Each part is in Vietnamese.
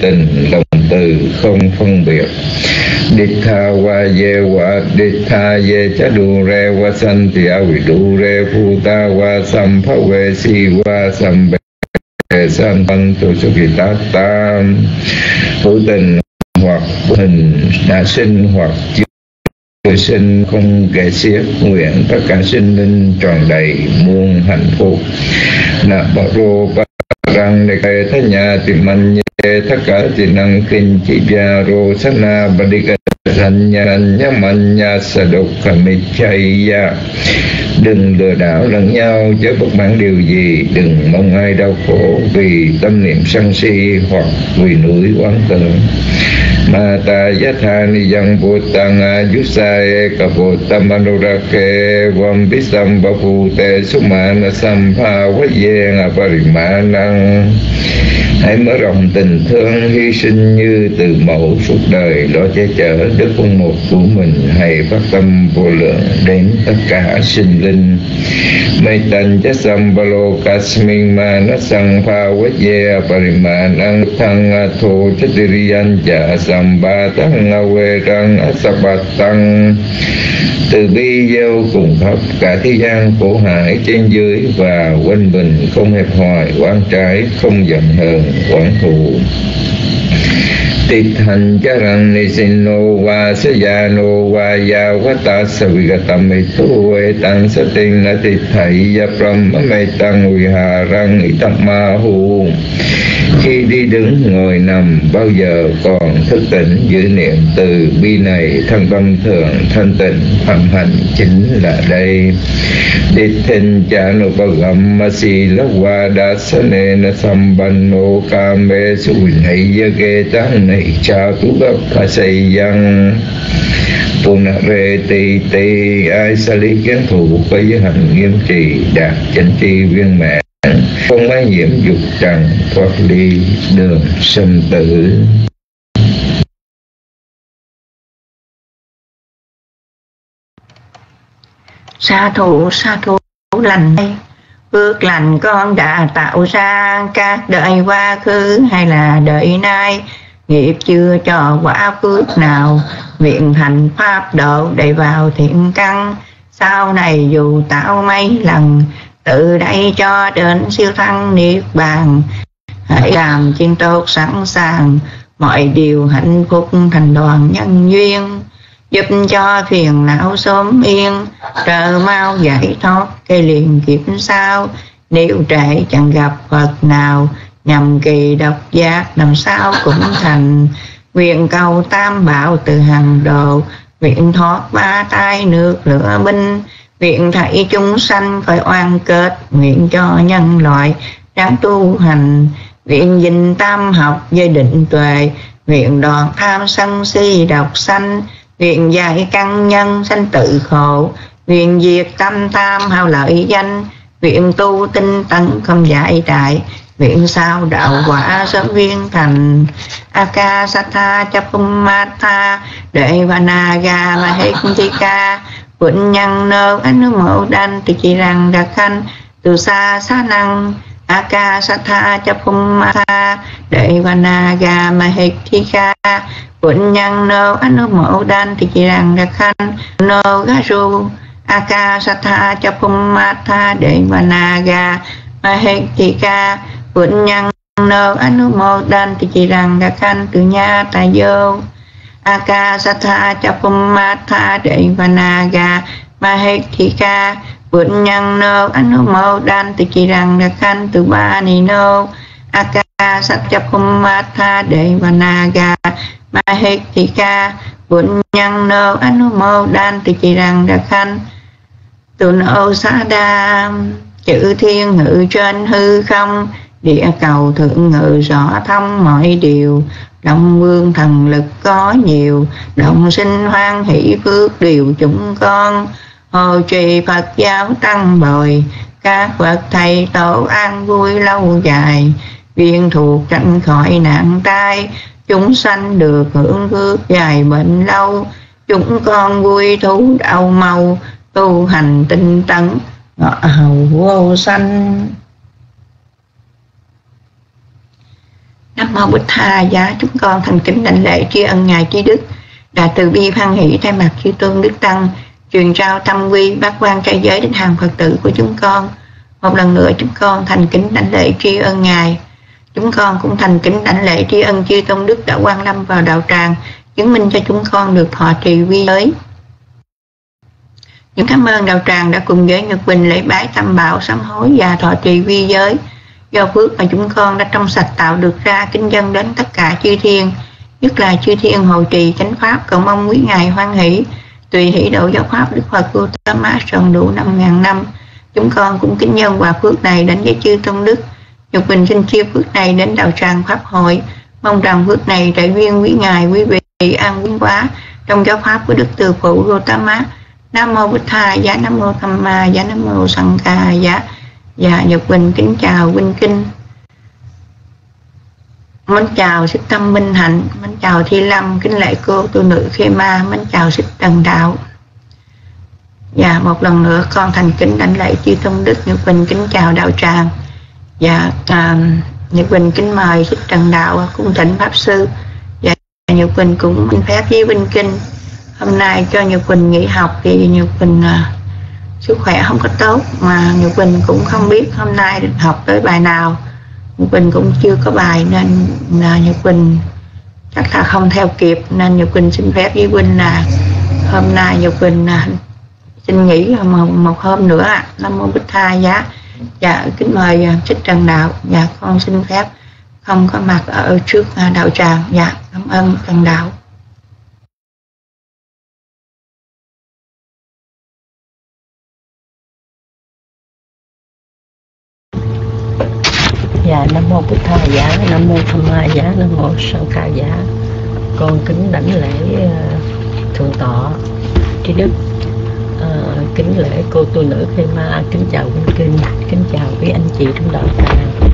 tình lòng từ không phân biệt. Ditha wa ye wa ditha ye cha du re wa san ti a vi du re phu ta wa sam pha ve si wa sam be san văn tu su ki ta ta hữu tình hoặc hình đã sinh hoặc chưa sinh, không kể xiết, nguyện tất cả sinh linh tròn đầy muôn hạnh phúc. Na ba rô đề kê thế nhà tìm mạnh nhé tất cả chỉ năng kinh chỉ gia rô sát na bà đi kê thành nhà nhá mạnh nhà đục chay đừng lừa đảo lẫn nhau, chớ bất mãn điều gì. Đừng mong ai đau khổ vì tâm niệm sân si hoặc vì núi oán tưởng Mata yatha niyang bhutang ayusaye kaputam anurake vam visam bapute sumana sampavaye aparimanang Hãy mở rộng tình thương hy sinh như từ mẫu suốt đời. Lo che chở đức con một của mình. Hãy phát tâm vô lượng đến tất cả sinh linh. Mây tần chất sam balo kasmin ma nó sang pha quét ye pariman ang thăng thu chất diriyan cha sam ba tăng awe răng tăng từ bi gieo cùng khắp cả thế gian khổ hải trên dưới và quanh bình không hẹp hòi, quán trái không giận hờn, quán thù. Tịch thành cha rằng ni sinh nô va sa ya nô va ya va ta sa vi ga tam me tu e tăng sa tinh na tịch thầy ya pram me tăng vi hà răng i tâm ma hu khi đi đứng ngồi nằm, bao giờ còn thức tỉnh giữ niệm từ bi này, thân tâm thường thanh tịnh phẩm hạnh chính là đây. Đi thinh cha nô ba gầm ma si la qua đa sa ne na sam ban nô ca me su hay ya ge tăng này cha tu gặp pa say yang Puna rê ti ai sa lý kiến thủ với hành nghiêm trì đạt chánh tri viên mẹ không ai nhiễm dục trần thoát ly đường sinh tử. Sa thủ sa thủ lành đây phước lành con đã tạo ra các đời quá khứ hay là đời nay. Nghiệp chưa cho quả phước nào. Nguyện thành pháp độ để vào thiện căn. Sau này dù tạo mấy lần từ đây cho đến siêu thăng niết bàn, hãy làm chuyên tốt sẵn sàng. Mọi điều hạnh phúc thành đoàn nhân duyên, giúp cho phiền não sớm yên. Trợ mau giải thoát cây liền kiếp sao nếu trễ chẳng gặp Phật nào. Nhầm kỳ độc giác làm sao cũng thành. Nguyện cầu tam bảo từ hàng độ nguyện thoát ba tai nước lửa binh nguyện thảy chúng sanh khỏi oan kết, nguyện cho nhân loại đáng tu hành. Nguyện dình tam học với định tuệ nguyện đoạn tham sân si độc sanh. Nguyện dạy căn nhân sanh tự khổ nguyện diệt tâm tam hao lợi danh. Nguyện tu tinh tấn không giải đại nguyện sao đạo quả sớm viên thành. Akasatha chapumata đệ vanaga mahektika quận nhân nơ anu mẫu đanh thì chỉ rằng đặc khanh từ xa xa năng akasatha chapumata đệ vanaga mahektika quận nhân nơ anu mẫu đanh thì chỉ rằng đặc khanh nơ, garu ma chapumata đệ vanaga mahektika quận nhân nơ anu mẫu đanh thì chỉ rằng đặc khanh từ nha tại vô akasatha Chapumatha đệ vanaga mahektika vượt nhân anu anumo đan tự chỉ rằng là khanh từ ba ni nô akasat devanaga đệ mahektika vượt nhân anu anumo đan tự chỉ rằng là khanh từ nô sa đa chữ thiên ngự trên hư không địa cầu thượng ngự rõ thông mọi điều Động vương thần lực có nhiều, động sinh hoan hỷ phước điều chúng con. Hồ trì Phật giáo tăng bồi, các Phật thầy tổ an vui lâu dài. Viên thuộc tránh khỏi nạn tai, chúng sanh được hưởng phước dài bệnh lâu. Chúng con vui thú đau mau, tu hành tinh tấn, ngọ hầu vô sanh. Nam mô Bích Tha, giá chúng con thành kính đảnh lễ tri ân ngài trí đức. Đã từ bi hoan hỷ thay mặt chư tôn đức tăng, truyền trao tâm quy bác quan trai giới đến hàng phật tử của chúng con. Một lần nữa chúng con thành kính đảnh lễ tri ân ngài. Chúng con cũng thành kính đảnh lễ tri ân chư tôn đức đã quan lâm vào đạo tràng, chứng minh cho chúng con được thọ trì quy giới. Những cảm ơn đạo tràng đã cùng với Nhật Bình lễ bái tam bảo sám hối và thọ trì quy giới do phước mà chúng con đã trong sạch tạo được ra kính dân đến tất cả chư thiên. Nhất là chư thiên hộ trì chánh pháp, cầu mong quý ngài hoan hỷ, tùy hỷ độ giáo pháp đức phật cô tam má tròn đủ năm ngàn năm. Chúng con cũng kính nhân hòa phước này đến với chư tôn đức. Nhục bình xin chia phước này đến đạo tràng pháp hội. Mong rằng phước này đại viên quý ngài, quý vị an quý quá. Trong giáo pháp của đức từ phụ Gotama Nam mô Bích Tha giá Nam mô Tham Ma giá Nam mô Sanh Ca giá. Dạ, dạ Nhật Bình kính chào Vinh Kinh. Mến chào Sức Tâm Minh Hạnh Mến chào Thi Lâm Kính lễ cô tu nữ Khê Ma Mến chào Sức Tần Đạo. Dạ một lần nữa con thành kính đảnh lễ chư tôn đức Nhật Bình kính chào đạo tràng. Dạ à, Nhật Bình kính mời Sức Trần Đạo cung thỉnh Pháp Sư. Dạ Nhật Bình cũng minh phép với Vinh Kinh. Hôm nay cho Nhật Bình nghỉ học thì Nhật Bình à, sức khỏe không có tốt mà Nhật Bình cũng không biết hôm nay học tới bài nào. Nhật Bình cũng chưa có bài nên là Nhật Bình chắc là không theo kịp nên Nhật Bình xin phép với Quỳnh là hôm nay Nhật Bình là xin nghỉ một, một hôm nữa Nam Mô Bích Tha giá. Dạ kính mời à, Thích Trần Đạo. Dạ con xin phép không có mặt ở trước à, đạo tràng. Dạ cảm ơn Trần Đạo. Dạ nam mô bích tha giả nam mô tham ma giả nam mô sanh ca giả con kính đảnh lễ ờ, thượng tọa trí đức. À, kính lễ cô tu nữ khê ma. Kính chào quý kinh. Kính chào quý anh chị trong đạo tràng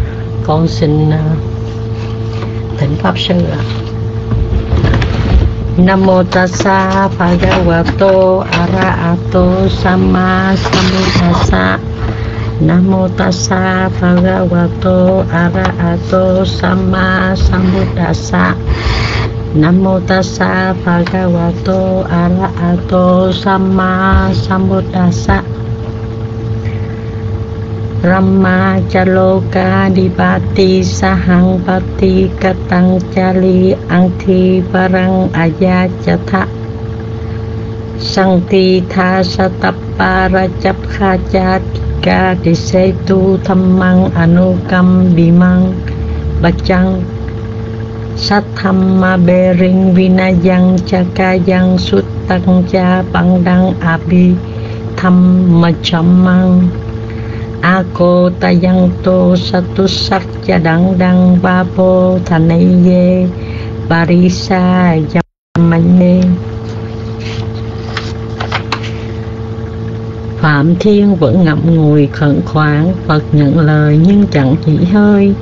con xin ờ, thỉnh pháp sư ạ. Nam mô tassa bhagavato arahato samma sambuddhassa Namo tassa bhagavato arahato samma sambuddhassa. Namo tassa bhagavato arahato samma sambuddhassa. Rama chaloka dipati sahang pati katang chali angthi parang ayachatha Sangti tha satapara chapkha ca tỳ xê tu thâm măng anukam bimang chăng sát tham ma bê ring vinayang chakayang suttang cha băng đăng abi tham ma chamang ako tayang to satu sắc cha đăng đăng ba po thanay ye parisa yamane Phạm Thiên vẫn ngậm ngùi khẩn khoản, Phật nhận lời nhưng chẳng chỉ hơi.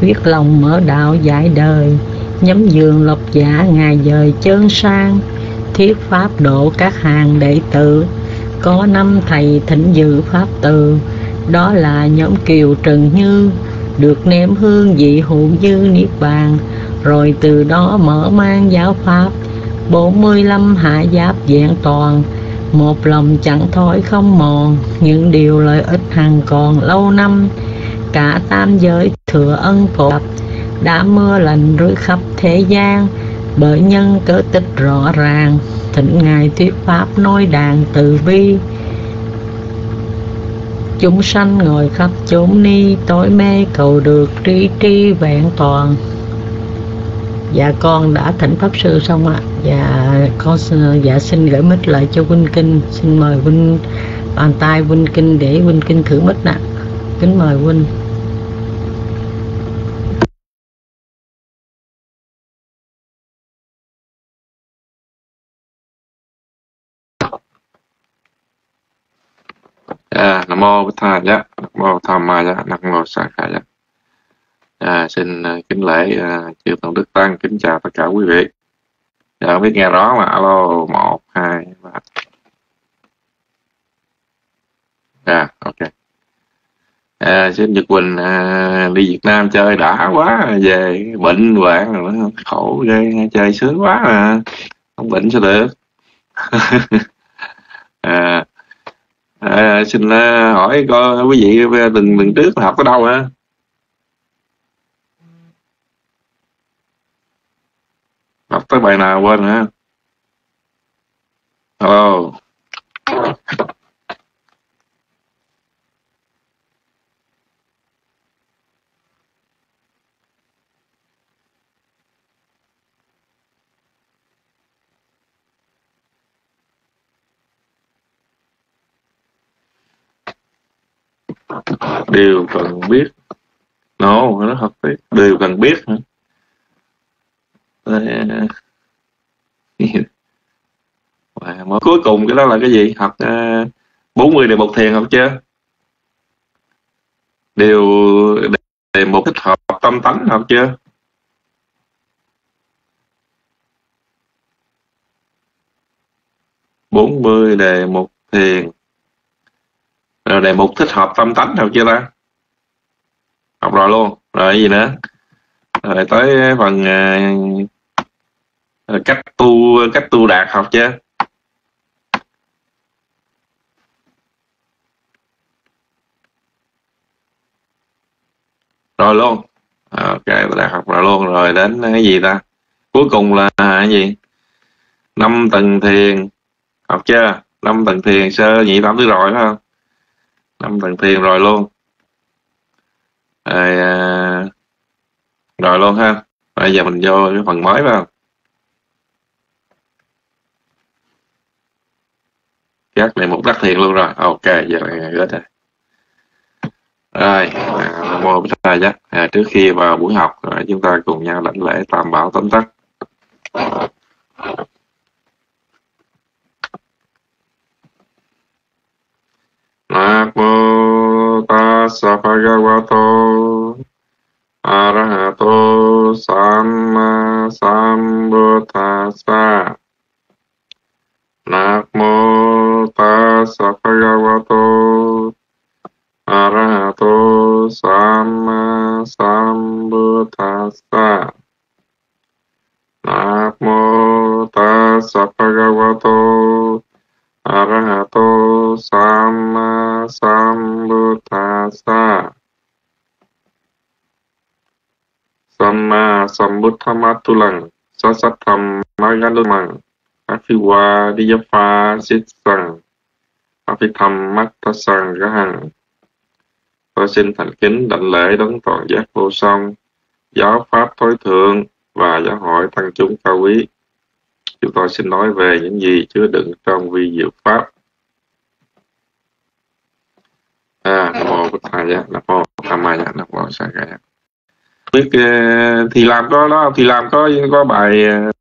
Viết lòng mở đạo giải đời, Nhắm giường lộc giả ngày dời chơn sang. Thiết pháp độ các hàng đệ tử, Có năm thầy thỉnh dự pháp từ. Đó là nhóm Kiều Trần Như, Được ném hương vị hữu dư Niết Bàn. Rồi từ đó mở mang giáo pháp 45 hạ giáp dạng toàn một lòng chẳng thối không mòn, những điều lợi ích hằng còn lâu năm. Cả tam giới thừa ân phổ đã mưa lành rưới khắp thế gian. Bởi nhân cớ tích rõ ràng, thỉnh ngài thuyết pháp nói đàn từ bi. Chúng sanh ngồi khắp chốn ni, tối mê cầu được trí tri vẹn toàn dạ con đã thỉnh pháp sư xong ạ. Dạ con dạ xin gửi mít lại cho Vinh Kinh. Xin mời huynh bàn tay Vinh Kinh để Vinh Kinh thử mít nè. Kính mời huynh À, Nam mô bổn thầy nhé dạ. Nam mô Tham Ma nhé Nam mô Sa khai nhé dạ. À, xin à, kính lễ uh, chư tôn đức tăng, kính chào tất cả quý vị. Dạ, không biết nghe rõ mà alo một hai ba. Dạ, ok. à, xin Nhật Quỳnh à, đi Việt Nam chơi đã quá về bệnh hoạn rồi nó khổ ghê chơi sướng quá à không bệnh sao được à, à, xin à, hỏi coi quý vị từng lần trước học ở đâu hả học tới bài nào quên hả hello. Đều cần biết. No nó học biết đều cần biết hả? Ờ, và cuối cùng cái đó là cái gì? Học uh, 40 đề mục thiền học chưa? Điều đề mục thích hợp tâm tánh học chưa? Bốn mươi đề mục thiền. Rồi đề mục thích hợp tâm tánh học chưa ta? Học rồi luôn. Rồi gì nữa? Rồi tới phần uh, cách tu cách tu đạt học chưa? Rồi luôn. À, ok đã học rồi luôn rồi. Đến cái gì ta? Cuối cùng là cái gì? Năm tầng thiền. Học chưa? Năm tầng thiền sơ nhị tam tứ rồi phải không? Năm tầng thiền rồi luôn. Rồi, à, rồi luôn ha. Bây giờ mình vô cái phần mới vào các này một đắc thiền luôn rồi. Ok giờ này hết rồi. Rồi à, mô bích thầy giác à, trước khi vào buổi học rồi chúng ta cùng nhau lãnh lễ tam bảo tóm tắt Namo tassa bhagavato arahato samma sambuddhassa Namo tassa bhagavato arahato sammasambuddhassa. Namo tassa Sama arahato sammasambuddhassa. Sammasambuddhamattulang sasatam magalumang. Namo tassa Tôi xin thành kính đảnh lễ đấng toàn giác vô song, giáo pháp tối thượng và giáo hội tăng chúng cao quý. Chúng tôi xin nói về những gì chứa đựng trong vi diệu pháp. À, Nam mô Bụt Thầy Nam mô Tham Mai Nam mô Sa Biết ờ, thì làm có đó, thì làm có có bài ờ,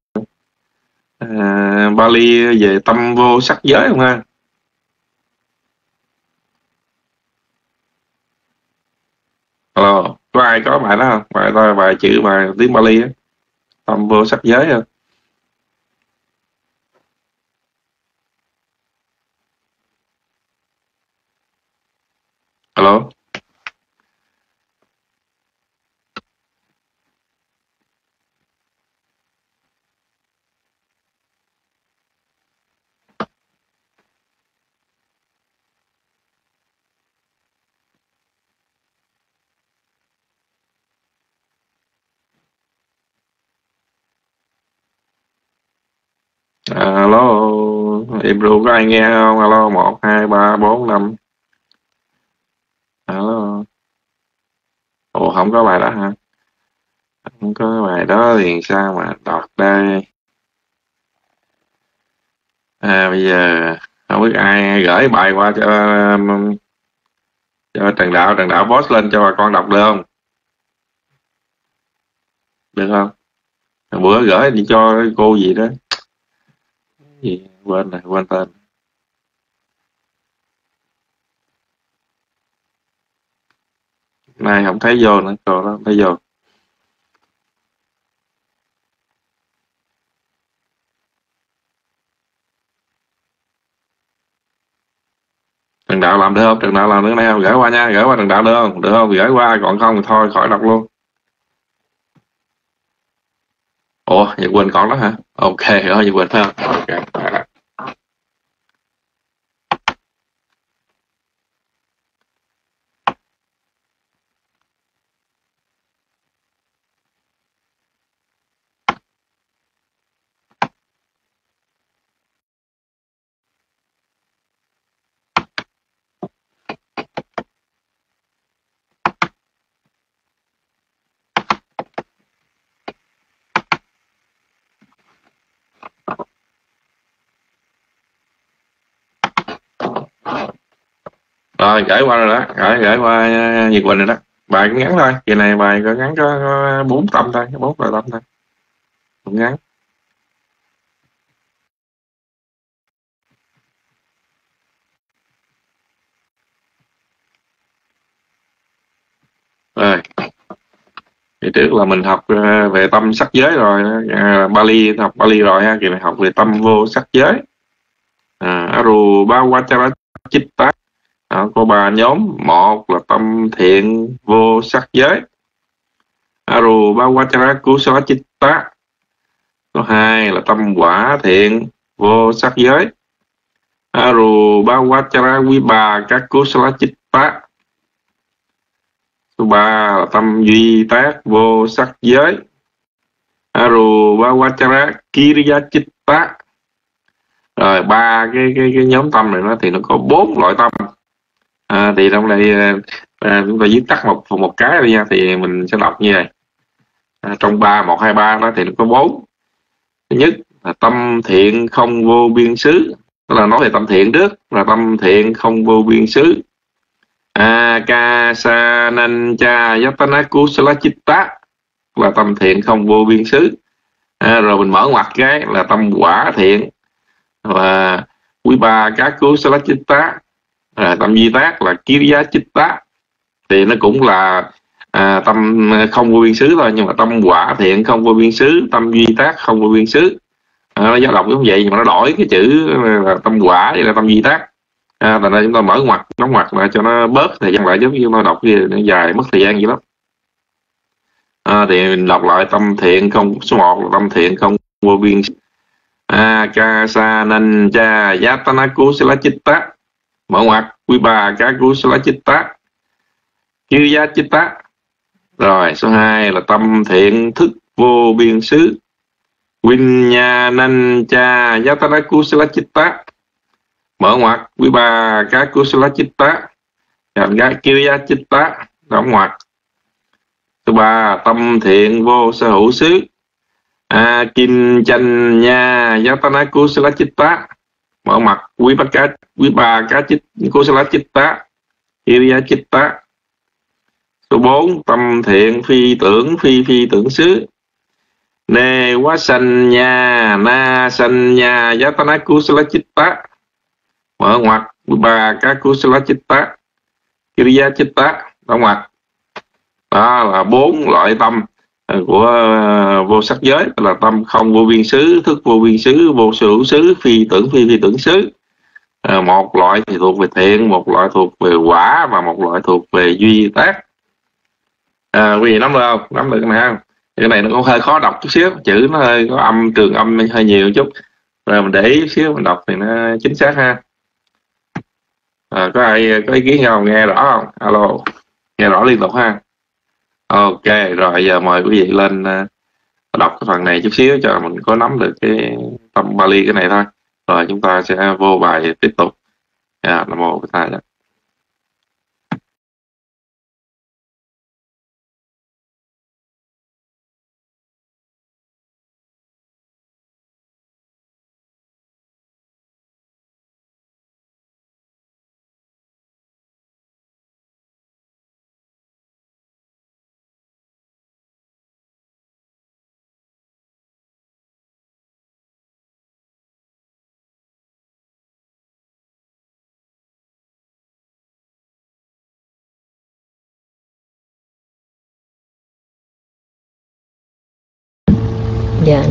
à, Bali về tâm vô sắc giới không ha? Hello, có ai có bài đó không? Bài đó bài chữ bài tiếng Bali á. Tâm vô sắc giới không? Hello. Alo, Ibru có ai nghe không? Alo, 1, 2, 3, 4, 5. Alo. Ủa, không có bài đó hả? Không có bài đó thì sao mà đọt đây? À, bây giờ không biết ai gửi bài qua cho cho Trần Đạo, Trần Đạo post lên cho bà con đọc được không? Được không? Bữa gửi đi cho cô gì đó gì? Quên rồi, quên tên. Nay không thấy vô nữa cô đó bây thấy vô. Trần đạo làm được không? Trần đạo làm được này không? Gửi qua nha, gửi qua trần đạo được không? Được không? Gửi qua, còn không thì thôi, khỏi đọc luôn. Ủa vậy quên còn đó hả? Ok rồi vậy quên phải không? Ok rồi gửi qua rồi đó. Gửi gửi qua ờ, uh, nhiệt quỳnh rồi đó. Bài cũng ngắn thôi. Kỳ này bài có ngắn có bốn tâm thôi. Bốn bài tâm thôi. Cũng ngắn. Rồi thì trước là mình học về tâm sắc giới rồi. À, Bali học Bali rồi ha. Kỳ này học về tâm vô sắc giới. À, Aru Bawachara Chitta đó, có ba nhóm. Một là tâm thiện vô sắc giới. Aru bawachara kusala chitta có hai là tâm quả thiện vô sắc giới. Aru bawachara vibha các kusala chitta số ba là tâm duy tác vô sắc giới. Aru bawachara kiriya chitta rồi ba cái cái cái nhóm tâm này nó thì nó có bốn loại tâm à, thì trong đây ờ, à, chúng ta viết tắt một một cái đi nha thì mình sẽ đọc như này. À, trong ba một hai ba đó thì nó có bốn. Thứ nhất là tâm thiện không vô biên xứ tức là nói về tâm thiện trước là tâm thiện không vô biên xứ. Akasa nancha yatana kusala chitta là tâm thiện không vô biên xứ. À, rồi mình mở ngoặt cái là tâm quả thiện và quý ba cá các kusala chitta à, tâm di tác là kiến giá chích tác. Thì nó cũng là à, tâm không vô biên xứ thôi nhưng mà tâm quả thiện không vô biên xứ tâm duy tác không vô biên xứ. À, nó giáo đọc giống vậy nhưng mà nó đổi cái chữ là tâm quả đây là tâm duy tác. À, thành ra chúng ta mở ngoặt đóng ngoặt lại cho nó bớt thời gian lại giống như nó đọc nó dài mất thời gian gì lắm. À, thì mình đọc lại tâm thiện không số một là tâm thiện không vô biên akasa nancha yatanaku sila chitta mở ngoặt quý bà cá kusala chitta chư giá tá rồi, số 2 là tâm thiện thức vô biên xứ. Vinyanancha Yatana chích tá Mở ngoặt quý bà cá Kusala Chitta Dành gác chích tá Đóng ngoặt Thứ ba, tâm thiện vô sở hữu xứ. A Kim Chanh Nha Yatana Kusala Chitta mở mặt chích tá cá, quý ba cá chích kusala chitta iriya chitta số 4 tâm thiện phi tưởng, phi phi tưởng xứ. Nê quá sanh nha, na sanh nha yatana kusala chitta mở ngoặt quý ba cá kusala chitta iriya chitta đóng ngoặt đó là bốn loại tâm của ờ, vô sắc giới là tâm không vô biên xứ thức vô biên xứ vô sự hữu xứ phi tưởng phi phi tưởng xứ. À, một loại thì thuộc về thiện một loại thuộc về quả và một loại thuộc về duy tác. À, quý vị nắm được không? Nắm được cái này không cái này nó cũng hơi khó đọc chút xíu chữ nó hơi có âm trường âm hơi nhiều chút. Rồi mình để ý xíu mình đọc thì nó chính xác ha. À, có ai có ý kiến không? Nghe rõ không? Alo nghe rõ liên tục ha. Ok, rồi giờ mời quý vị lên ờ, đọc cái phần này chút xíu cho mình có nắm được cái tâm Bali cái này thôi. Rồi chúng ta sẽ vô bài tiếp tục. Yeah, Nam mô Bổn Thầy.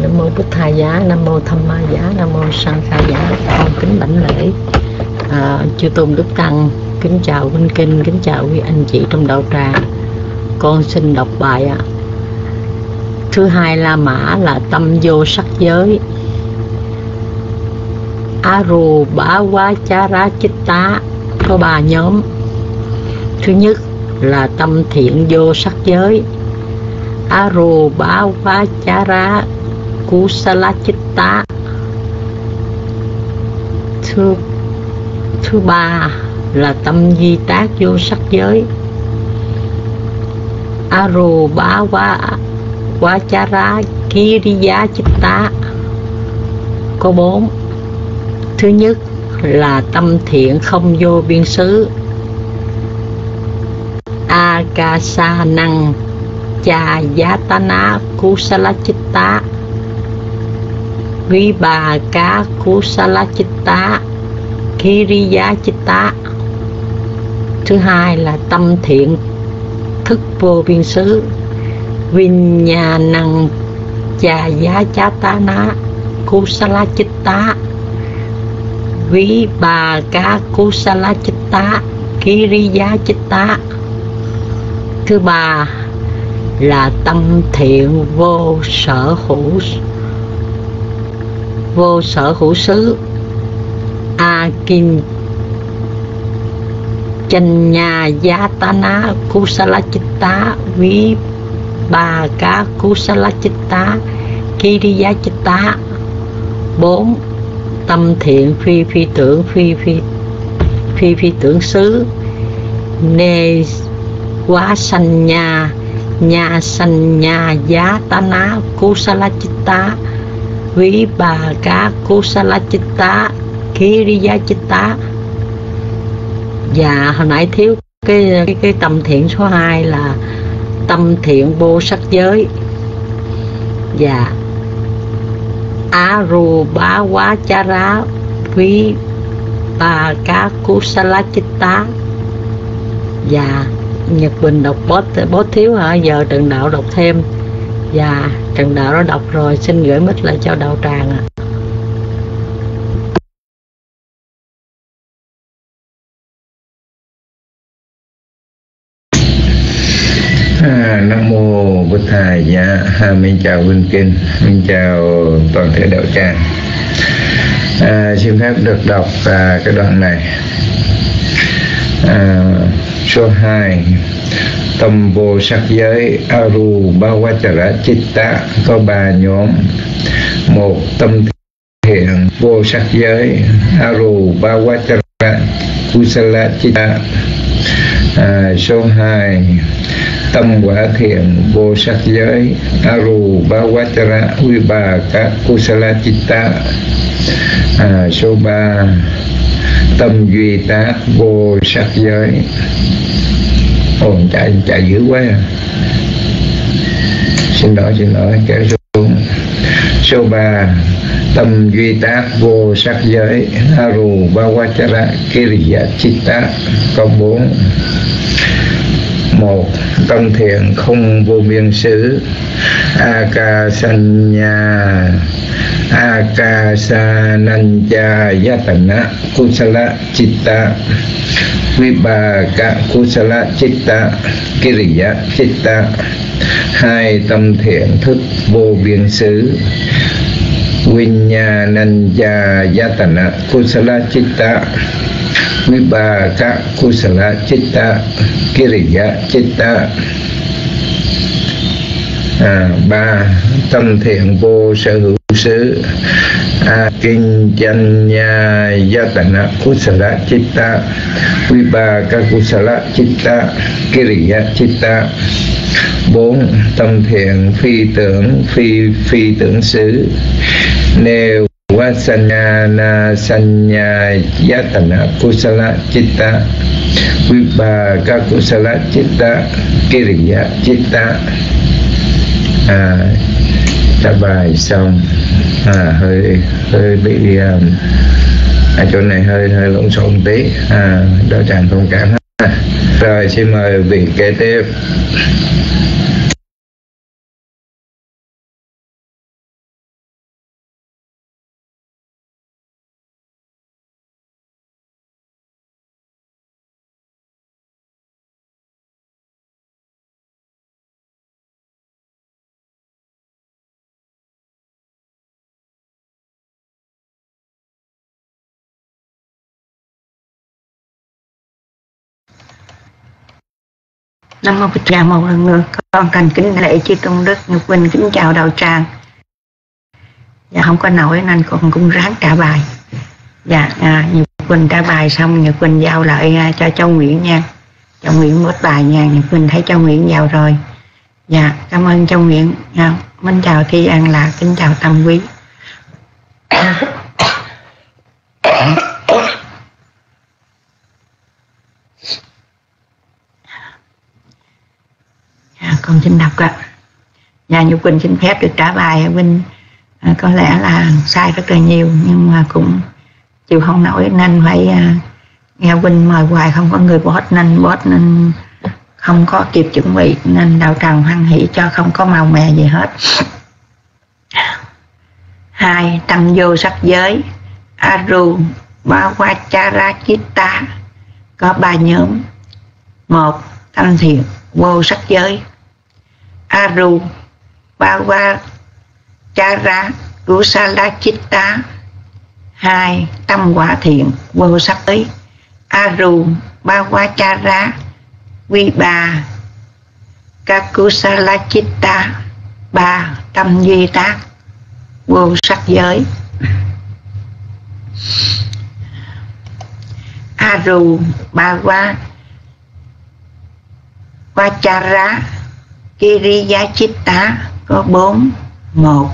Nam Mô bút Thầy Giá, Nam Mô Tham Ma Giá, Nam Mô Sang Kha Giá, con kính đảnh lễ. À, chư tôn đức tăng kính chào huynh kinh kính chào quý anh chị trong đạo tràng. Con xin đọc bài ạ. Thứ hai la mã là tâm vô sắc giới. Aru bá quá cha rá chích tá có ba nhóm. Thứ nhất là tâm thiện vô sắc giới. Aru bá quá cha rá kusala chitta thứ thứ ba là tâm di tác vô sắc giới. Aru bá quá quá cha ra kiriya chitta. Có bốn. Thứ nhất là tâm thiện không vô biên xứ. Akasa năng cha giá ta kusala chitta vi bà cá kusala chitta kiriya chitta thứ hai là tâm thiện, thức vô biên xứ vinya năng cha giá ná kusala chitta ví bà cá kusala chitta kiriya chitta thứ ba là tâm thiện vô sở hữu vô sở hữu xứ. A kim chân nhà gia tana kusala chitta ví bà cá kusala chitta kiriya chitta bốn. Tâm thiện phi phi tưởng phi phi phi phi tưởng xứ. Nê quá sanh nhà. Nhà sanh nhà giá ta ná kusala chitta ví bà cá kusala chitta kiriya chitta và dạ, hồi nãy thiếu cái cái, cái tâm thiện số 2 là tâm thiện vô sắc giới. Dạ. Và aru quá cha rá quý bà cá kusala chitta và dạ. Nhật Bình đọc bó bó thiếu hả? Giờ Trần Đạo đọc thêm và Trần Đạo đã đọc rồi xin gửi mít lại cho Đạo Tràng ạ. À. Nam mô Bụt Thầy dạ à, mình chào Vinh Kinh mình chào toàn thể đạo tràng. À, xin phép được đọc à, cái đoạn này. À, số 2 tâm vô sắc giới aru bhavachara chitta có ba nhóm. Một tâm thiện vô sắc giới aru bhavachara kusala chitta. À, số 2 tâm quả thiện vô sắc giới aru bhavachara vibhaka kusala chitta. À, số 3 tâm duy tác vô sắc giới ồn chạy chạy dữ quá à. xin lỗi xin lỗi kéo xuống. Số 3 tâm duy tác vô sắc giới, haru bawachara kiriya chitta có bốn. Một, tâm thiện không vô biên xứ akasanya akasananja yatana kusala chitta vipaka kusala chitta kiriya chitta hai tâm thiện thức vô biên xứ Vinyananja yatana kusala chitta Vibhaka kusala chitta Kiriya chitta. À, ba tâm thiện vô sở hữu xứ akinjanya yatana kusala citta vibhaka kusala citta kiriya citta bốn tâm thiện phi tưởng phi phi tưởng xứ nêu vasanyana sanya yatana kusala citta vibhaka kusala citta kiriya citta à, đã bài xong à, hơi hơi bị à, chỗ này hơi hơi lộn xộn tí à, đỡ chàng thông cảm ha. rồi xin mời vị kế tiếp Nam mô Bích Ra một lần nữa con thành kính lễ chư tôn đức Nhật quỳnh kính chào đạo tràng. Dạ không có nổi nên con cũng ráng trả bài. Dạ à, Nhật Vinh trả bài xong Nhật quỳnh giao lại à, cho Châu Nguyễn nha. Châu Nguyễn mất bài nha Nhật quỳnh thấy Châu Nguyễn vào rồi. Dạ cảm ơn Châu Nguyễn. Dạ, à, Mình chào Thi An Lạc kính chào Tâm Quý à, con xin đọc ạ. Nhà như quỳnh xin phép được trả bài Vinh à, có lẽ là sai rất là nhiều nhưng mà cũng chịu không nổi nên phải à, nghe Vinh mời hoài không có người bot nên bot nên không có kịp chuẩn bị nên đạo tràng hoan hỷ cho không có màu mè gì hết. Hai tâm vô sắc giới aru bhavacharachitta có ba nhóm. Một tâm thiện vô sắc giới aru bhava chara kusala chitta hai tâm quả thiện, vô sắc ý. Aru bhava chara ba kakusala chitta ba tâm duy tác, vô sắc giới. Aru bhava vachara kiriya chitta có bốn, một,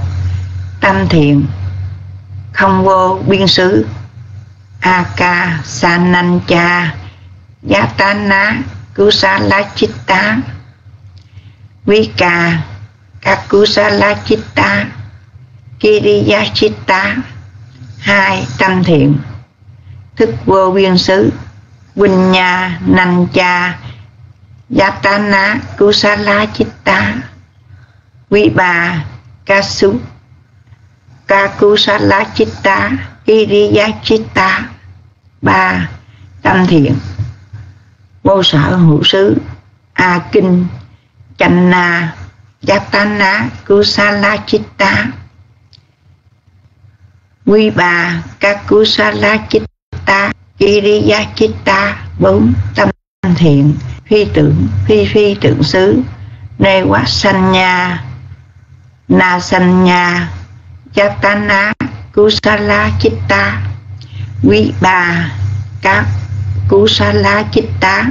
tâm thiện, không vô biên xứ. Aka sanancha yatana kusala chitta vika kakusala chitta kiriya chitta hai, tâm thiện, thức vô biên xứ. Vinya Nancha Yatana Kusala Chitta vi bà Kasu, Kakusala Chitta, Iriya Chitta. Ba, Tâm thiện. Vô sở hữu xứ, A Kinh Channa Yatana Kusala Chitta. Vi bà Kakusala Chitta, Iriya Chitta. Bốn, Tâm thiện phi tưởng phi phi tưởng xứ nê quá sanh nha na sanh nha yatana kusala chitta quý ba các kusala chitta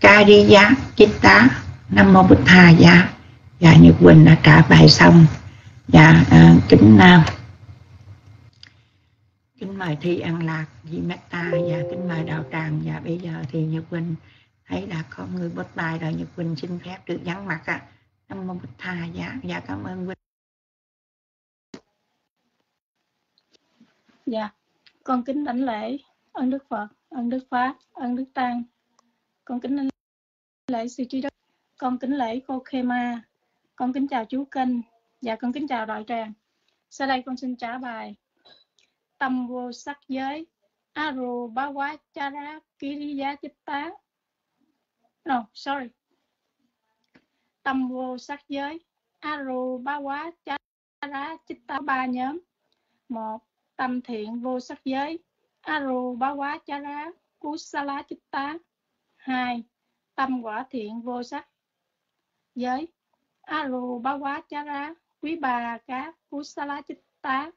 kariya chitta nam mô bích tha dạ. Dạ nhật quỳnh đã trả bài xong. Dạ à, kính nam kính mời thi an lạc, di metta và kính mời đạo tràng. Và bây giờ thì nhật quỳnh thấy là có người bớt bài rồi. Nhật quỳnh xin phép được vắng mặt ạ. À. nam mô bích tha dạ dạ cảm ơn quỳnh. Dạ con kính đảnh lễ ơn đức phật ơn đức pháp ơn đức tăng. Con kính đảnh lễ sư trí đức. Con kính lễ cô khema con kính chào chú kênh và dạ, con kính chào đạo tràng. Sau đây con xin trả bài tâm vô sắc giới. Aru bawa chara kiriya chitta no, sorry. Tâm vô sắc giới. Aru bawa chara chitta ba nhóm. Một, tâm thiện vô sắc giới. Aru bawa chara kusala chitta hai, tâm quả thiện vô sắc giới. Aru bawa chara quý bà cá kusala chitta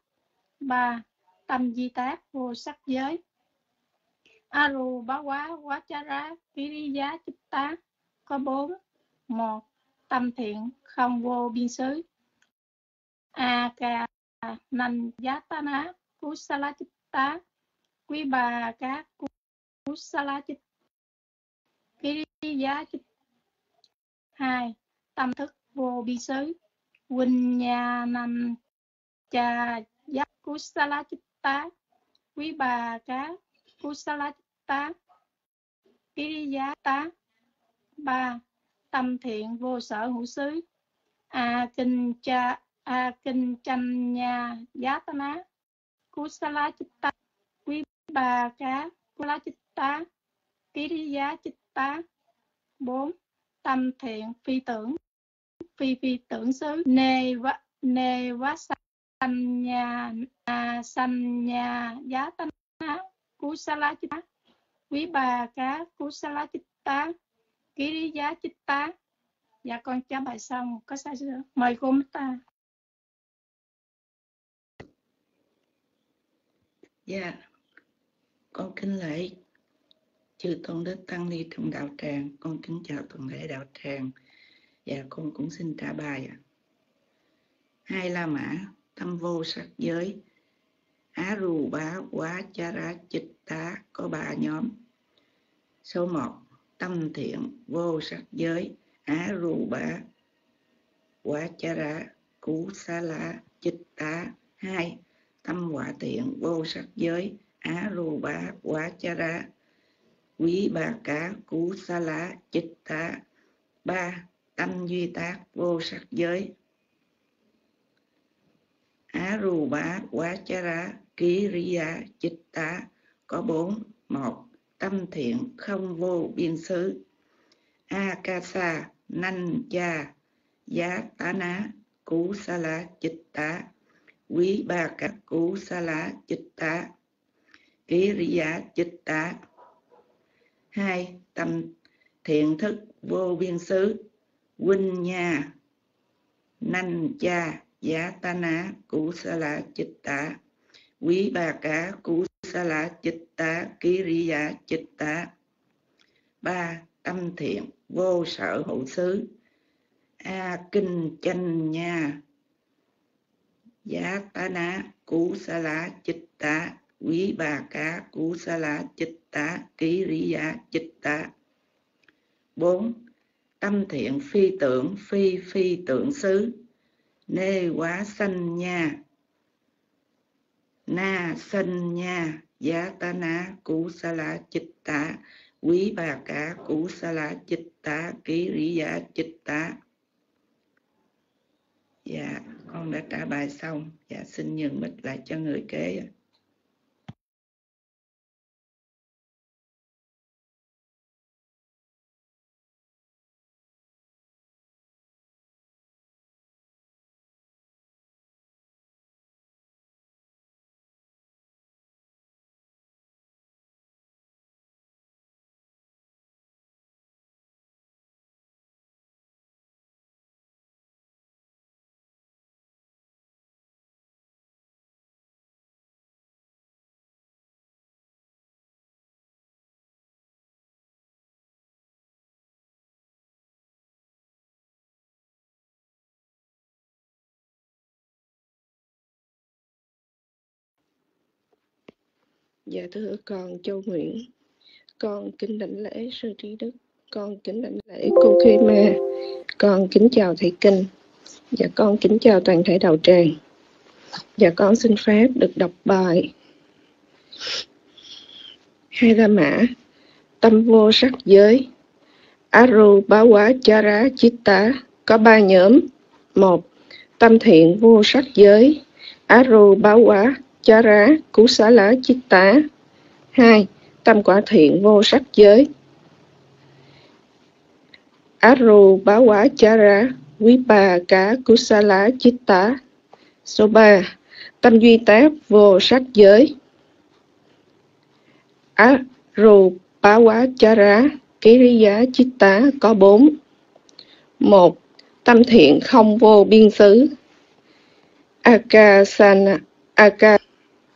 ba tâm di tác vô sắc giới. Aru bá quá quá cha chá giá kiriya tá. Có bốn. Một, tâm thiện không vô biên xứ. A ca nành giá ta ná, cú sa la kusala tá. Quý bà cá cú sa kusala chitta giá chitta hai, tâm thức vô biên xứ. Huỳnh nhà nành cha giác cú sa la quý bà cá kusala tá kiriya tá. Ba, tâm thiện vô sở hữu xứ. A kinh cha, a kinh chanh nha giá ta ná. kusala chitta quý bà cá kusala chitta kiriya chitta bốn, tâm thiện phi tưởng, phi phi tưởng xứ. Nê vá nê vá sanya sanh à, sanya giá tana kusala chitta quý bà cá kusala chitta ký lý giá chích tá. Dạ con trả bài xong có sai chưa? Mời cô ta Dạ, con kính lễ chư tôn đức tăng ni trong đạo tràng, con kính chào toàn thể đạo tràng. Dạ, con cũng xin trả bài ạ. Hai La Mã, tâm vô sắc giới, Á Rù Bá Quá Cha Ra Chích Tá có ba nhóm. Số 1. Tâm thiện vô sắc giới, Á Rù Bá Quá Cha Ra Cú Sa La Chích Tá. hai tâm quả thiện vô sắc giới á rù bá quá cha ra quý ba cá cú sa lá chích tá ba tâm duy tác vô sắc giới Aruba Vachara Kiriya Chitta có bốn, một, tâm thiện không vô biên xứ. Akasa nanh cha giá tá ná cú sa la chích tá quý ba các cú sa lá chích tá ký riya chích tá hai, tâm thiện thức vô biên xứ. Huynh nha nanh cha giá ta ná cú sa la chích tá quý bà cá cú sa la chích tá ký riya chích tá ba tâm thiện vô sở hữu xứ, a kinh chanh nha. Giá ta ná cú sa-la chích tá quý bà cá cú sa-la chích tá ký ri giá chích tá bốn, tâm thiện phi tưởng, phi phi tưởng xứ nê quá sanh nha. Na sanh nha, giá ta ná, cú sa lá chích tá. Quý bà cá cú sa lá chích tá, ký rỉ giá chích tá. Dạ con đã trả bài xong. Dạ xin nhường mít lại cho người kế Dạ thưa con Châu Nguyễn, con kính đảnh lễ sư trí đức, con kính đảnh lễ cô Khê Ma, con kính chào thầy kinh, dạ con kính chào toàn thể đạo tràng. Dạ con xin phép được đọc bài Hai La Mã, tâm vô sắc giới, Aru Bá Quá Chara Chitta có ba nhóm. Một, tâm thiện vô sắc giới, Aru Bá Quá Chara Cú Xá Lá Chiết Tá 2. Tâm quả thiện vô sắc giới Aru Bá quả Quá Chara Quý Bà Cá Cú Xá Lá Chiết Tá Số 3. Tâm duy tác vô sắc giới Aru Bá quả chá rá, ký Chara giá Chiết Tá có 4 1. Tâm thiện không vô biên xứ Akasana Akasana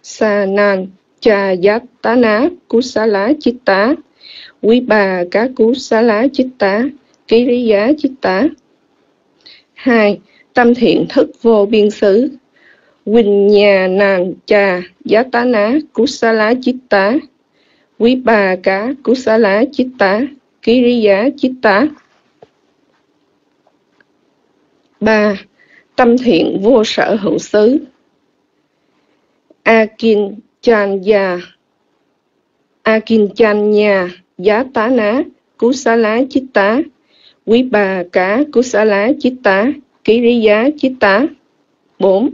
sa nan Cha Yatana chít tá Quý bà Cá Kusala Chitta Kiriya Chitta 2. Tâm thiện thức vô biên xứ Vinyanan Cha Yatana chít tá Quý bà Cá Kusala Chitta Kiriya Chitta 3. Tâm thiện vô sở hữu xứ Akinchanya Akinchanya Giá tá ná, Cú xá lá chít tá. Quý bà cá, cú xá lá chít tá, Ký rí giá chít tá. 4.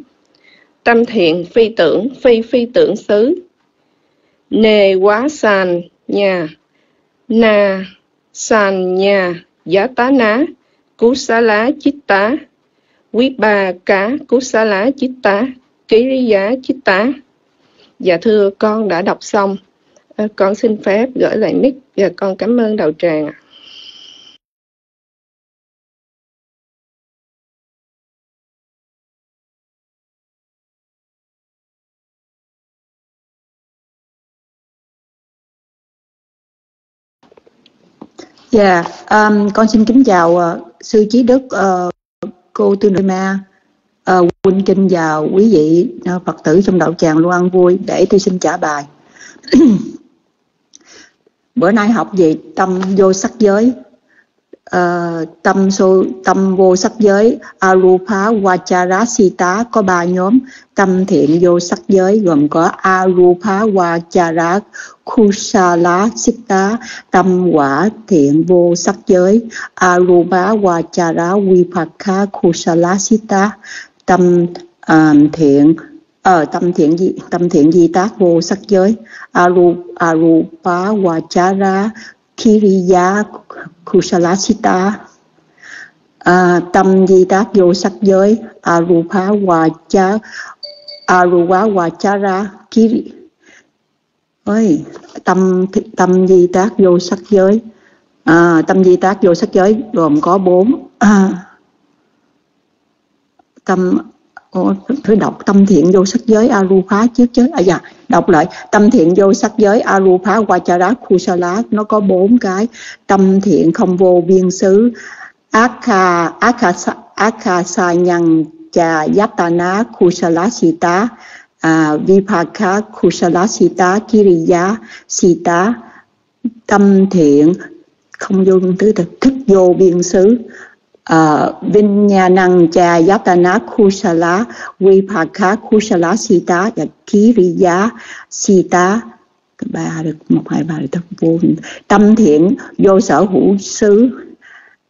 Tâm thiện phi tưởng, phi phi tưởng xứ. Nề quá sàn nhà. Na sàn nhà, Giá tá ná, Cú xá lá chít tá. Quý bà cá, cú xá lá chít tá, Ký rí giá chít tá. Dạ thưa con đã đọc xong. À, con xin phép gửi lại mic và con cảm ơn đạo tràng. Dạ, yeah, um, con xin kính chào uh, sư trí đức uh, cô Tư Nội Ma Ờ, Quỳnh huynh kinh và quý vị ờ, Phật tử trong đạo tràng luôn ăn vui để tôi xin trả bài. Bữa nay học về tâm vô sắc giới, uh, tâm so tâm vô sắc giới arupa vachara sita có ba nhóm tâm thiện vô sắc giới gồm có arupa vachara kusala sita tâm quả thiện vô sắc giới arupa vachara vipaka kusala sita tâm uh, thiện ở uh, tâm thiện di tâm thiện di tác vô sắc giới. Aru arupa vachara Kiriya Kusalasita à, tâm di tác vô sắc giới. Arupa Vacha Arupa Vachara Kiri ơi tâm tâm di tác vô sắc giới. À, tâm di tác vô sắc giới gồm có bốn. à, tâm Ủa, đọc tâm thiện vô sắc giới arupa trước chứ. À dạ đọc lại. Tâm thiện vô sắc giới arupa vachara kusala. Nó có bốn cái. Tâm thiện không vô biên xứ. Akha akha akha sa nhân cha yatana kusala sita. À, vipaka kusala sita kiriya sita. Tâm thiện không vô biên xứ thức vô biên xứ. Ờ, uh, Vinyanang cha Yatana Kusala Vipaka Kusala Sita và Kiriya Sita. Ba được một hai ba được vô. Tâm thiện vô sở hữu xứ.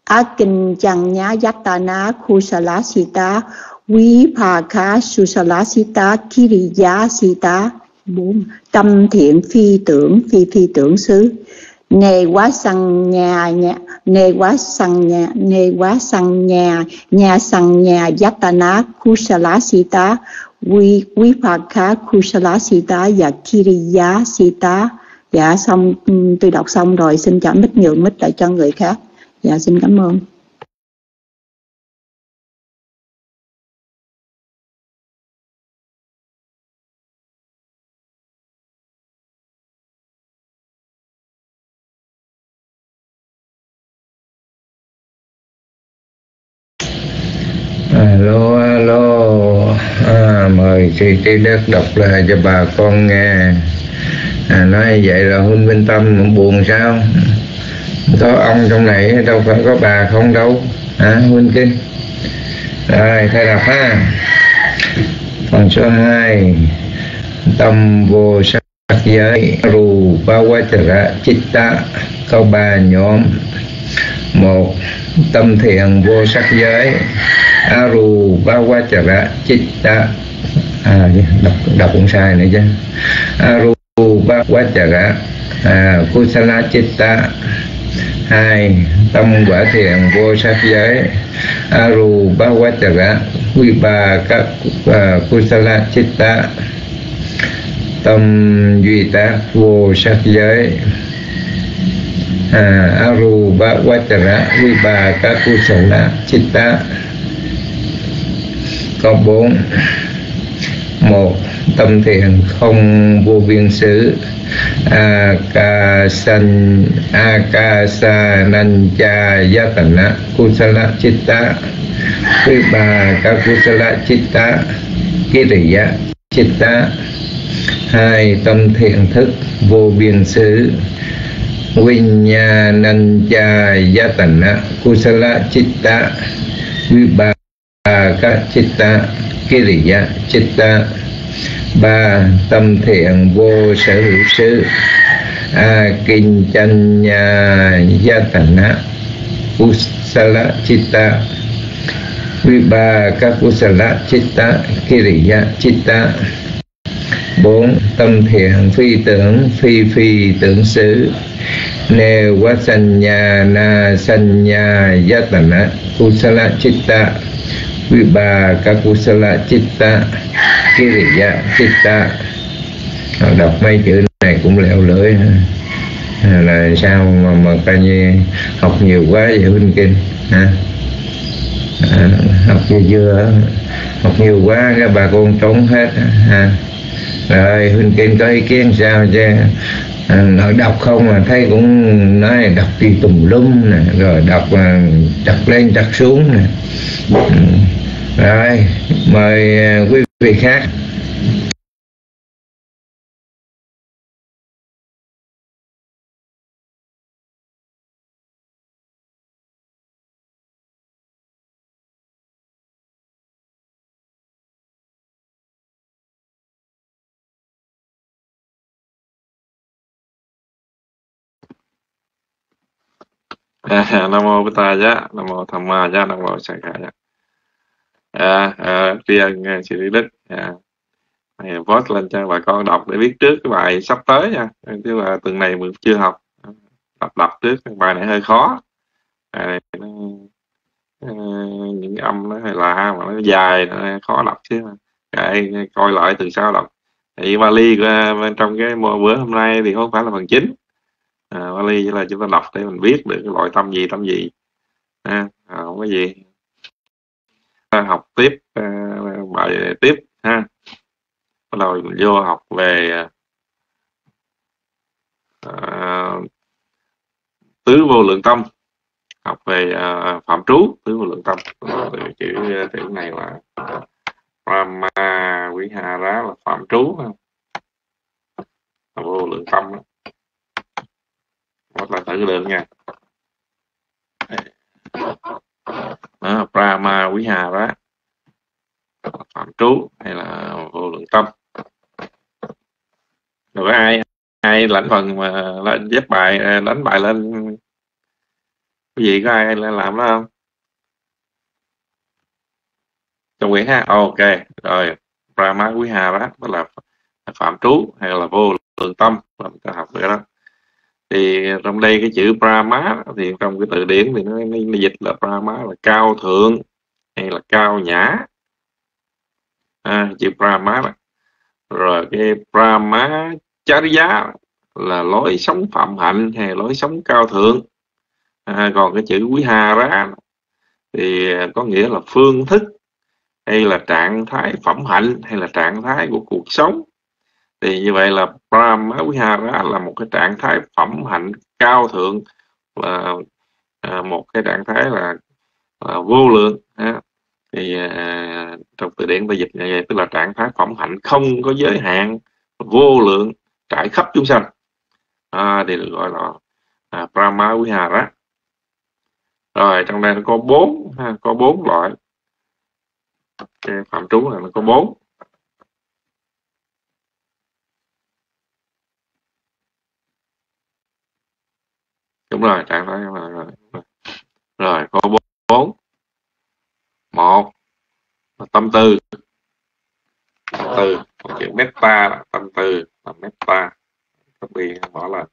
Akin chăng nhá Yatana Kusala Sita Vipaka Susala Sita Kiriya Sita. Bốn. Tâm thiện phi tưởng phi phi tưởng xứ nề quá sằng nhà nhà nề quá sằng nhà nề quá sằng nhà nhà sằng nhà, yatana kusala sita vi vipaka kusala sita và kiriya sita. Dạ xong ừ, tôi đọc xong rồi, xin trả mít nhường mít lại cho người khác. Dạ xin cảm ơn. À, cái trí đất đọc là cho bà con nghe. À, nói vậy là huynh minh tâm buồn sao? Có ông trong này đâu phải có bà không đâu. Hả huynh kinh? Rồi thay đọc ha. Phần số 2 tâm vô sắc giới rù ba quá chara chitta có ba nhóm. Một tâm thiện vô sắc giới aru bhavachara chitta à, dạ, đọc đọc cũng sai nữa chứ. Aru bhavachara à, kusala à, chitta hai tâm quả thiện vô sắc giới. Aru bhavachara vibhaka à, kusala à, chitta tâm duy tác vô sắc giới. À, aru bhavachara các kusala chitta có bốn một, tâm thiện không vô biên xứ. Akasan akasanancha yatana kusala chitta thứ ba các kusala chitta kiriya chitta hai, tâm thiện thức vô biên xứ. Vinyanancha yatana kusala chitta vibha chitta kiriya chitta ba tâm thiện vô sở hữu xứ a kinh chanya yatana kusala chitta ba các kusala chitta kiriya chitta bốn tâm thiện phi tưởng phi phi tưởng xứ nê quá sanya na sanya yatana kusala chitta vibha kusala chitta kiriya chitta đọc mấy chữ này cũng leo lưỡi ha. Là sao mà mà coi như học nhiều quá vậy huynh kinh ha à, học như dưa học nhiều quá các bà con trốn hết ha rồi huynh kinh có ý kiến sao chứ? À, nói đọc không mà thấy cũng nói đọc đi tùm lum nè rồi đọc à, đặt lên đặt xuống nè. Ừ. Rồi mời à, quý vị khác. À, nam mô bổn tát giá nam mô tham ma giá nam mô sang khả giá à, à, tri ân à, Lý đức. À, post lên cho bà con đọc để biết trước cái bài sắp tới nha. Chứ là tuần này mình chưa học. Đọc đọc trước bài này hơi khó. À, nó, uh, những âm nó hơi lạ mà nó dài nó khó đọc chứ cái coi lại từ sau đọc. Thì Bali bên trong cái bữa hôm nay thì không phải là phần chính à, Bali là chúng ta đọc để mình biết được cái loại tâm gì tâm gì. À, à không có gì. Ta học tiếp à, bài tiếp ha. Bắt đầu mình vô học về à, tứ vô lượng tâm. Học về à, phạm trú tứ vô lượng tâm. Chữ à, chữ này là Brahma rá là phạm trú vô lượng tâm đó hoặc là tự lượng nha. Đó, Brahma Vihara phạm trú hay là vô lượng tâm. Rồi ai ai lãnh phần mà lên dép bài à, đánh bài lên cái gì có ai lên làm đó không? Trong quyển ha ok rồi Brahma Quý Hà đó đó là phạm trú hay là vô lượng tâm làm ta học cái đó thì trong đây cái chữ Brahma thì trong cái từ điển thì nó, nó, nó dịch là Brahma là cao thượng hay là cao nhã. À, chữ Brahma đó. rồi cái Brahma Chariya là lối sống phạm hạnh hay lối sống cao thượng. À, còn cái chữ quý hà ra thì có nghĩa là phương thức hay là trạng thái phẩm hạnh hay là trạng thái của cuộc sống thì như vậy là Brahma Vihara là một cái trạng thái phẩm hạnh cao thượng là à, một cái trạng thái là, là vô lượng ha. thì à, trong từ điển ta dịch như vậy tức là trạng thái phẩm hạnh không có giới hạn vô lượng trải khắp chúng sanh. À, thì được gọi là à, Brahma Vihara rồi trong đây nó có bốn ha, có bốn loại. Cái phạm trú là nó có bốn. Rồi trạng thái rồi, rồi, rồi có bốn. Một. Tâm tư. Tâm tư. Chữ meta tâm tư là meta copy bỏ lên.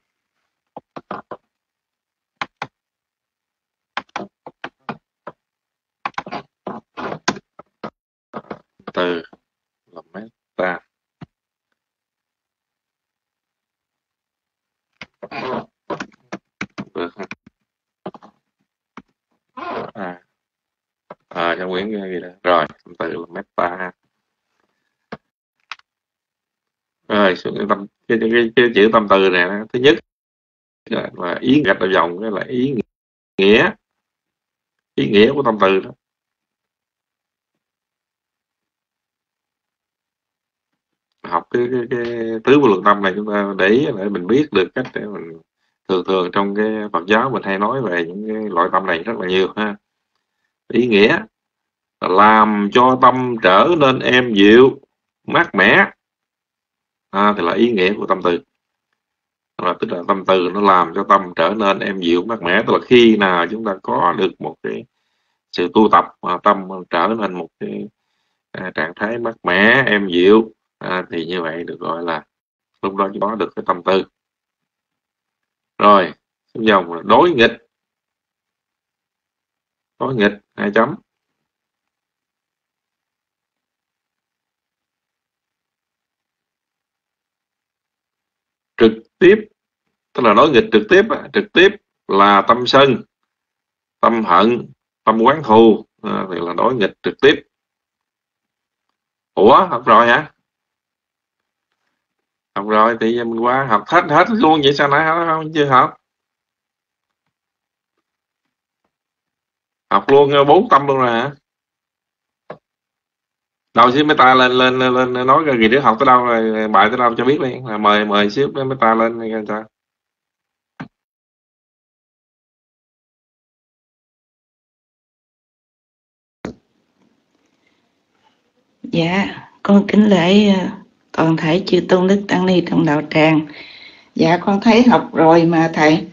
Từ là meta được à. À trong quyển gì đó rồi từ là meta rồi cái tâm cái, cái, cái, cái chữ tâm từ này thứ nhất là ý gạch đầu dòng cái là ý nghĩa. Ý nghĩa của tâm từ đó. Học cái cái, cái tứ vô lượng tâm này chúng ta để ý để mình biết được cách để mình thường thường trong cái Phật giáo mình hay nói về những cái loại tâm này rất là nhiều ha. Ý nghĩa là làm cho tâm trở nên êm dịu mát mẻ. À, thì là ý nghĩa của tâm từ. Là tức là tâm từ nó làm cho tâm trở nên êm dịu mát mẻ. Tức là khi nào chúng ta có được một cái sự tu tập mà tâm trở nên một cái à, trạng thái mát mẻ êm dịu à, thì như vậy được gọi là lúc đó có được cái tâm tư rồi dòng đối nghịch. Đối nghịch, hai chấm. Trực tiếp, tức là đối nghịch trực tiếp trực tiếp là tâm sân, tâm hận, tâm quán thù. À, Thì là đối nghịch trực tiếp. Ủa, không rồi hả? Học rồi thì giờ mình qua học hết hết luôn vậy sao nãy không? Chưa học. Học luôn bốn tâm luôn rồi hả? Đầu xíu mấy ta lên lên lên, lên nói cái gì đứa học tới đâu rồi bài tới đâu cho biết đi mời mời xíu mấy ta lên nghe sao. Dạ, con kính lễ toàn thể chư tôn đức tăng ni trong đạo tràng. Dạ con thấy học rồi mà, thầy.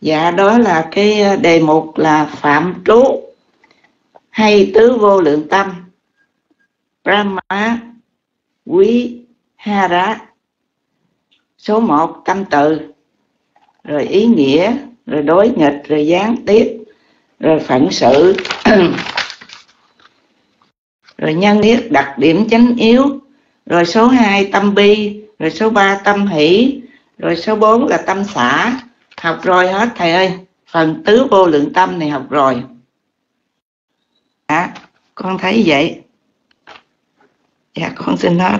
Dạ đó là cái ờ, đề mục là phạm trú, hay tứ vô lượng tâm. Brahma, quý, hara, số 1 tâm tự rồi ý nghĩa, rồi đối nghịch, rồi gián tiếp, rồi phận sự rồi nhân thiết đặc điểm chánh yếu. Rồi số 2 tâm bi rồi số 3 tâm hỷ rồi số 4 là tâm xã học rồi hết thầy ơi. Phần tứ vô lượng tâm này học rồi. À, con thấy vậy. Dạ con xin hết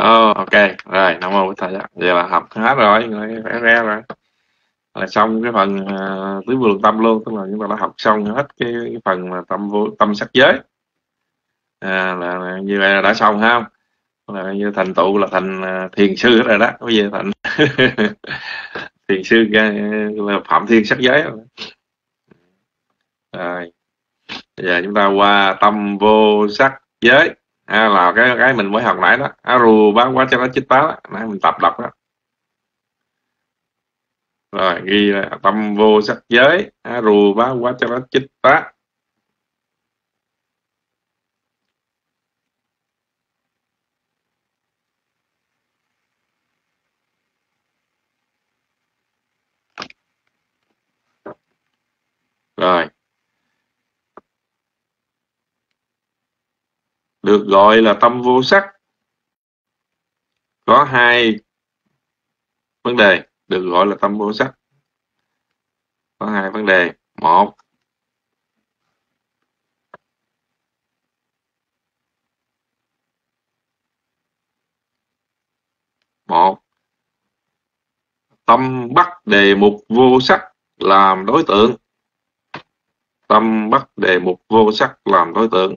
oh, ok. Rồi nam mô thầy giờ là học hết rồi phải ra rồi. Là xong cái phần uh, tứ vô lượng tâm luôn tức là chúng ta đã học xong hết cái, cái phần mà tâm vô tâm sắc giới. À, là, là như vậy là đã xong ha? Là như thành tựu là thành uh, thiền sư rồi đó. Bây giờ thành thiền sư là phạm thiên sắc giới rồi. rồi. Bây giờ chúng ta qua tâm vô sắc giới à, là cái cái mình mới học nãy đó aru bán quá cho nó chích tá nãy mình tập đọc đó. Rồi ghi là tâm vô sắc giới aru bán quá cho nó chích tá rồi. Được gọi là tâm vô sắc. Có hai vấn đề được gọi là tâm vô sắc. Có hai vấn đề. Một một, tâm bắt đề mục vô sắc làm đối tượng. Tâm bắt đề mục vô sắc làm đối tượng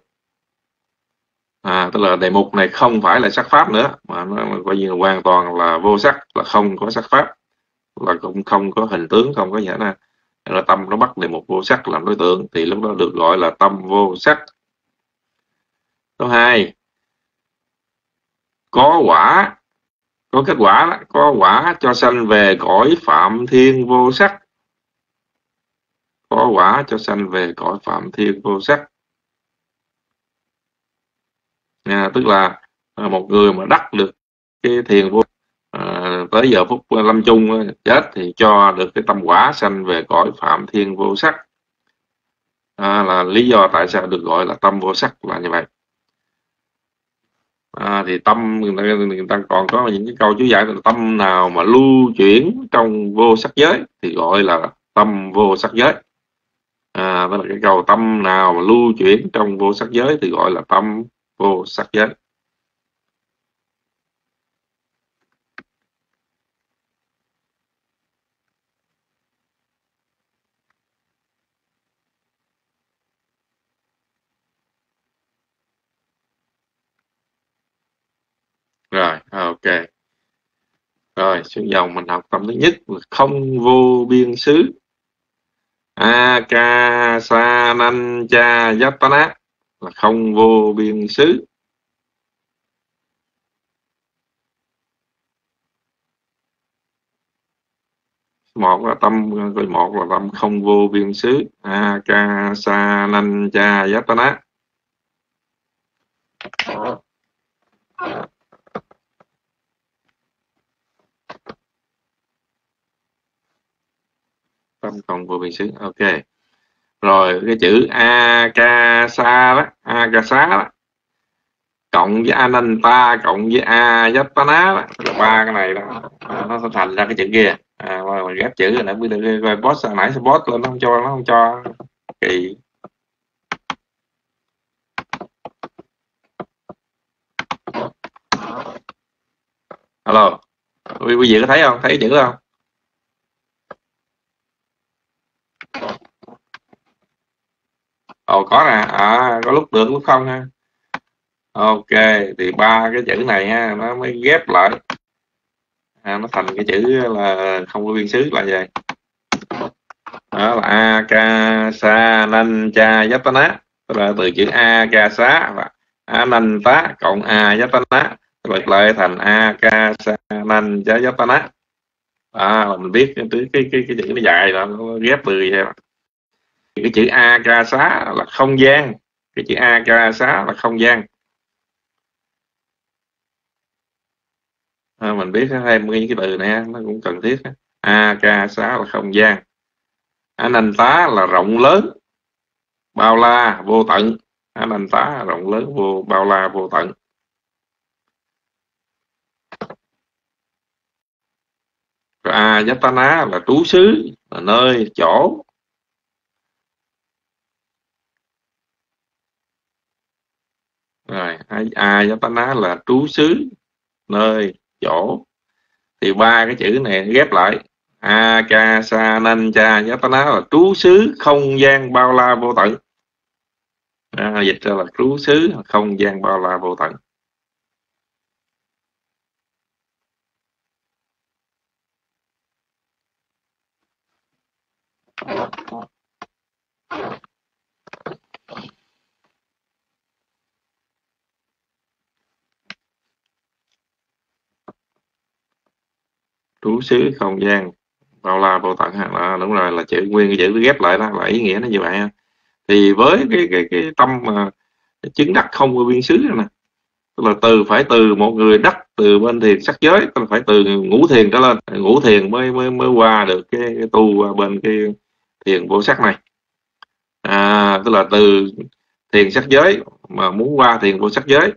à, tức là đề mục này không phải là sắc pháp nữa mà nó coi như là hoàn toàn là vô sắc là không có sắc pháp là cũng không có hình tướng không có nghĩa là là tâm nó bắt đề mục vô sắc làm đối tượng thì lúc đó được gọi là tâm vô sắc. Số hai có quả có kết quả đó, có quả cho sanh về cõi phạm thiên vô sắc. Có quả cho sanh về cõi phạm thiên vô sắc à, tức là à, một người mà đắc được cái thiền vô à, tới giờ phút à, lâm chung à, chết thì cho được cái tâm quả sanh về cõi phạm thiên vô sắc. À, là lý do tại sao được gọi là tâm vô sắc là như vậy. À, thì tâm người ta, người ta còn có những cái câu chú giải là tâm nào mà lưu chuyển trong vô sắc giới thì gọi là tâm vô sắc giới. À, đó là cái câu tâm nào mà lưu chuyển trong vô sắc giới thì gọi là tâm vô sắc giới rồi à, ok. Rồi xuống dòng mình học tâm thứ nhất là không vô biên xứ. A ca sa nang cha yatana là không vô biên xứ. Một là tâm rồi một là tâm không vô biên xứ. A k sa nành cha yatana tâm không vô biên xứ. Ok rồi cái chữ akasa đó akasa đó cộng với ananta cộng với a yatana là ba cái này đó. À, nó sẽ thành ra cái chữ kia. À, mà ghép chữ rồi nãy bây giờ rồi boss nãy sẽ boss lên nó không cho nó không cho kỳ. Alo. Quý vị có thấy không? Thấy chữ không? Ồ có nè. À có lúc được lúc không ha. Ok thì ba cái chữ này ha nó mới ghép lại. À, nó thành cái chữ là không có biên xứ là vậy. Đó là akasa nancha yatana. Tức là từ chữ akasa và ananta cộng a yatana. Lật lại thành akasa nancha yatana. À mình biết cái cái cái cái, cái chữ nó dài là nó ghép từ vậy cái chữ akasa là không gian. Cái chữ akasa là không gian. À, mình biết thêm những cái từ này nó cũng cần thiết a xá là không gian. Anh tá là rộng lớn. Bao la vô tận. Anh tá rộng lớn vô bao la vô tận. Rồi a yatana là trú xứ là nơi chỗ. Rồi a là trú xứ nơi chỗ. Thì ba cái chữ này ghép lại. Akasanancha yatana là trú xứ không gian bao la vô tận. À, dịch ra là trú xứ không gian bao la vô tận. Trú xứ không gian. Bao la vô tận là đúng rồi là chữ nguyên cái chữ ghép lại đó là ý nghĩa nó như vậy thì với cái cái cái tâm mà chứng đắc không có biên xứ này nè tức là từ phải từ một người đắc từ bên thiền sắc giới tức là phải từ ngũ thiền trở lên ngũ thiền mới mới mới qua được cái, cái tu qua bên cái thiền vô sắc này. À, tức là từ thiền sắc giới mà muốn qua thiền vô sắc giới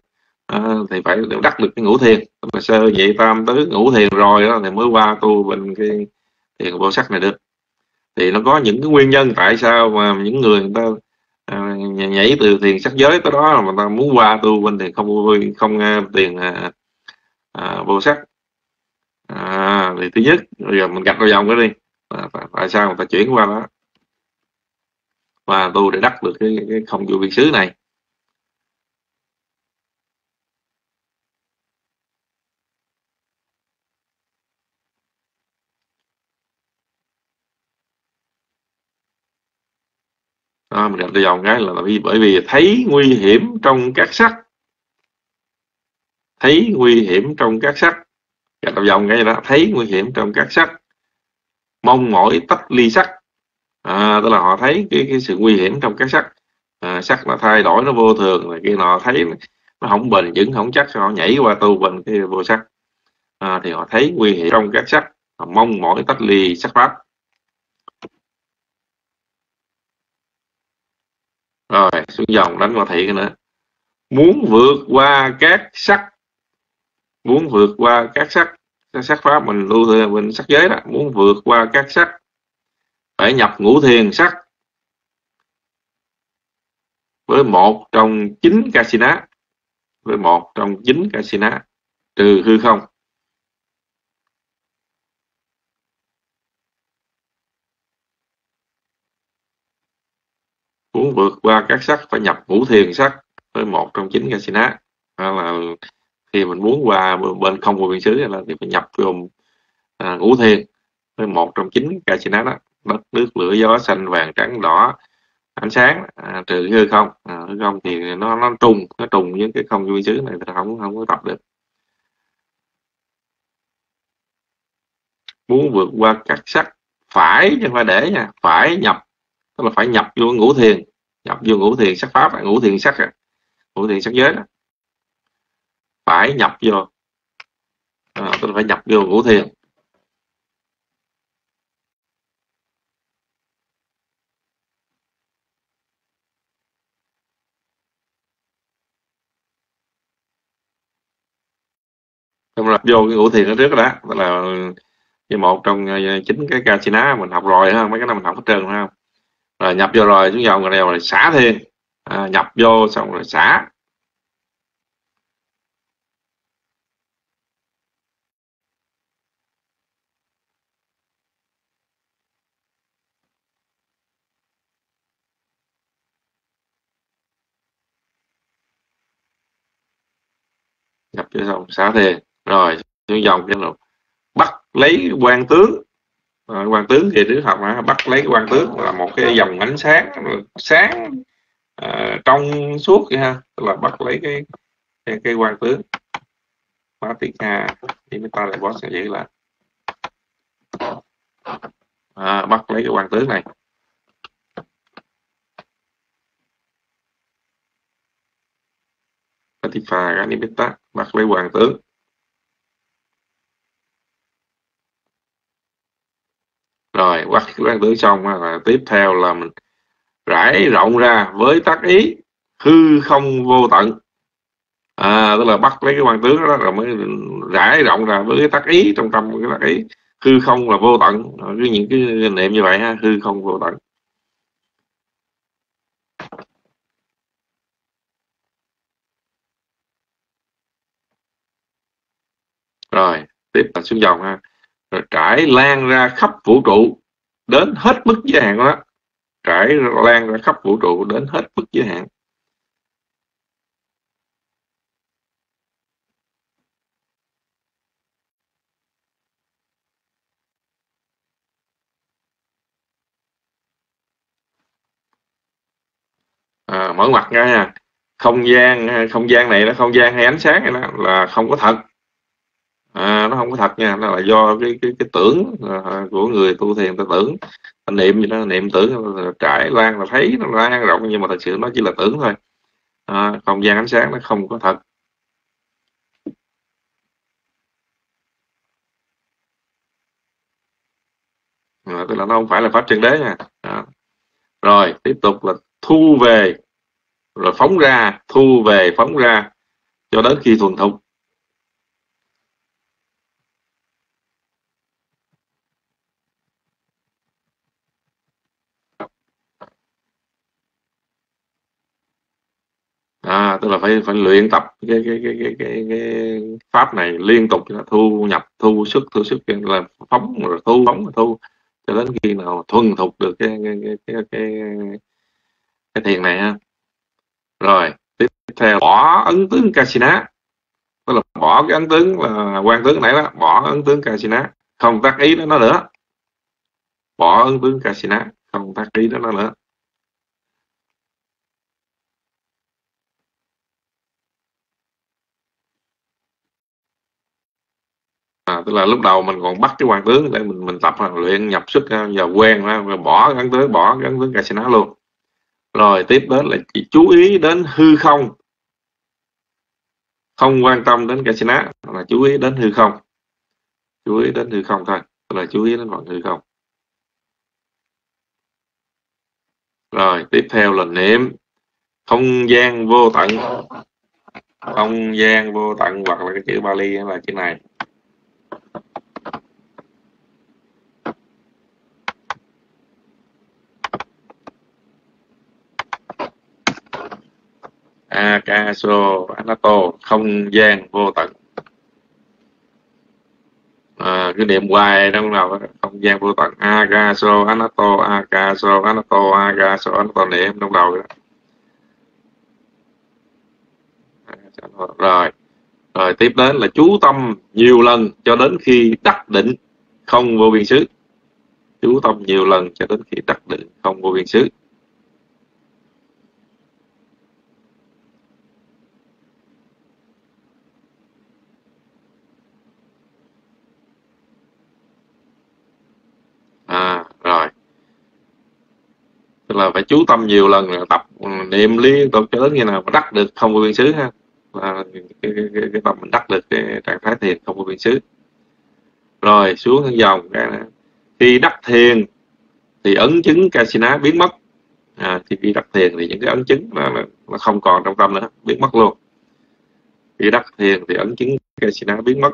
à, thì phải đắc được cái ngũ thiền. Mà sơ nhị tam tứ ngũ thiền rồi đó thì mới qua tu bên cái thiền vô sắc này được. Thì nó có những cái nguyên nhân tại sao mà những người người ta à, nhảy từ thiền sắc giới tới đó mà ta muốn qua tu bên thì không không, à, nghe tiền à, à, vô sắc. À, thì thứ nhất bây giờ mình gạch vào dòng cái đi. À, tại sao người ta chuyển qua đó? Và tu để đắc được cái, cái không vô biên xứ này. À, mình đặt dòng cái là vì bởi vì thấy nguy hiểm trong các sắc. Thấy nguy hiểm trong các sắc. Đặt dòng cái đó. Thấy nguy hiểm trong các sắc. Mong mỏi tách ly sắc. À, tức là họ thấy cái, cái sự nguy hiểm trong các sắc. À, sắc nó thay đổi nó vô thường. Này kia họ thấy nó không bền vững không chắc họ nhảy qua tu bình cái vô sắc. À, thì họ thấy nguy hiểm trong các sắc. Họ mong mỏi tách ly sắc pháp. Rồi, xuống dòng đánh qua thị nữa. Muốn vượt qua các sắc. Muốn vượt qua các sắc. Các sắc pháp mình lưu thừa, mình sắc giới đó. Muốn vượt qua các sắc. Phải nhập ngũ thiền sắc. Với một trong chín casina. Với một trong chín casina. Trừ hư không. Muốn vượt qua các sắc phải nhập ngũ thiền sắc với một trong chín casino đó là khi mình muốn qua bên không của biên xứ là thì phải nhập vô à, ngũ thiền với một trong chín casino đó. Đất nước lửa gió xanh vàng trắng đỏ ánh sáng à, trừ hư không. À, hư không thì nó nó trùng nó trùng với cái không biên xứ này thì không không có tập được. Muốn vượt qua các sắc phải chứ không phải để nha phải nhập tức là phải nhập vô ngũ thiền nhập vô ngũ thiền sắc pháp ngũ thiền sắc ngũ thiền sắc giới đó. Phải nhập vô. À, tức là phải nhập vô ngũ thiền. Xong rồi vô cái ngũ thiền ở trước đó tức là như một trong chín chính cái casino mình học rồi ha mấy cái này mình học hết trơn không rồi nhập vô rồi chúng dòng rồi đều là xả thiền à, nhập vô xong rồi xả. Nhập vô xong xả thiền rồi xuống dòng cái bắt lấy quan tướng. Ờ, à, quan tướng thì đứa học là bắt lấy quan tướng là một cái dòng ánh sáng sáng à, trong suốt vậy ha. Tức là bắt lấy cái cái, cái quan tướng quá tiết nga thì chúng ta lại boss sẽ dễ là à, bắt lấy cái quan tướng này. Patifa Ganimita bắt lấy hoàng tướng rồi, bắt quan tướng xong là tiếp theo là mình rải rộng ra với tác ý hư không vô tận. À tức là bắt lấy cái quan tướng đó rồi mới rải rộng ra với cái tác ý, trong trong cái tác ý. Hư không là vô tận. Cứ những cái niệm như vậy ha, hư không vô tận. Rồi, tiếp là xuống dòng ha rồi trải lan ra khắp vũ trụ đến hết mức giới hạn đó. Trải lan ra khắp vũ trụ đến hết mức giới hạn. À, mở mặt ra nha. Không gian không gian này là không gian hay ánh sáng này đó là không có thật à, nó không có thật nha nó là do cái cái cái tưởng à, của người tu thiền ta tưởng. Ta niệm gì đó niệm tưởng trải lan là thấy nó lan rộng nhưng mà thật sự nó chỉ là tưởng thôi. À, không gian ánh sáng nó không có thật. À, tức là nó không phải là pháp chân đế nha. À. rồi tiếp tục là thu về. Rồi phóng ra thu về phóng ra cho đến khi thuần thục. À tức là phải phải luyện tập cái cái cái cái cái, cái pháp này liên tục là thu nhập thu sức thu sức là phóng rồi thu phóng rồi thu. Cho đến khi nào thuần thục được cái cái cái cái, cái, cái thiền này ha. Rồi tiếp theo bỏ ấn tướng casina tức là bỏ cái ấn tướng là quan tướng nãy đó bỏ ấn tướng casina không tác ý đó nó nữa. Bỏ ấn tướng casina không tác ý đó nó nữa. À, tức là lúc đầu mình còn bắt cái quan tướng để mình mình tập luyện nhập xuất ờ, và quen rồi bỏ gắn tướng bỏ gắn tướng casino luôn. Rồi tiếp đến là chỉ chú ý đến hư không. Không quan tâm đến casino là chú ý đến hư không. Chú ý đến hư không thôi tức là chú ý đến phần hư không. Rồi tiếp theo là niệm. Không gian vô tận. Không gian vô tận hoặc là cái chữ Bali là chữ này. Akaso Anato không gian vô tận. À, cứ niệm hoài trong đầu không gian vô tận. Akaso Anato Akaso Anato Akaso Anato niệm trong đầu đó. rồi rồi tiếp đến là chú tâm nhiều lần cho đến khi đắc định không vô biên xứ. Chú tâm nhiều lần cho đến khi đắc định không vô biên xứ. À rồi. Tức là phải chú tâm nhiều lần tập niệm liên tục cho đến khi nào đắc được không vô biên xứ ha. Là cái, cái, cái, cái tâm mình đắc được cái trạng thái thiền không vô biên xứ. Rồi xuống dòng khi đắc thiền thì ấn chứng casina biến mất. À, thì khi đắc thiền thì những cái ấn chứng là, nó không còn trong tâm nữa biến mất luôn. Khi đắc thiền thì ấn chứng casina biến mất.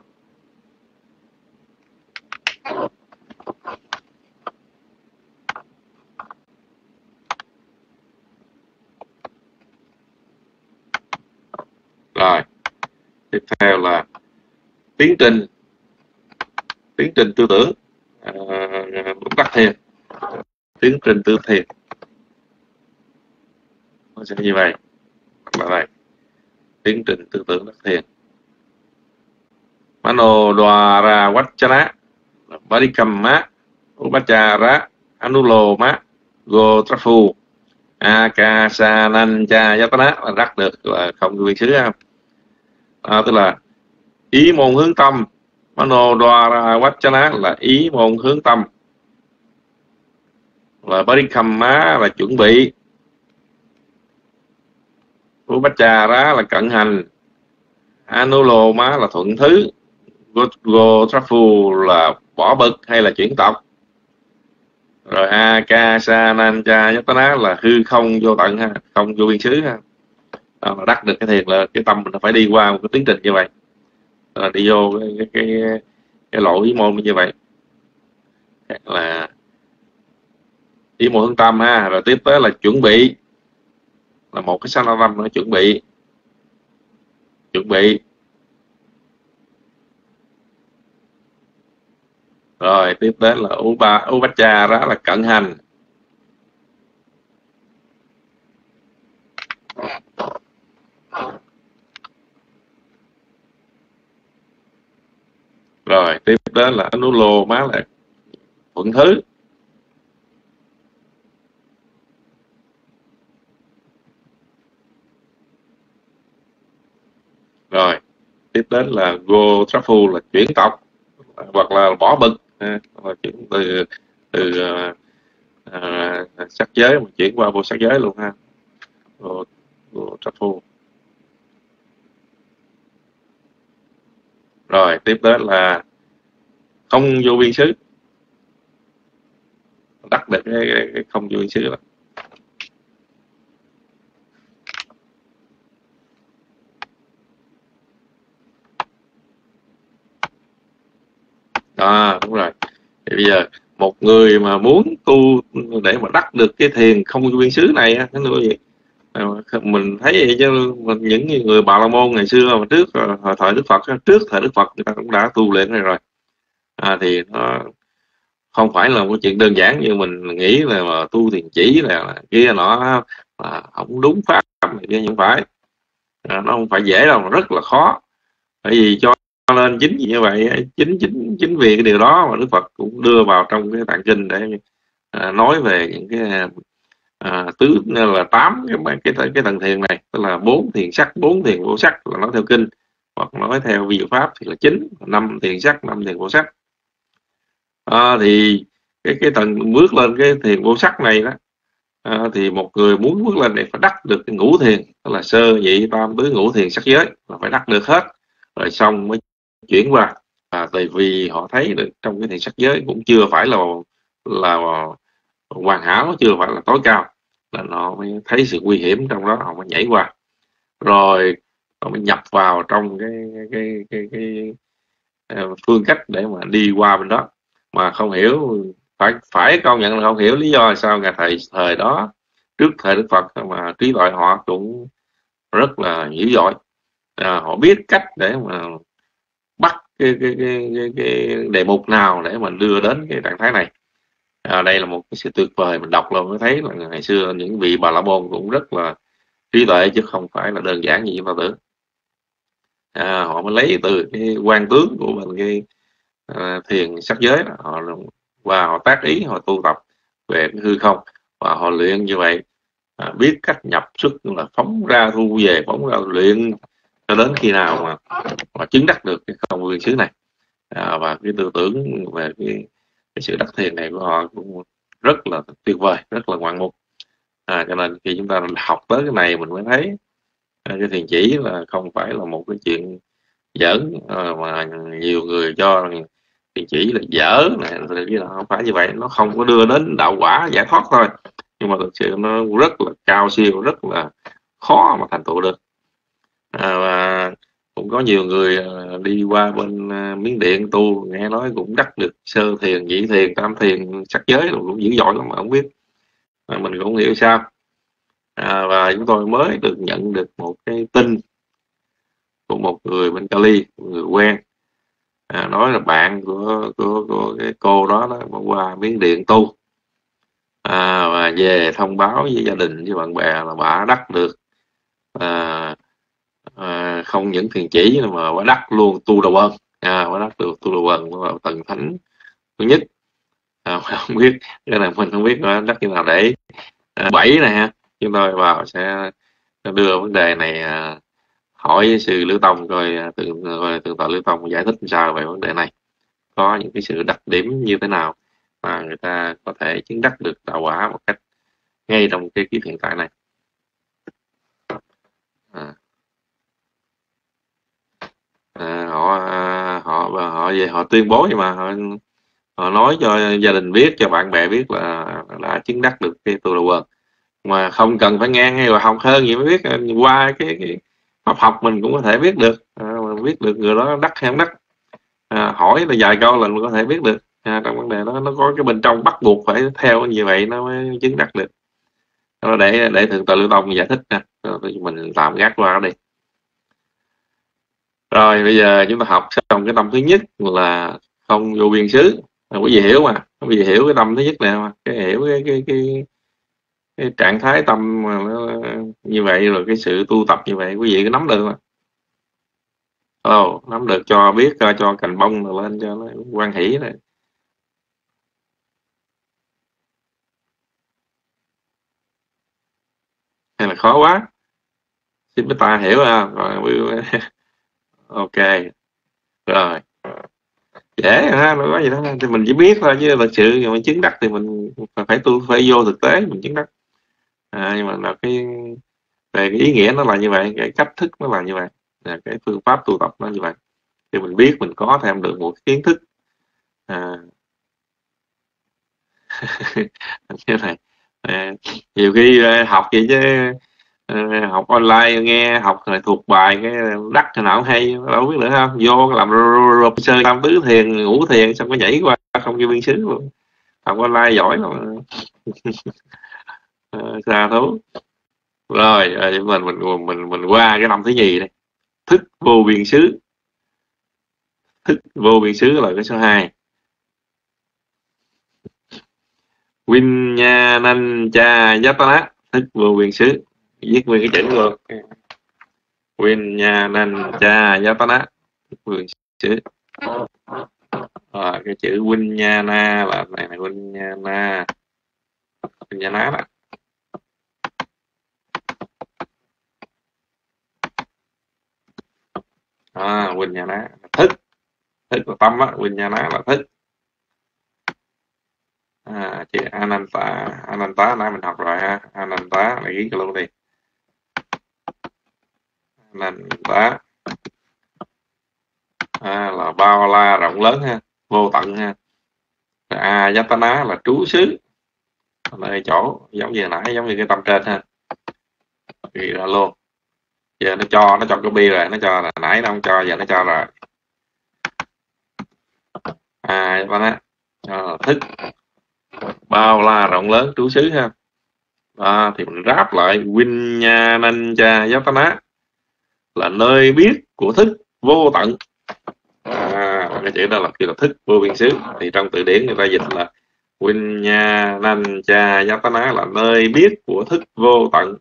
Tiếp theo là tiến trình tiến trình tư tưởng à, đắc thiền tiến trình tư thiền. Nó sẽ như vậy. Là vậy tiến trình tư tưởng bắt thiền. Mano dwara vachana varikamma upachara anuloma gotrafu akasanancha yatana là rắc được là không nguyên xứ không? À, tức là ý môn hướng tâm mano dwara vachana là ý môn hướng tâm. Và má là chuẩn bị. Upachara là cận hành. Anuloma là thuận thứ. Gotrafu là bỏ bực hay là chuyển tộc rồi Akasananja yatana là hư không vô tận ha không vô biên xứ ha mà đắc được cái thiền là cái tâm mình phải đi qua một cái tiến trình như vậy. Là đi vô cái cái cái, cái lộ ý môn như vậy. Là ý môn hướng tâm ha rồi tiếp tới là chuẩn bị. Là một cái sanh tâm nó chuẩn bị. Chuẩn bị. Rồi tiếp đến là u ba u bách cha đó là cận hành. Rồi tiếp đến là anulo má là thuận thứ. Rồi tiếp đến là go trafu là chuyển tộc hoặc là bỏ bực à, chuyển từ từ à, sắc giới mà chuyển qua vô sắc giới luôn ha. Go, go trafu rồi tiếp đến là không vô biên xứ. Đắc được cái, cái, cái không vô biên xứ đó. À đúng rồi. Thì bây giờ một người mà muốn tu để mà đắc được cái thiền không vô biên xứ này á vậy à, Ờ, mình thấy vậy chứ mình những người bà la môn ngày xưa mà trước ờ, thời đức phật trước thời đức phật người ta cũng đã tu luyện này rồi. À, thì nó không phải là một chuyện đơn giản như mình nghĩ là mà tu thiền chỉ là kia nó mà không đúng pháp này kia không phải. À, nó không phải dễ đâu mà rất là khó. Bởi vì cho nên chính vì như vậy chính chính chính vì cái điều đó mà Đức Phật cũng đưa vào trong cái tạng kinh để à, nói về những cái à, tứ là tám cái cái cái, cái tầng thiền này tức là bốn thiền sắc bốn thiền vô sắc là nói theo kinh hoặc nói theo vi pháp thì là chín năm thiền sắc năm thiền vô sắc. À, thì cái cái tầng bước lên cái thiền vô sắc này đó à, thì một người muốn bước lên để phải đắc được cái ngũ thiền tức là sơ nhị tam tứ ngũ thiền sắc giới là phải đắc được hết. Rồi xong mới chuyển qua. À, tại vì họ thấy được trong cái thiền sắc giới cũng chưa phải là là hoàn hảo chưa phải là tối cao là nó mới thấy sự nguy hiểm trong đó họ mới nhảy qua. Rồi họ mới nhập vào trong cái cái cái, cái, cái, ờ, phương cách để mà đi qua bên đó. Mà không hiểu phải phải công nhận là không hiểu lý do sao ngài thầy thời đó trước thời đức phật mà trí tuệ họ cũng rất là dữ dội. À, họ biết cách để mà bắt cái, cái, cái, cái, cái đề mục nào để mà đưa đến cái trạng thái này à, đây là một cái sự tuyệt vời mình đọc luôn mới thấy là ngày xưa những vị bà la môn cũng rất là trí tuệ chứ không phải là đơn giản như chúng ta tưởng à, họ mới lấy từ cái quan tướng của mình cái à, thiền sắc giới đó, họ và họ tác ý họ tu tập về cái hư không và họ luyện như vậy. À, biết cách nhập xuất là phóng ra thu về phóng ra luyện cho đến khi nào mà mà chứng đắc được cái không nguyên xứ này. À, và cái tư tưởng về cái, cái sự đắc thiền này của họ cũng rất là tuyệt vời rất là ngoạn mục. À, cho nên khi chúng ta học tới cái này mình mới thấy à, cái thiền chỉ là không phải là một cái chuyện giỡn à, mà nhiều người cho thiền chỉ là dở này là không phải như vậy. Nó không có đưa đến đạo quả giải thoát thôi. Nhưng mà thực sự nó rất là cao siêu rất là khó mà thành tựu được. À, và cũng có nhiều người ờ, đi qua bên ờ, miến điện tu nghe nói cũng đắc được sơ thiền nhị thiền tam thiền sắc giới cũng dữ dội lắm mà không biết. Mà mình cũng không hiểu sao. À, và chúng tôi mới được nhận được một cái tin của một người bên Cali người quen. À, nói là bạn của của của cái cô đó đó qua miếng điện tu. À, và về thông báo với gia đình với bạn bè là bà đắc được à, à, không những thiền chỉ mà quả đắc luôn tu đầu quân à, quả đắc được tu đầu quân vào tầng thánh thứ nhất. À, không biết cái này mình không biết quả đắc như nào để à, bảy này ha. Chúng tôi vào sẽ đưa vấn đề này à, hỏi sư Lưu Tông coi từ từ tọa Lưu Tông giải thích sao về vấn đề này. Có những cái sự đặc điểm như thế nào mà người ta có thể chứng đắc được đạo quả một cách ngay trong cái kiếp hiện tại này. À, họ họ họ về họ tuyên bố nhưng mà họ họ nói cho gia đình biết cho bạn bè biết là đã chứng đắc được cái tu đồ mà không cần phải nghe hay là học hơn gì mới biết qua cái, cái học học mình cũng có thể biết được. À, biết được người đó đắc hay không đắc. À, hỏi là vài câu là mình có thể biết được. À, trong vấn đề đó nó có cái bên trong bắt buộc phải theo như vậy nó mới chứng đắc được. Đó để để thượng tọa lưu tông giải thích nè. Mình tạm gác qua đi rồi bây giờ chúng ta học xong cái tâm thứ nhất là không vô biên xứ. À, quý vị hiểu mà. Quý vị hiểu cái tâm thứ nhất này mà. Cái hiểu cái cái cái, cái trạng thái tâm mà nó như vậy rồi cái sự tu tập như vậy quý vị có nắm được mà. Ồ oh, nắm được cho biết cho, cho cành bông rồi lên cho nó quan hỷ này hay là khó quá. Xin mấy ta hiểu à? Rồi ok. Rồi. Dễ ha nó có gì đó thì mình chỉ biết thôi chứ thật sự mình chứng đắc thì mình phải tu phải vô thực tế mình chứng đắc. À, nhưng mà là cái về cái ý nghĩa nó là như vậy cái cách thức nó là như vậy là cái phương pháp tu tập nó như vậy. Thì mình biết mình có thêm được một kiến thức. À, như này. À, nhiều khi à, học vậy chứ à, học online nghe học rồi thuộc bài cái đắt thì nào hay đâu biết nữa không vô làm sơ tam tứ thiền ngủ thiền xong có nhảy qua không vô biên sứ luôn. Học online giỏi lắm. Ờ, xa thú. Rồi ờ, mình mình mình mình qua cái năm thứ nhì đây. Thức vô biên xứ. Thức vô biên xứ là cái số 2 Vinyanancha Yatana. Thức vô biên xứ viết nguyên cái chữ luôn. Vinyanancha Yatana thức vô biên xứ. À, cái chữ Vinyana là này là Vinyana Vinyana đó. À, Quỳnh nhà ná thức thức là tâm á Quỳnh nhà ná là thức à, chị Ananta Ananta nãy mình học rồi ha. Ananta lại ghi cái luôn đi Ananta à, là bao la rộng lớn ha vô tận ha. A yatana là trú xứ. Nơi chỗ giống như nãy giống như cái tâm trên ha. Thì ra luôn. Giờ nó cho nó cho cái bi rồi nó cho là nãy nó không cho giờ nó cho rồi. À và nó à, thức. Bao la rộng lớn trú xứ ha. À, thì mình ráp lại Vinyanancha Yatana là nơi biết của thức vô tận. À, cái chữ đó là kêu là thức vô biên xứ. Thì trong từ điển người ta dịch là Vinyanancha Yatana là nơi biết của thức vô tận.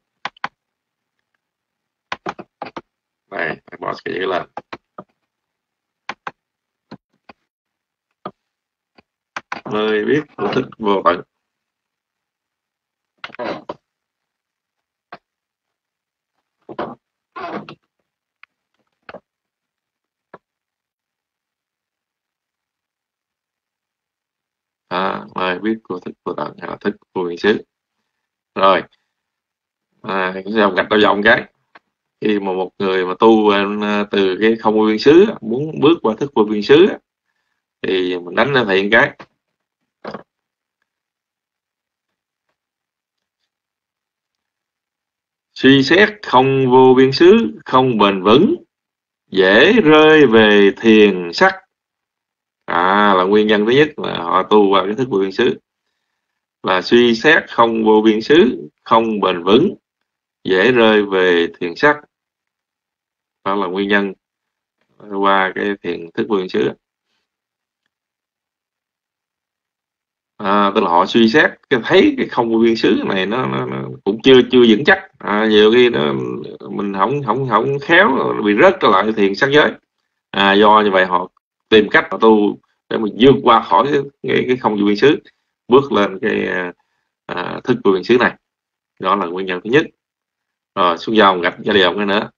Này bỏ cái chữ lên nơi biết của thức vô tận. À, nơi biết cô thức cô tận hay là thức vô biên xứ rồi à, cái dòng gạch đôi dòng cái. Khi mà một người mà tu à, từ cái không vô biên xứ muốn bước qua thức vô biên xứ thì mình đánh lên thiện cái. Suy xét không vô biên xứ không bền vững dễ rơi về thiền sắc. À nguyên nhân thứ nhất là họ tu vào cái thức vô biên xứ. Là suy xét không vô biên xứ không bền vững dễ rơi về thiền sắc. Đó là nguyên nhân qua cái thiền thức vô biên xứ. À, tức là họ suy xét cái thấy cái không vô biên xứ này nó, nó, nó cũng chưa chưa vững chắc. À, nhiều khi nó mình không không không khéo bị rớt trở lại thiền sắc giới. À, do như vậy họ tìm cách họ tu để mà vượt qua khỏi cái, cái không vô biên xứ bước lên cái à, à thức vô biên xứ này. Đó là nguyên nhân thứ nhất. Rồi xuống dòng gạch ra điều cái nữa.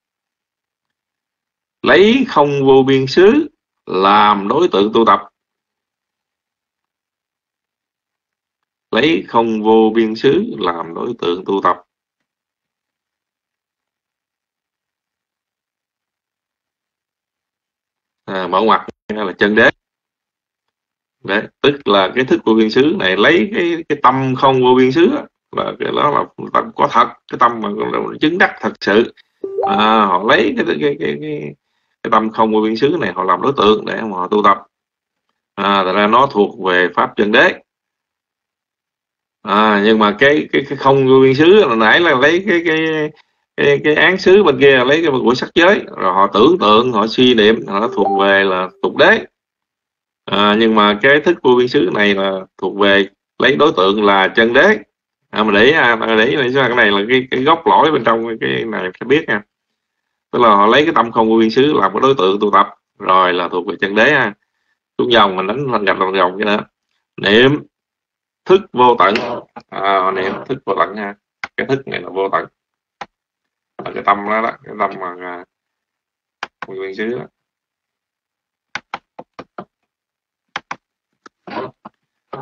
Lấy không vô biên xứ làm đối tượng tu tập. Lấy không vô biên xứ làm đối tượng tu tập. À, mở ngoặt là chân đế. Đấy, tức là cái thức vô biên xứ này lấy cái cái tâm không vô biên xứ là cái đó là tâm có thật cái tâm mà chứng đắc thật sự. À, họ lấy cái cái, cái cái cái tâm không vô biên xứ này họ làm đối tượng để mà họ tu tập. À, thật ra nó thuộc về pháp chân đế. À, nhưng mà cái cái, cái không vô biên xứ là nãy là lấy cái cái cái, cái án xứ bên kia lấy cái của sắc giới rồi họ tưởng tượng họ suy niệm họ thuộc về là tục đế à, nhưng mà cái thức vô biên xứ này là thuộc về lấy đối tượng là chân đế. À, mà để à, để để cái này là cái, cái gốc lỗi bên trong cái này phải biết nha. Tức là họ lấy cái tâm không vô biên xứ làm cái đối tượng tụ tập rồi là thuộc về chân đế ha. Xuống dòng mình đánh thành gạch lòng dòng cái đó. Niệm thức vô tận. À, niệm thức vô tận ha. Cái thức này là vô tận. Là cái tâm đó, đó cái tâm mà à, nguyên biên xứ đó.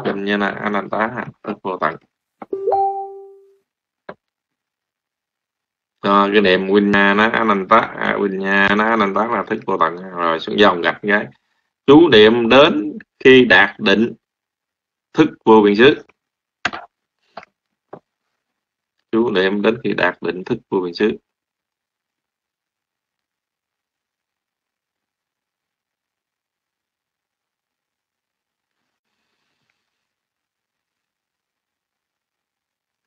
Dùm như là anh tá thức ờ, vô tận cho cái niệm nha nó Ananta à, nha nó Ananta là thức vô tận rồi xuống dòng gạch cái. Chú niệm đến khi đạt định thức vô biên xứ. Chú niệm đến khi đạt định thức vô biên xứ.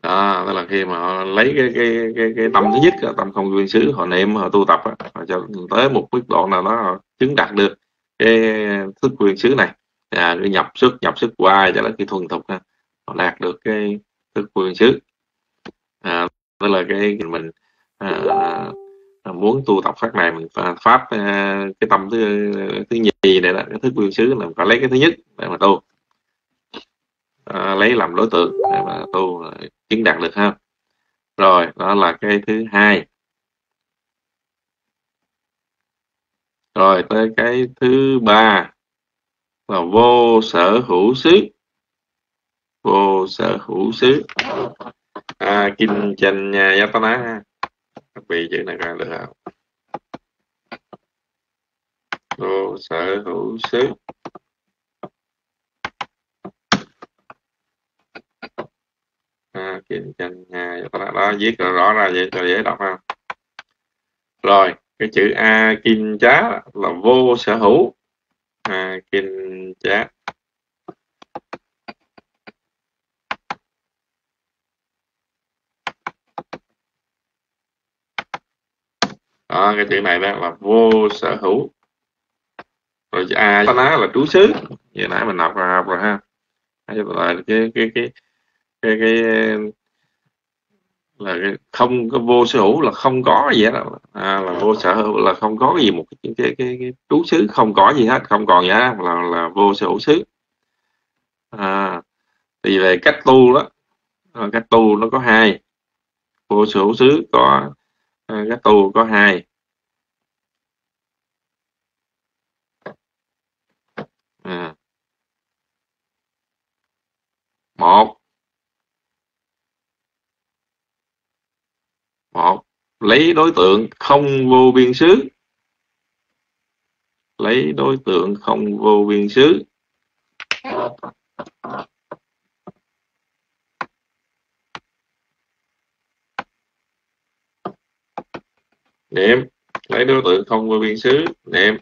Đó tức là khi mà họ lấy cái cái cái, cái tâm thứ nhất tâm không nguyên xứ họ niệm họ tu tập họ cho tới một mức độ nào đó họ chứng đạt được cái thức nguyên xứ này. À, cái nhập sức nhập sức qua cho đến khi thuần thục họ đạt được cái thức nguyên xứ. À, tức là cái mình à, à, muốn tu tập pháp này mình pháp à, cái tâm thứ thứ nhì này là cái thức nguyên xứ là phải lấy cái thứ nhất để mà tu à, lấy làm đối tượng để mà tu chứng đạt được ha. Rồi đó là cái thứ hai. Rồi tới cái thứ ba là vô sở hữu xứ. Vô sở hữu xứ. À, kinh chanh nhà yatana ha. Chữ này ra được không? Vô sở hữu xứ. À, kinh tranh à, bạn đó viết rõ, rõ ra vậy cho dễ đọc ha. Rồi cái chữ a kim chá là vô sở hữu. A kim chá. Đó cái chữ này đó là vô sở hữu. Rồi a nó là trú xứ. Vậy nãy mình học rồi học rồi ha. Là cái cái cái cái cái là cái không có vô sở hữu là không có gì hết à, là vô sở hữu là không có gì một cái cái cái, cái trú xứ không có gì hết không còn gì hết là là vô sở hữu xứ. À, thì về cách tu đó à, cách tu nó có hai. Vô sở hữu xứ có à, cách tu có hai. À. một một lấy đối tượng không vô biên xứ. Lấy đối tượng không vô biên xứ. Niệm. Lấy đối tượng không vô biên xứ. Niệm.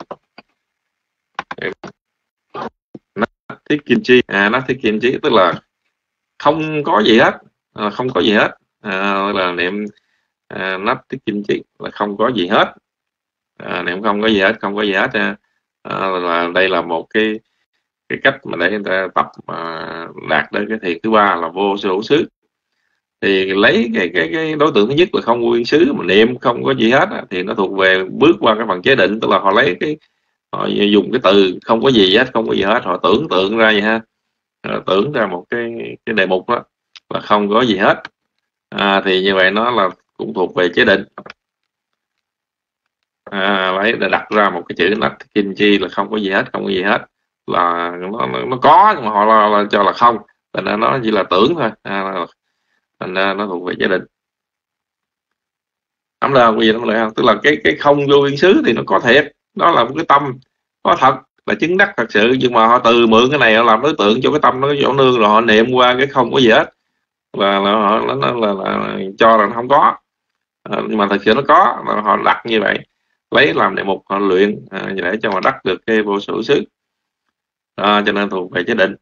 Thiết kim chi. À nó thiết kim chi tức là không có gì hết. À, không có gì hết. À, là niệm à, nắp tiết kim chỉ là không có gì hết. À, niệm không có gì hết không có gì hết à. à, là đây là một cái cái cách mà để người ta tập mà đạt đến cái thiền thứ ba là vô sở hữu xứ. Thì lấy cái cái cái đối tượng thứ nhất là không nguyên xứ mà niệm không có gì hết à, thì nó thuộc về bước qua cái phần chế định tức là họ lấy cái họ dùng cái từ không có gì hết không có gì hết họ tưởng tượng ra vậy ha. Họ tưởng ra một cái cái đề mục đó là không có gì hết. À, thì như vậy nó là cũng thuộc về chế định. À, lấy là đặt ra một cái chữ là kim chi là không có gì hết không có gì hết. Là nó nó có nhưng mà họ là, là cho là không. Thành ra nó chỉ là tưởng thôi. À, thành ra nó thuộc về chế định. nắm được không? gì nắm được không? Tức là cái cái không vô biên xứ thì nó có thiệt, đó là một cái tâm. Có thật là chứng đắc thật sự nhưng mà họ từ mượn cái này họ làm đối tượng cho cái tâm nó chỗ nương rồi họ niệm qua cái không có gì hết. Là, là họ nó, là, là, là cho là nó không có à, nhưng mà thật sự nó có họ đặt như vậy lấy làm đề mục họ luyện à, để cho mà đắc được cái vô sở xứ. À, cho nên thuộc về chế định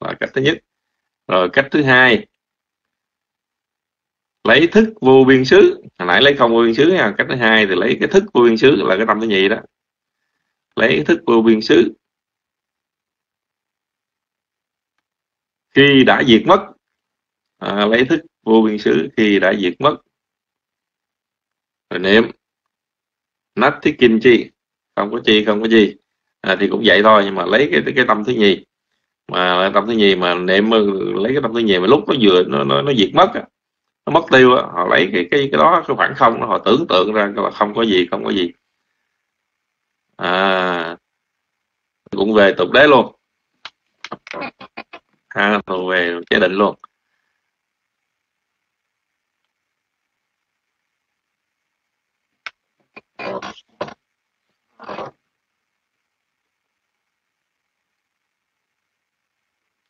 là cách thứ nhất. Rồi cách thứ hai lấy thức vô biên xứ. Hồi nãy lấy không vô biên xứ nha cách thứ hai thì lấy cái thức vô biên xứ là cái tâm thứ nhị đó. Lấy thức vô biên xứ. Khi đã diệt mất à, lấy thức vô biên xứ khi đã diệt mất rồi niệm nát thiết kinh chi? Không có chi không có gì à, thì cũng vậy thôi nhưng mà lấy cái cái tâm thứ nhì. Mà tâm thứ nhì mà niệm lấy cái tâm thứ nhì mà lúc nó vừa nó nó, nó diệt mất nó mất tiêu họ lấy cái cái cái đó cái khoảng không đó, họ tưởng tượng ra là không có gì không có gì. À cũng về tục đế luôn. À, về chế định luôn.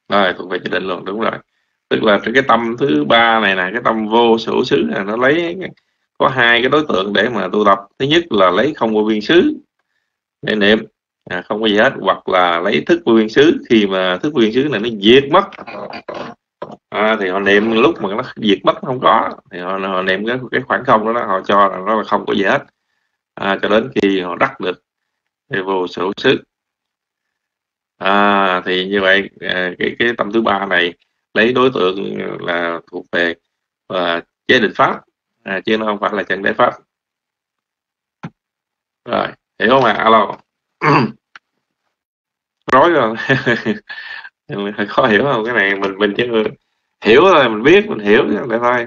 Rồi thuộc về chế định luận đúng rồi. Tức là cái tâm thứ ba này nè cái tâm vô sở xứ là nó lấy có hai cái đối tượng để mà tu tập. Thứ nhất là lấy không vô biên xứ để niệm. À, không có gì hết. Hoặc là lấy thức vô biên xứ. Khi mà thức vô biên xứ này nó diệt mất. À, thì họ niệm lúc mà nó diệt mất không có. Thì họ, họ niệm cái cái khoảng không đó, đó họ cho là nó là không có gì hết à, cho đến khi họ đắc được cái vô sở xứ. À, thì như vậy à, cái cái tâm thứ ba này lấy đối tượng là thuộc về và chế định pháp. À, chứ nó không phải là chân đế pháp. Rồi hiểu không ạ? À? alo. Rối rồi. Khó hiểu không? Cái này mình mình chứ hiểu rồi mình biết mình hiểu rồi thôi.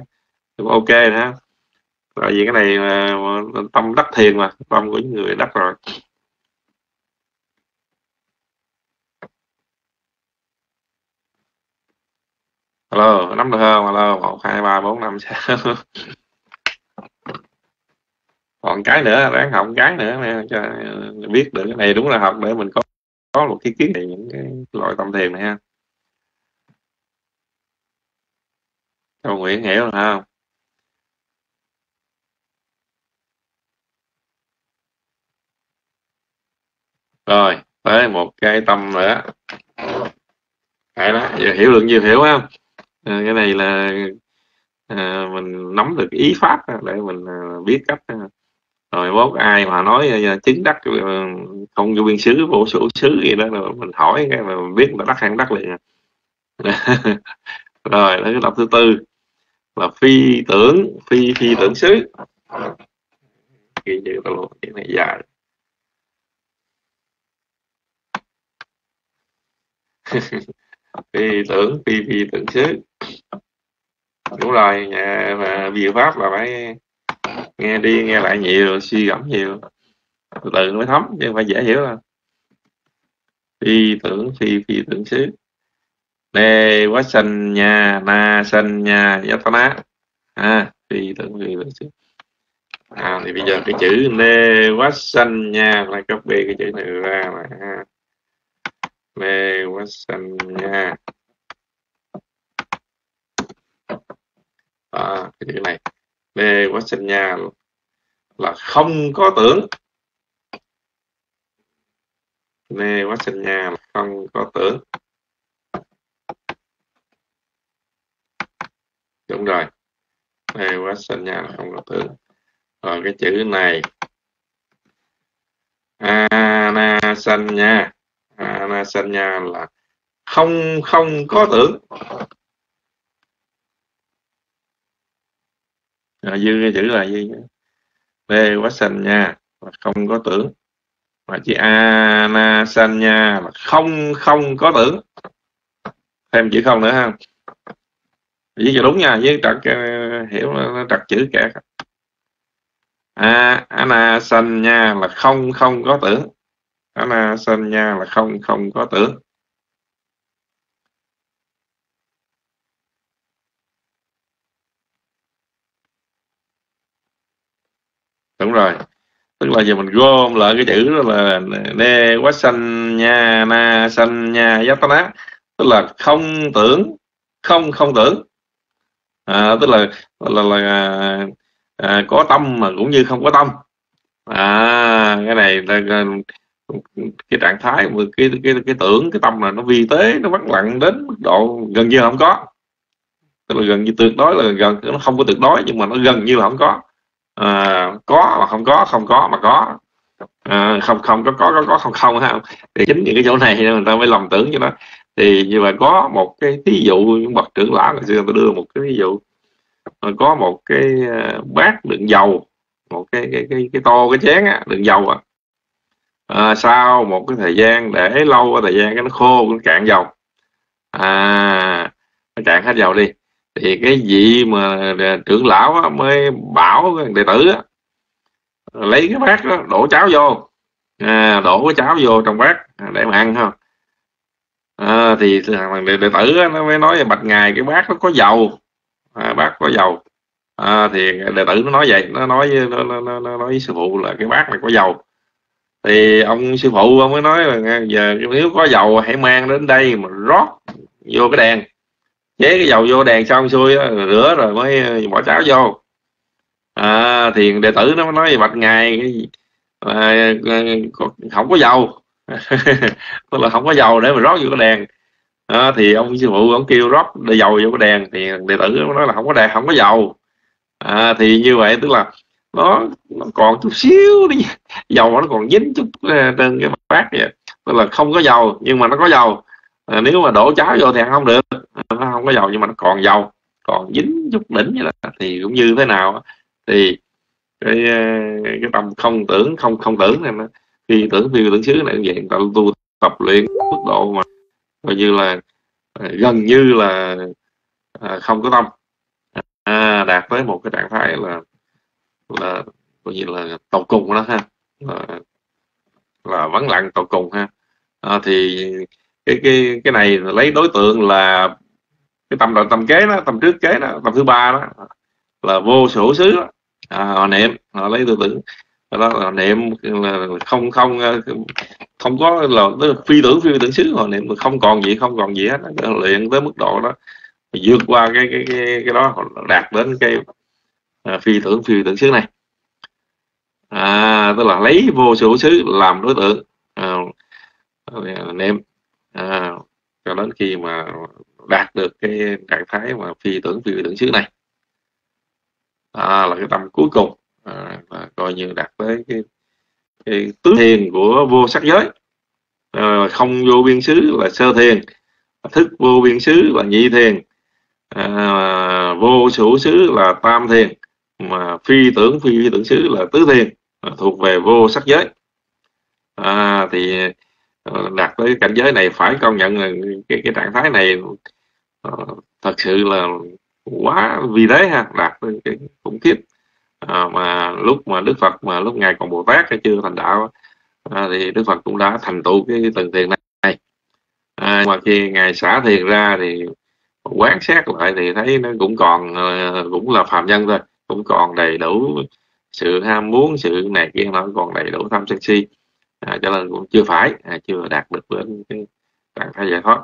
Ok nữa tại vì cái này là tâm đắc thiền mà, tâm của những người đắc rồi. Alo, nắm được không? Alo, một, hai, ba, bốn, năm, sáu. Còn cái nữa, ráng học cái nữa nè, cho biết được cái này đúng là học để mình có có một cái kiến về những cái loại tâm thiền này ha. Châu Nguyễn hiểu rồi không? Rồi tới một cái tâm nữa. Cái đó giờ hiểu được nhiều hiểu không? À, cái này là à, mình nắm được ý pháp để mình ờ, biết cách rồi bốt ai mà nói chính chứng đắc không vô biên xứ vô số xứ gì đó rồi mình hỏi cái mà mình biết là đắc hay đắc liền à. rồi cái tập thứ tư là phi tưởng phi phi tưởng xứ. Ghi chữ tao luôn cái này dài. Phi tưởng phi phi tưởng xứ đúng rồi, nhà mà biện pháp là phải nghe đi nghe lại nhiều, suy gẫm nhiều. Từ từ mới thấm, chứ phải dễ hiểu là phi tưởng, phi phi tưởng xứ đề quá sanh nhà, na sanh nhà yatana à phi tưởng phi tưởng xứ à thì bây giờ cái chữ nê quá sanh nha các bê cái chữ này ra mà nê quá sanh nha. À, cái chữ này. Nê quá sanh nha là không có tưởng. Nê quá sanh nha là không có tưởng. Đúng rồi. Nê quá sanh nha là không có tưởng. Rồi cái chữ này. Anasanya Anasanya là không không có tưởng. À, dư cái chữ là gì? Bê quá sanh nha là không có tưởng. Mà chữ a na sanh nha là không không có tưởng. Thêm chữ không nữa ha. Viết cho đúng nha với trật ờ, hiểu nó trật chữ kẹt. a à, ana sanh nha là không không có tưởng ana sanh nha là không không có tưởng. Đúng rồi. Tức là giờ mình gom lại cái chữ đó là Ne quá sanh nha na sanh nha giác tá tức là không tưởng không không tưởng. À, tức là là, là, là à, có tâm mà cũng như không có tâm. À cái này là cái trạng thái mà cái cái cái tưởng cái tâm là nó vi tế nó vắng lặng đến mức độ gần như không có. Tức là gần như tuyệt đối là gần nó không có tuyệt đối nhưng mà nó gần như là không có. À, có mà không có không có mà có. À, không không có có có có không không ha. Thì chính những cái chỗ này người ta mới lầm tưởng cho nó. Thì như vậy có một cái ví dụ những bậc trưởng lão ngày xưa tôi đưa một cái ví dụ. À, có một cái à, bát đựng dầu một cái cái cái cái tô cái chén á, đựng dầu à à, sau một cái thời gian để lâu thời gian cái nó khô nó cạn dầu. À nó cạn hết dầu đi. Thì cái vị mà trưởng lão á, mới bảo đệ tử á, lấy cái bát đó, đổ cháo vô. À, đổ cái cháo vô trong bát để mà ăn không à, thì thằng đệ, đệ tử á, nó mới nói bạch ngài cái bát nó có dầu. À, bát có dầu. À, thì đệ tử nó nói vậy nó nói nó, nó, nó, nó nói với sư phụ là cái bát này có dầu thì ông sư phụ ông mới nói là giờ nếu có dầu hãy mang đến đây mà rót vô cái đèn. Chế cái dầu vô đèn xong xuôi đó, rửa rồi mới ờ, bỏ cháo vô. À, thì đệ tử nó nói bạch ngài cái à, ờ, không có dầu. Tức là không có dầu để mà rót vô cái đèn. À, thì ông sư phụ ông kêu rót dầu vô cái đèn thì đệ tử nó nói là không có đèn không có dầu. À, thì như vậy tức là nó, nó còn chút xíu đi dầu nó còn dính chút ờ, trên cái bát vậy. Tức là không có dầu nhưng mà nó có dầu. À, nếu mà đổ cháo vô thì ăn không được. Ờ, nó không có dầu nhưng mà nó còn dầu còn dính chút đỉnh vậy là thì cũng như thế nào thì cái cái tâm không tưởng không không tưởng này nó phi tưởng phi tưởng xứ này vậy ta tu tập luyện mức độ mà coi như là gần như là à, không có tâm. À, đạt tới một cái trạng thái là là coi như là tột cùng đó ha. Là, là vắng lặng tột cùng ha. À, thì cái cái cái này lấy đối tượng là cái tâm đoạn tâm kế đó tâm trước kế đó tâm thứ ba đó là vô sổ xứ đó. À, họ niệm họ lấy tư tưởng. Đó là niệm là không không không có là phi tưởng phi tưởng xứ họ niệm không còn gì không còn gì hết. Luyện tới mức độ đó. Vượt qua cái cái cái, cái đó đạt đến cái à, phi tưởng phi tưởng xứ này. À, tức là lấy vô số xứ làm đối tượng. À, à niệm à, cho đến khi mà đạt được cái trạng thái mà phi tưởng phi tưởng xứ này. À, là cái tâm cuối cùng. À, coi như đạt tới cái, cái tứ thiền của vô sắc giới. À, không vô biên xứ là sơ thiền thức vô biên xứ là nhị thiền. À, vô sở xứ là tam thiền mà phi tưởng phi tưởng xứ là tứ thiền à, thuộc về vô sắc giới. À, thì ờ, đạt tới cảnh giới này phải công nhận là cái cái trạng thái này uh, thật sự là quá vì thế ha đạt tới cái khủng khiếp. À, mà lúc mà Đức Phật mà lúc ngài còn Bồ Tát hay chưa thành đạo à, thì Đức Phật cũng đã thành tựu cái tầng thiền này. À, mà khi ngài xả thiền ra thì quán xét lại thì thấy nó cũng còn ờ, cũng là phạm nhân thôi cũng còn đầy đủ sự ham muốn sự này kia nó còn đầy đủ tham sân si. À, cho nên cũng chưa phải à, chưa đạt được đến cái trạng thái giải thoát.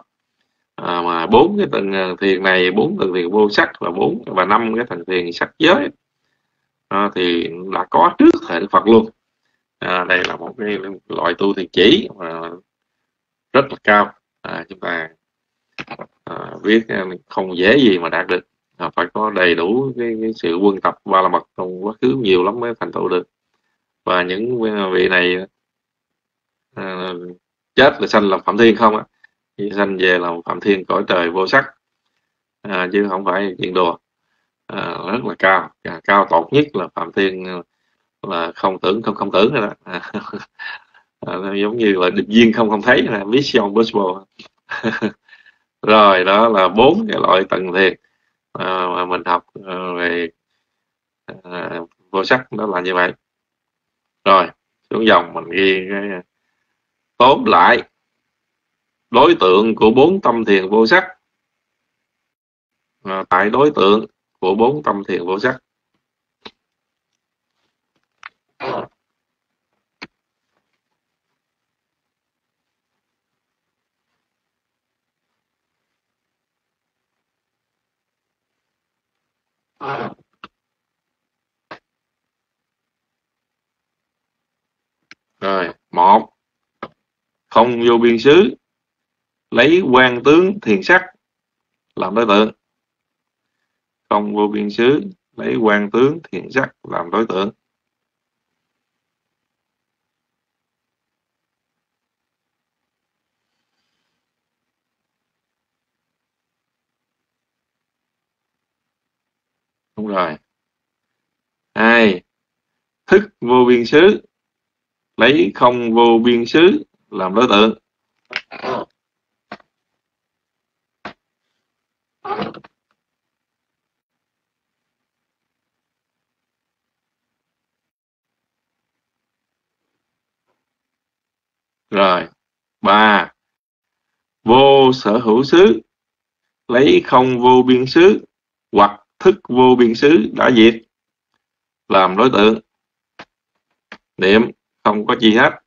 À, mà bốn cái tầng à, thiền này bốn tầng thiền vô sắc và bốn và năm cái tầng thiền sắc giới à, thì đã có trước thời Đức Phật luôn. À, đây là một cái loại tu thiền chỉ mà rất là cao. À, chúng ta à, biết à, không dễ gì mà đạt được là phải có đầy đủ cái, cái sự quân tập ba la mật trong quá khứ nhiều lắm mới thành tựu được. Và những vị này à, chết là sanh làm phạm thiên không á sanh về làm phạm thiên cõi trời vô sắc à, chứ không phải chuyện đùa. À, rất là cao à, cao tột nhất là phạm thiên à, là không tưởng không không tưởng rồi đó. À, à, giống như là địch viên không không thấy là vision possible rồi đó là bốn cái loại tầng thiền Ờ, mà mình học ờ, về ờ, vô sắc nó là như vậy. Rồi xuống dòng mình ghi cái tóm lại đối tượng của bốn tâm thiền vô sắc. À, tại đối tượng của bốn tâm thiền vô sắc. Rồi, một. Không vô biên xứ, lấy quan tướng thiền sắc, làm đối tượng. Không vô biên xứ, lấy quan tướng thiền sắc, làm đối tượng. Rồi. Hai, thức vô biên xứ. Lấy không vô biên xứ làm đối tượng. Rồi, ba, vô sở hữu xứ. Lấy không vô biên xứ hoặc thức vô biên xứ đã diệt làm đối tượng niệm không có chi hết.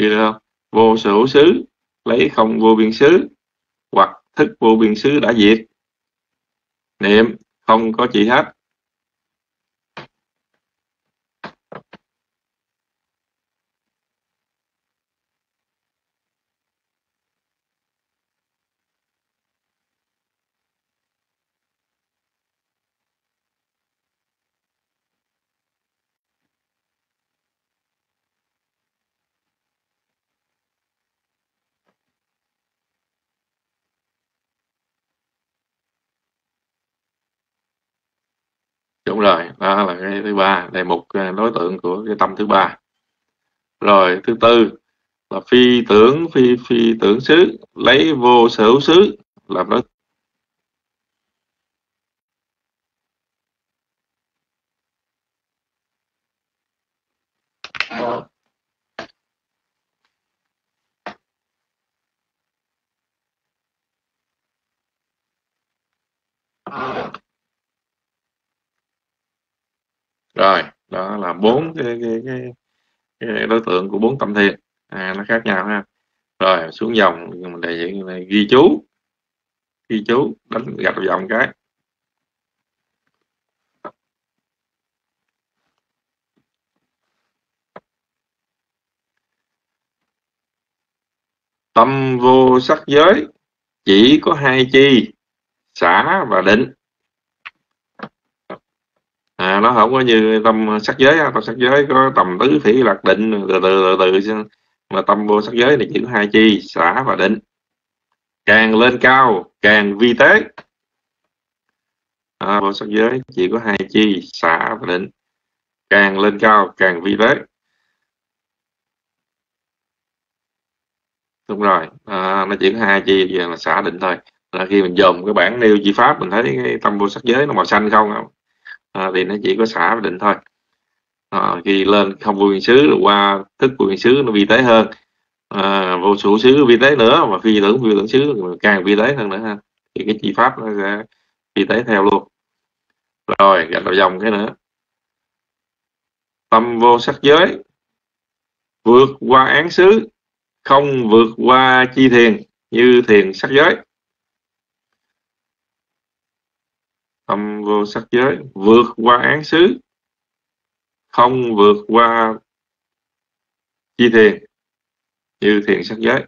Vì được? Vô sở hữu xứ, lấy không vô biên xứ, hoặc thức vô biên xứ đã diệt. Niệm, không có gì hết. đúng rồi thứ ba, đề mục à, đối tượng của cái tâm thứ ba. Rồi, thứ tư là phi tưởng, phi phi tưởng xứ, lấy vô sở hữu xứ, làm đối rồi đó là bốn cái, cái, cái, cái đối tượng của bốn tâm thiền. À, nó khác nhau ha. Rồi xuống dòng mình đề nghị này ghi chú. Ghi chú đánh gạch dòng cái. Tâm vô sắc giới chỉ có hai chi xả và định à nó không có như tâm sắc giới tâm sắc giới có tầm tứ thủy lạc định từ từ từ từ mà tâm vô sắc giới này chỉ có hai chi xả và định. Càng lên cao càng vi tế. À, vô sắc giới chỉ có hai chi xả và định. Càng lên cao càng vi tế. Đúng rồi à, nó chỉ có hai chi giờ là xả định thôi. Là khi mình dòm cái bản nêu chi pháp mình thấy cái tâm vô sắc giới nó màu xanh không? À, thì nó chỉ có xả và định thôi. À, khi lên không vô biên xứ qua thức vô biên xứ nó vi tế hơn. À, vô sủ xứ vi tế nữa mà phi tưởng phi tưởng xứ càng vi tế hơn nữa ha. Thì cái chi pháp nó sẽ vi tế theo luôn. Rồi gạch đầu dòng cái nữa. Tâm vô sắc giới. Vượt qua án xứ không vượt qua chi thiền như thiền sắc giới. Vô sắc giới, vượt qua án xứ, không vượt qua chi thiền như thiền sắc giới.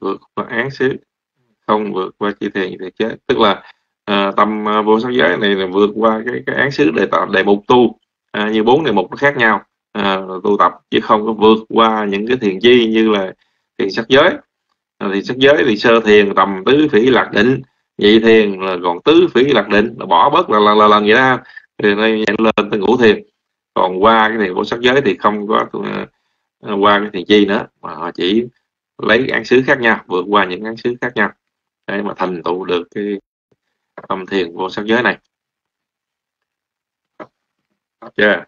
Vượt qua án xứ, không vượt qua chi thiền thì chết tức là à, tâm à, vô sắc giới này là vượt qua cái cái án xứ đề tập đề mục tu. À, như bốn đề mục nó khác nhau. À, tu tập chứ không có vượt qua những cái thiền chi như là thiền sắc giới. À, thì sắc giới thì sơ thiền tầm tứ phỉ lạc định. Nhị thiền là còn tứ phỉ lạc định là bỏ bớt là lần là, lần vậy đó. Thì nó nhận lên tới ngũ thiền. Còn qua cái thiền vô sắc giới thì không có à, à, qua cái thiền chi nữa. Mà họ chỉ lấy án xứ khác nhau vượt qua những án xứ khác nhau. Để mà thành tựu được cái tâm thiền vô sắc giới này. Chưa?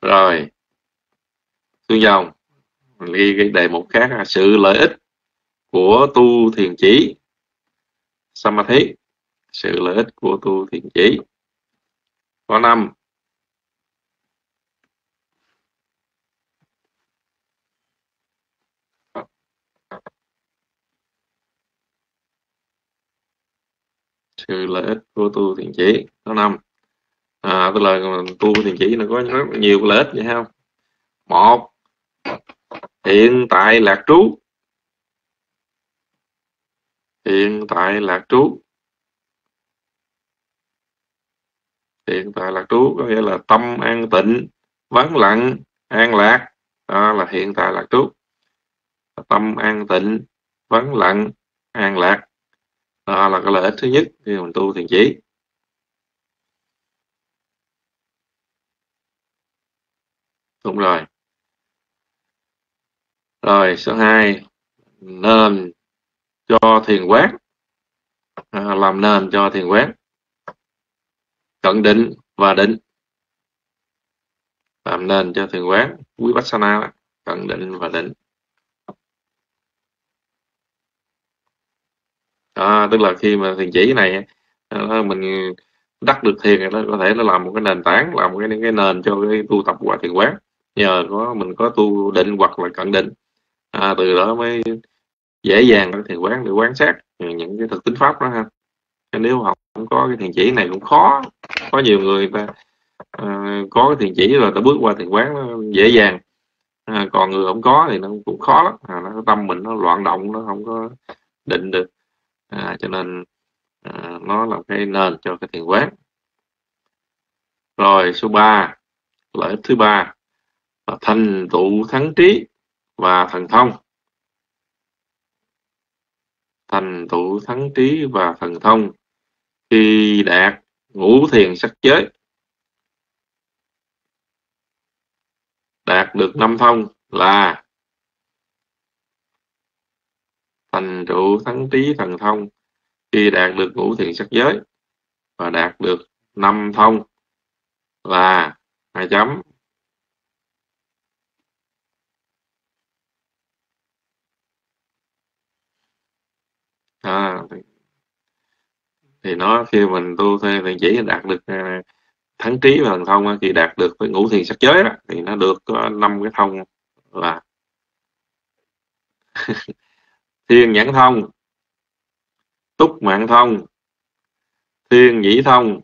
Rồi. Xuống dòng mình ghi cái đề mục khác là sự lợi ích của tu thiền chỉ. Samadhi, sự lợi ích của tu thiền chỉ. Có năm trừ lợi ích của tu thiền chỉ. Số năm à, tức là tu thiền chỉ nó có rất nhiều lợi ích vậy không một hiện tại lạc trú. Hiện tại lạc trú. Hiện tại lạc trú có nghĩa là tâm an tịnh vắng lặng an lạc. Đó là hiện tại lạc trú. Tâm an tịnh vắng lặng an lạc đó là cái lợi ích thứ nhất khi mình tu thiền chỉ đúng rồi. Rồi số 2 nên cho thiền quán. À, làm nền cho thiền quán. Cận định và định. Làm nền cho thiền quán. Quý bách sana cận định và định. Đó, tức là khi mà thiền chỉ này mình đắc được thiền nó có thể nó làm một cái nền tảng làm một cái cái nền cho cái tu tập qua thiền quán. Nhờ có mình có tu định hoặc là cận định. À, từ đó mới dễ dàng có thiền quán để quán sát những cái thực tính pháp đó ha. Nếu học không có cái thiền chỉ này cũng khó. Có nhiều người ta à, có cái thiền chỉ rồi ta bước qua thiền quán nó dễ dàng. À, còn người không có thì nó cũng khó lắm. À, nó tâm mình nó loạn động nó không có định được à, cho nên à, nó là cái nền cho cái thiền quán. Rồi số 3 lợi ích thứ ba là thành tựu thắng trí và thần thông. Thành tựu thắng trí và thần thông khi đạt ngũ thiền sắc giới. Đạt được năm thông là thành tựu thắng trí thần thông. Khi đạt được ngũ thiền sắc giới và đạt được năm thông là hai chấm. À, thì nó khi mình tu theo thì chỉ đạt được à, thắng trí và thần thông thì đạt được với ngũ thiền sắc giới đó thì nó được có năm cái thông là thiên nhãn thông. Túc mạng thông. Thiên nhĩ thông.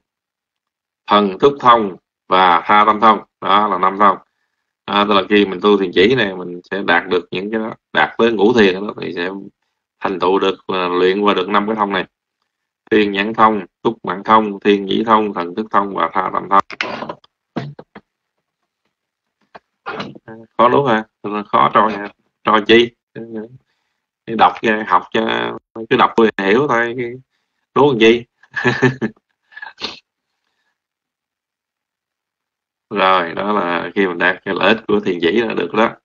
Thần túc thông và tha tâm thông. Đó là năm thông. À, tức là khi mình tu thiền chỉ này mình sẽ đạt được những cái đó. Đạt tới ngũ thiền đó thì sẽ thành tựu được là luyện qua được năm cái thông này. Thiên nhãn thông túc mạng thông thiên nhĩ thông thần thức thông và tha tâm thông. Khó đúng ha khó trò trò chi? Đọc cho học cho cứ đọc tôi hiểu thôi đố làm gì? Rồi đó là khi mình đạt cái lợi ích của thiền chỉ là được đó.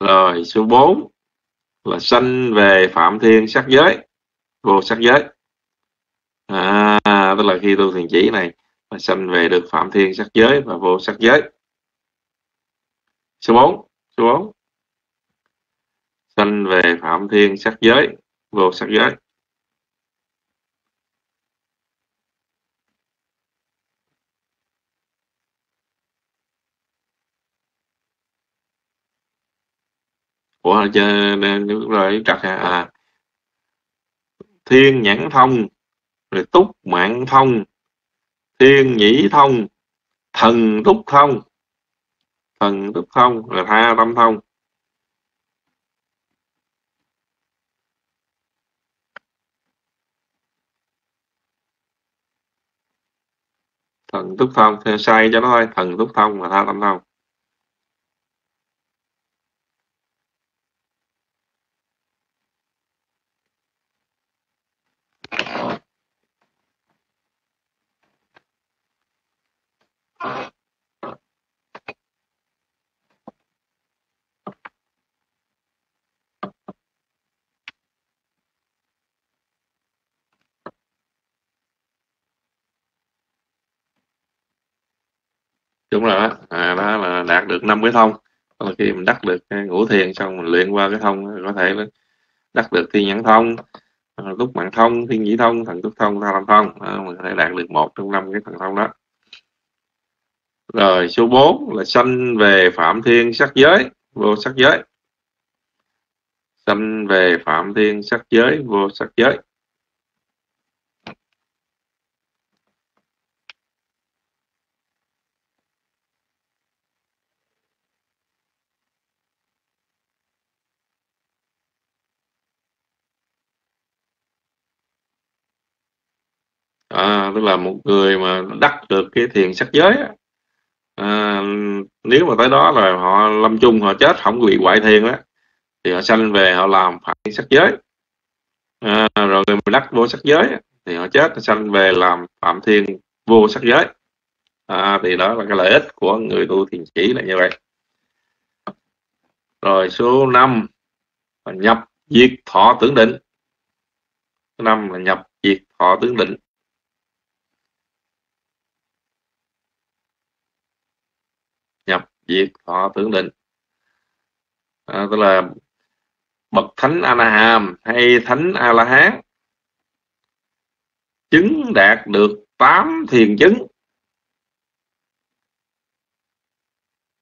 Rồi số 4 là sanh về phạm thiên sắc giới vô sắc giới. À, tức là khi tu thiền chỉ này là sanh về được phạm thiên sắc giới và vô sắc giới. Số 4 số 4 sanh về phạm thiên sắc giới, vô sắc giới. Ủa chơi đúng rồi trật à, à thiên nhãn thông, rồi túc mạng thông. Thiên nhĩ thông, thần túc thông. Thần túc thông là tha tâm thông. Thần túc thông sai cho nó thôi. Thần túc thông mà tha tâm thông đúng rồi đó. À, đó là đạt được năm cái thông. Đó là khi mình đắc được à, ngũ thiền xong mình luyện qua cái thông có thể đắc được thiên nhãn thông à, lúc mạng thông thiên nhĩ thông thần túc thông tha làm thông. À, mình có thể đạt được một trong năm cái thần thông đó. Rồi số 4 là sanh về phạm thiên sắc giới vô sắc giới. Sanh về phạm thiên sắc giới vô sắc giới. À, tức là một người mà đắc được cái thiền sắc giới á, à, nếu mà tới đó là họ lâm chung họ chết không bị ngoại thiền đó thì họ sanh về họ làm phải sắc giới. À, rồi người mà đắc vô sắc giới thì họ chết họ sanh về làm phạm thiên vô sắc giới. À, thì đó là cái lợi ích của người tu thiền chỉ là như vậy. Rồi số 5 là nhập diệt thọ tưởng định. Số năm là nhập diệt thọ tưởng định. Diệt thọ tưởng định à, tức là bậc thánh a la hàm hay thánh a la hán chứng đạt được tám thiền chứng.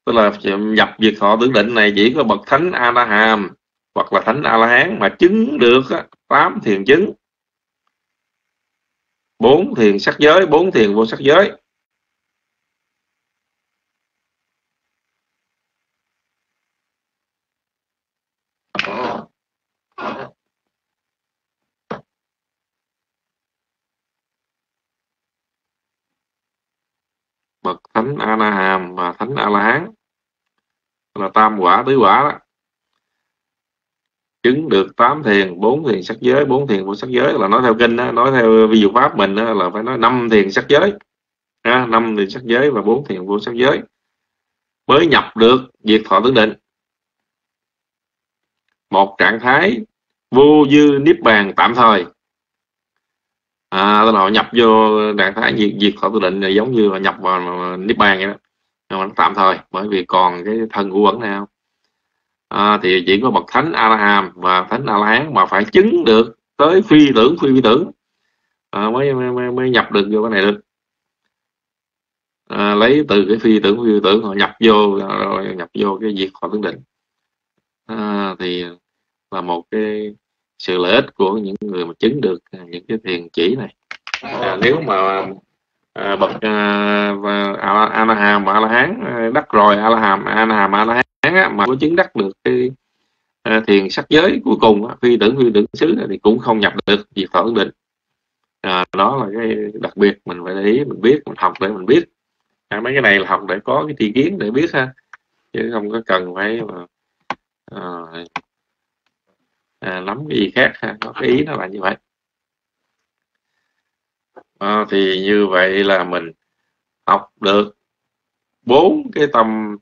Tức là nhập diệt thọ tưởng định này chỉ có bậc thánh a la hàm hoặc là thánh a la hán mà chứng được tám thiền chứng. Bốn thiền sắc giới bốn thiền vô sắc giới bậc thánh a Na hàm và thánh a la hán là tam quả tứ quả đó. Chứng được tám thiền bốn thiền sắc giới. Bốn thiền vô sắc giới. Là nói theo kinh đó, nói theo vi dụ pháp mình đó, là phải nói năm thiền sắc giới. Năm thiền sắc giới và bốn thiền vô sắc giới. Mới nhập được diệt thọ tướng định. Một trạng thái vô dư niết bàn tạm thời à, tức là họ nhập vô trạng thái diệt diệt thọ tự định này giống như là nhập vào niết bàn vậy đó. Nhưng mà nó tạm thời bởi vì còn cái thân của quẩn nào à, thì chỉ có bậc thánh a la hàm và thánh a la hán mà phải chứng được tới phi tưởng phi vi tưởng. À, mới, mới mới nhập được vô cái này được. À, lấy từ cái phi tưởng phi tưởng họ nhập vô rồi nhập vô cái diệt thọ tướng định. À, thì là một cái sự lợi ích của những người mà chứng được à, những cái thiền chỉ này. À, nếu mà à, bậc à, và a la hàm a la hán à, đắc rồi a la hàm a la hàm a la hán á, mà có chứng đắc được cái à, thiền sắc giới cuối cùng á, phi tưởng phi tưởng xứ thì cũng không nhập được vì phải ổn định. À, đó là cái đặc biệt mình phải để ý mình biết mình học để mình biết. À, mấy cái này là học để có cái tri kiến để biết ha chứ không có cần phải mà, à, à, nắm cái gì khác ha có cái ý nó là như vậy. À, thì như vậy là mình học được bốn cái tâm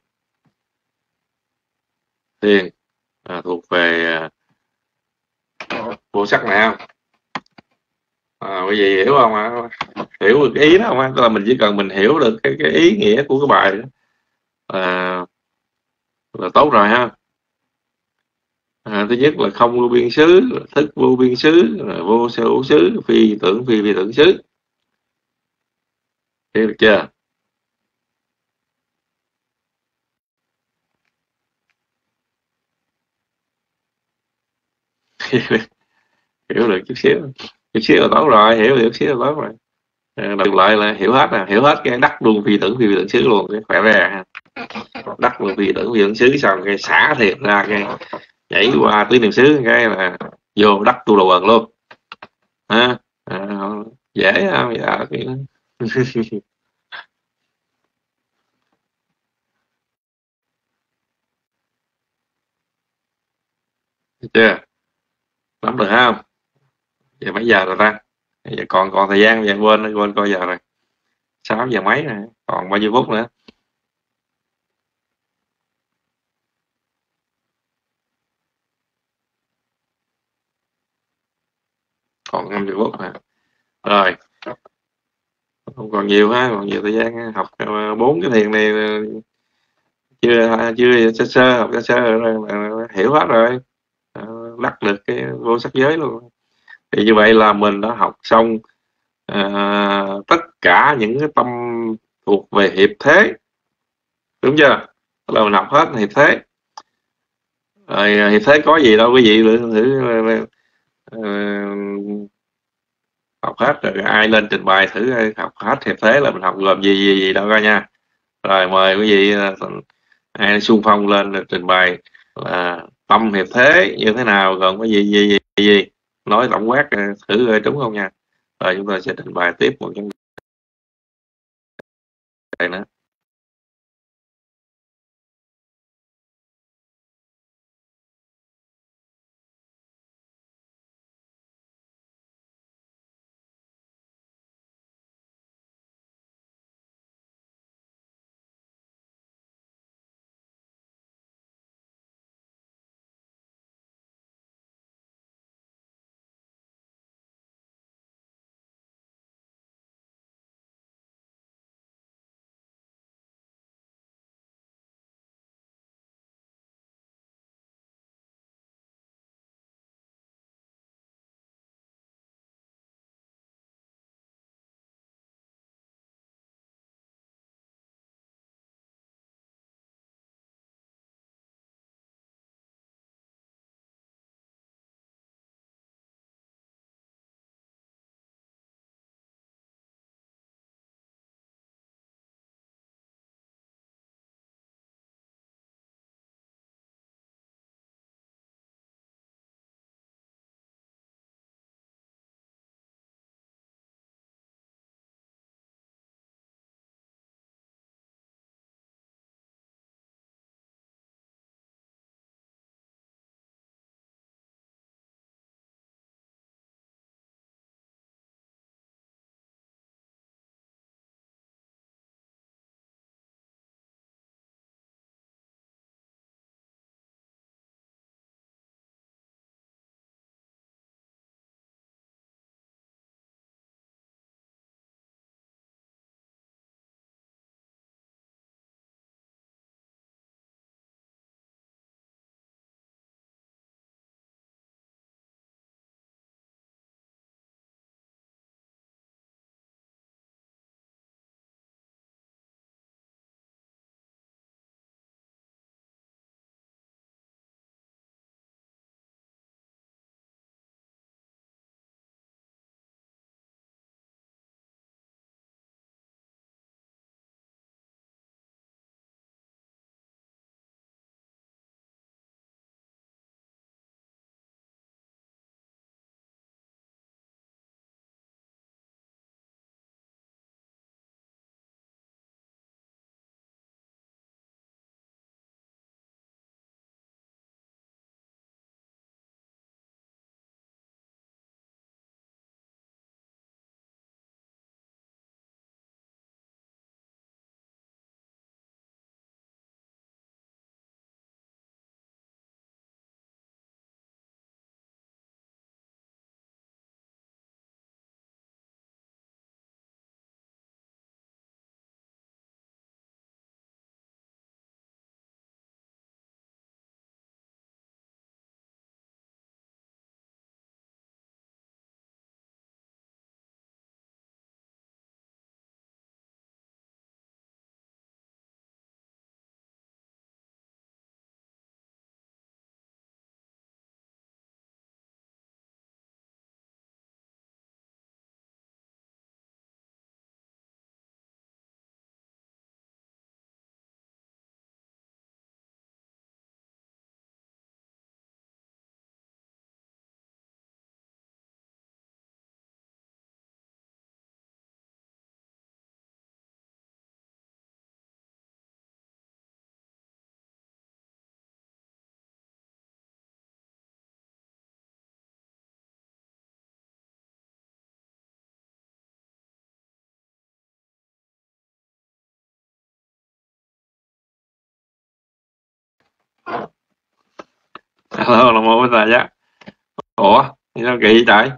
thiền à, thuộc về à, vô sắc nào. À, quý vị hiểu không ạ? Hiểu được ý đó không ạ? Là mình chỉ cần mình hiểu được cái, cái ý nghĩa của cái bài đó. À, là tốt rồi ha à, thứ nhất là không vô biên xứ thức vô biên xứ vô sở hữu xứ phi tưởng phi phi tưởng xứ. Hiểu được chưa? Hiểu được chút xíu. Chút xíu là tốt rồi hiểu được chút xíu là tốt rồi. À, ờ, đừng lại là hiểu hết à hiểu hết cái đắc luôn phi tưởng phi tưởng xứ luôn cái khỏe ra đắc luôn phi tưởng phi tưởng xứ xong cái xả thiệt ra cái nhảy qua tứ niệm xứ cái là vô đất tu đầu quần luôn. Ha à, dễ không dạ Được chưa? Lắm được không giờ mấy giờ rồi ta? Giờ còn còn thời gian giờ quên quên coi giờ rồi. Sáu giờ mấy rồi? Còn bao nhiêu phút nữa? Còn 50 phút hả rồi. Không còn nhiều ha còn nhiều thời gian học ờ, bốn cái thiền này ờ, chưa chưa sơ sơ học sơ sơ rồi, hiểu hết rồi. Đắc được cái vô sắc giới luôn. Thì như vậy là mình đã học xong uh, tất cả những cái tâm thuộc về hiệp thế. Đúng chưa? Tức là mình học hết hiệp thế. Rồi hiệp thế có gì đâu quý vị thử uh, học hết rồi ai lên trình bày thử ờ, học hết hiệp thế là mình học gồm gì gì gì đâu coi nha. Rồi mời quý vị ờ, ai xung phong lên trình bày là tâm hiệp thế như thế nào gồm cái gì gì gì gì nói tổng quát ờ, thử đúng không nha. Rồi chúng ta sẽ trình bày tiếp một vấn đề nữa. Alo là mô bích tà giá ủa sao kỳ vậy trời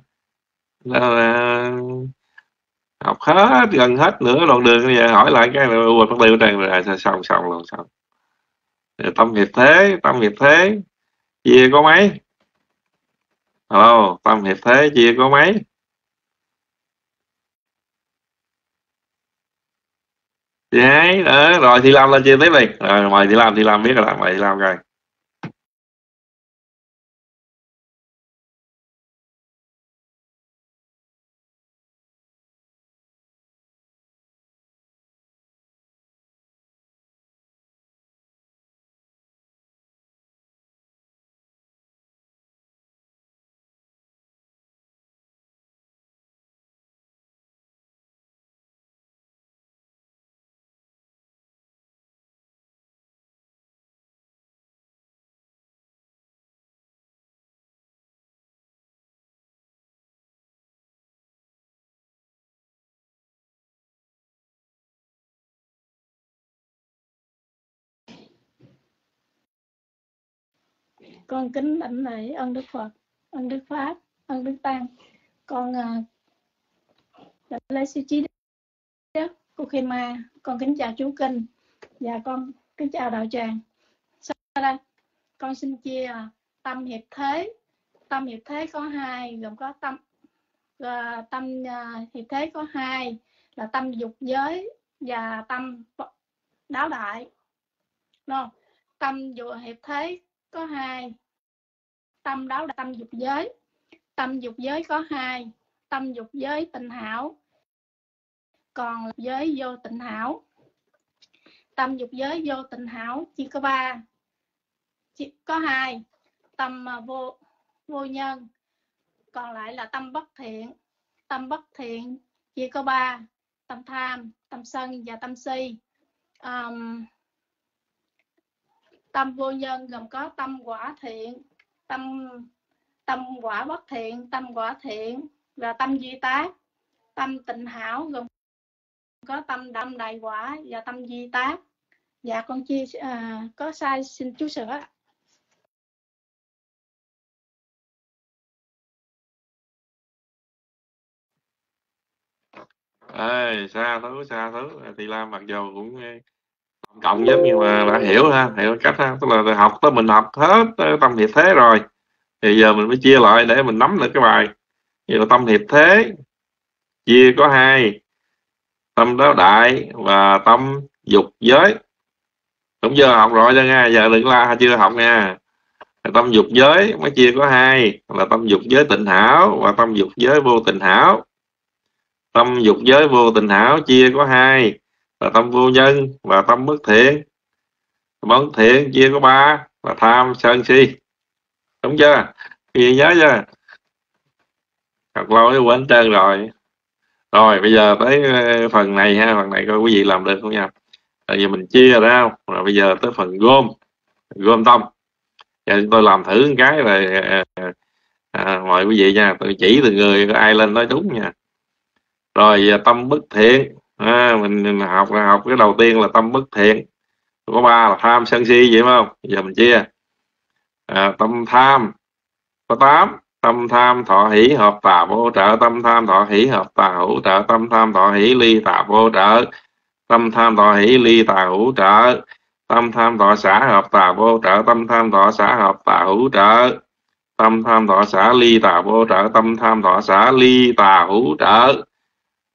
là học hết gần hết nửa đoạn đường bây giờ hỏi lại cái là quên mất tiêu trang rồi xong xong xong luôn xong. Tâm hiệp thế tâm hiệp thế chia có mấy? Alo tâm hiệp thế chia có mấy? Đấy, đó, rồi thì làm lên chia tiếp đi. Rồi mời thì làm thì làm biết rồi đó mời thì làm coi. Con kính lãnh lễ ơn đức phật ơn đức pháp ơn đức tăng. Con uh, đảnh lễ sư trí đức cô khê ma. Con kính chào chú kinh. Và con kính chào đạo tràng. Sau đây con xin chia à, tâm hiệp thế. Tâm hiệp thế có hai gồm có tâm uh, tâm uh, hiệp thế có hai là tâm dục giới và tâm đáo đại. No. tâm dục hiệp thế có hai. Tâm đó là tâm dục giới. Tâm dục giới có hai. Tâm dục giới tình hảo còn giới vô tình hảo. Tâm dục giới vô tình hảo chỉ có ba. Chỉ có hai. Tâm vô vô nhân còn lại là tâm bất thiện. Tâm bất thiện chỉ có ba. Tâm tham tâm sân và tâm si. Um, tâm vô nhân gồm có tâm quả thiện tâm tâm quả bất thiện tâm quả thiện và tâm duy tác. Tâm tịnh hảo gồm có tâm đâm đại quả và tâm duy tác. Dạ con chia à, có sai xin chú sửa. Ê xa thứ xa thứ. Thì làm mặc dù cũng cộng giống như mà đã hiểu ha, hiểu cách ha. Tức là học tới mình học hết tâm hiệp thế rồi. Thì giờ mình mới chia lại để mình nắm được cái bài. Như là tâm hiệp thế, chia có hai. Tâm đáo đại và tâm dục giới. Cũng chưa học rồi cho nghe giờ đừng la, chưa học nha. Tâm dục giới mới chia có hai, là tâm dục giới tịnh hảo và tâm dục giới vô tình hảo. Tâm dục giới vô tình hảo chia có hai là tâm vô nhân và tâm bất thiện. Bất thiện chia có ba là tham sân si. Đúng chưa? Gì nhớ chưa? Học lâu mới quên trơn rồi. Rồi bây giờ tới ờ, phần này ha. Phần này coi quý vị làm được không nha? Tại vì mình chia ra không rồi bây giờ tới phần gom gom tâm. Giờ tôi làm thử một cái rồi à, mời quý vị nha. Tôi chỉ từ người có ai lên nói đúng nha. Rồi giờ tâm bất thiện à, mình học học. Cái đầu tiên là tâm bất thiện. Có ba là tham sân si vậy không? Giờ mình chia. À, tâm tham. Có tám. Tâm tham thọ hỷ hợp tà vô trợ. Tâm tham thọ hỷ hợp tà hữu trợ. Tâm tham thọ hỷ ly tà vô trợ. Tâm tham thọ hỷ ly tà hữu trợ. Tâm tham thọ xã hợp tà vô trợ. Tâm tham thọ xã hợp tà hữu trợ. Tâm tham thọ xã ly tà vô trợ. Tâm tham thọ xã ly tà hữu trợ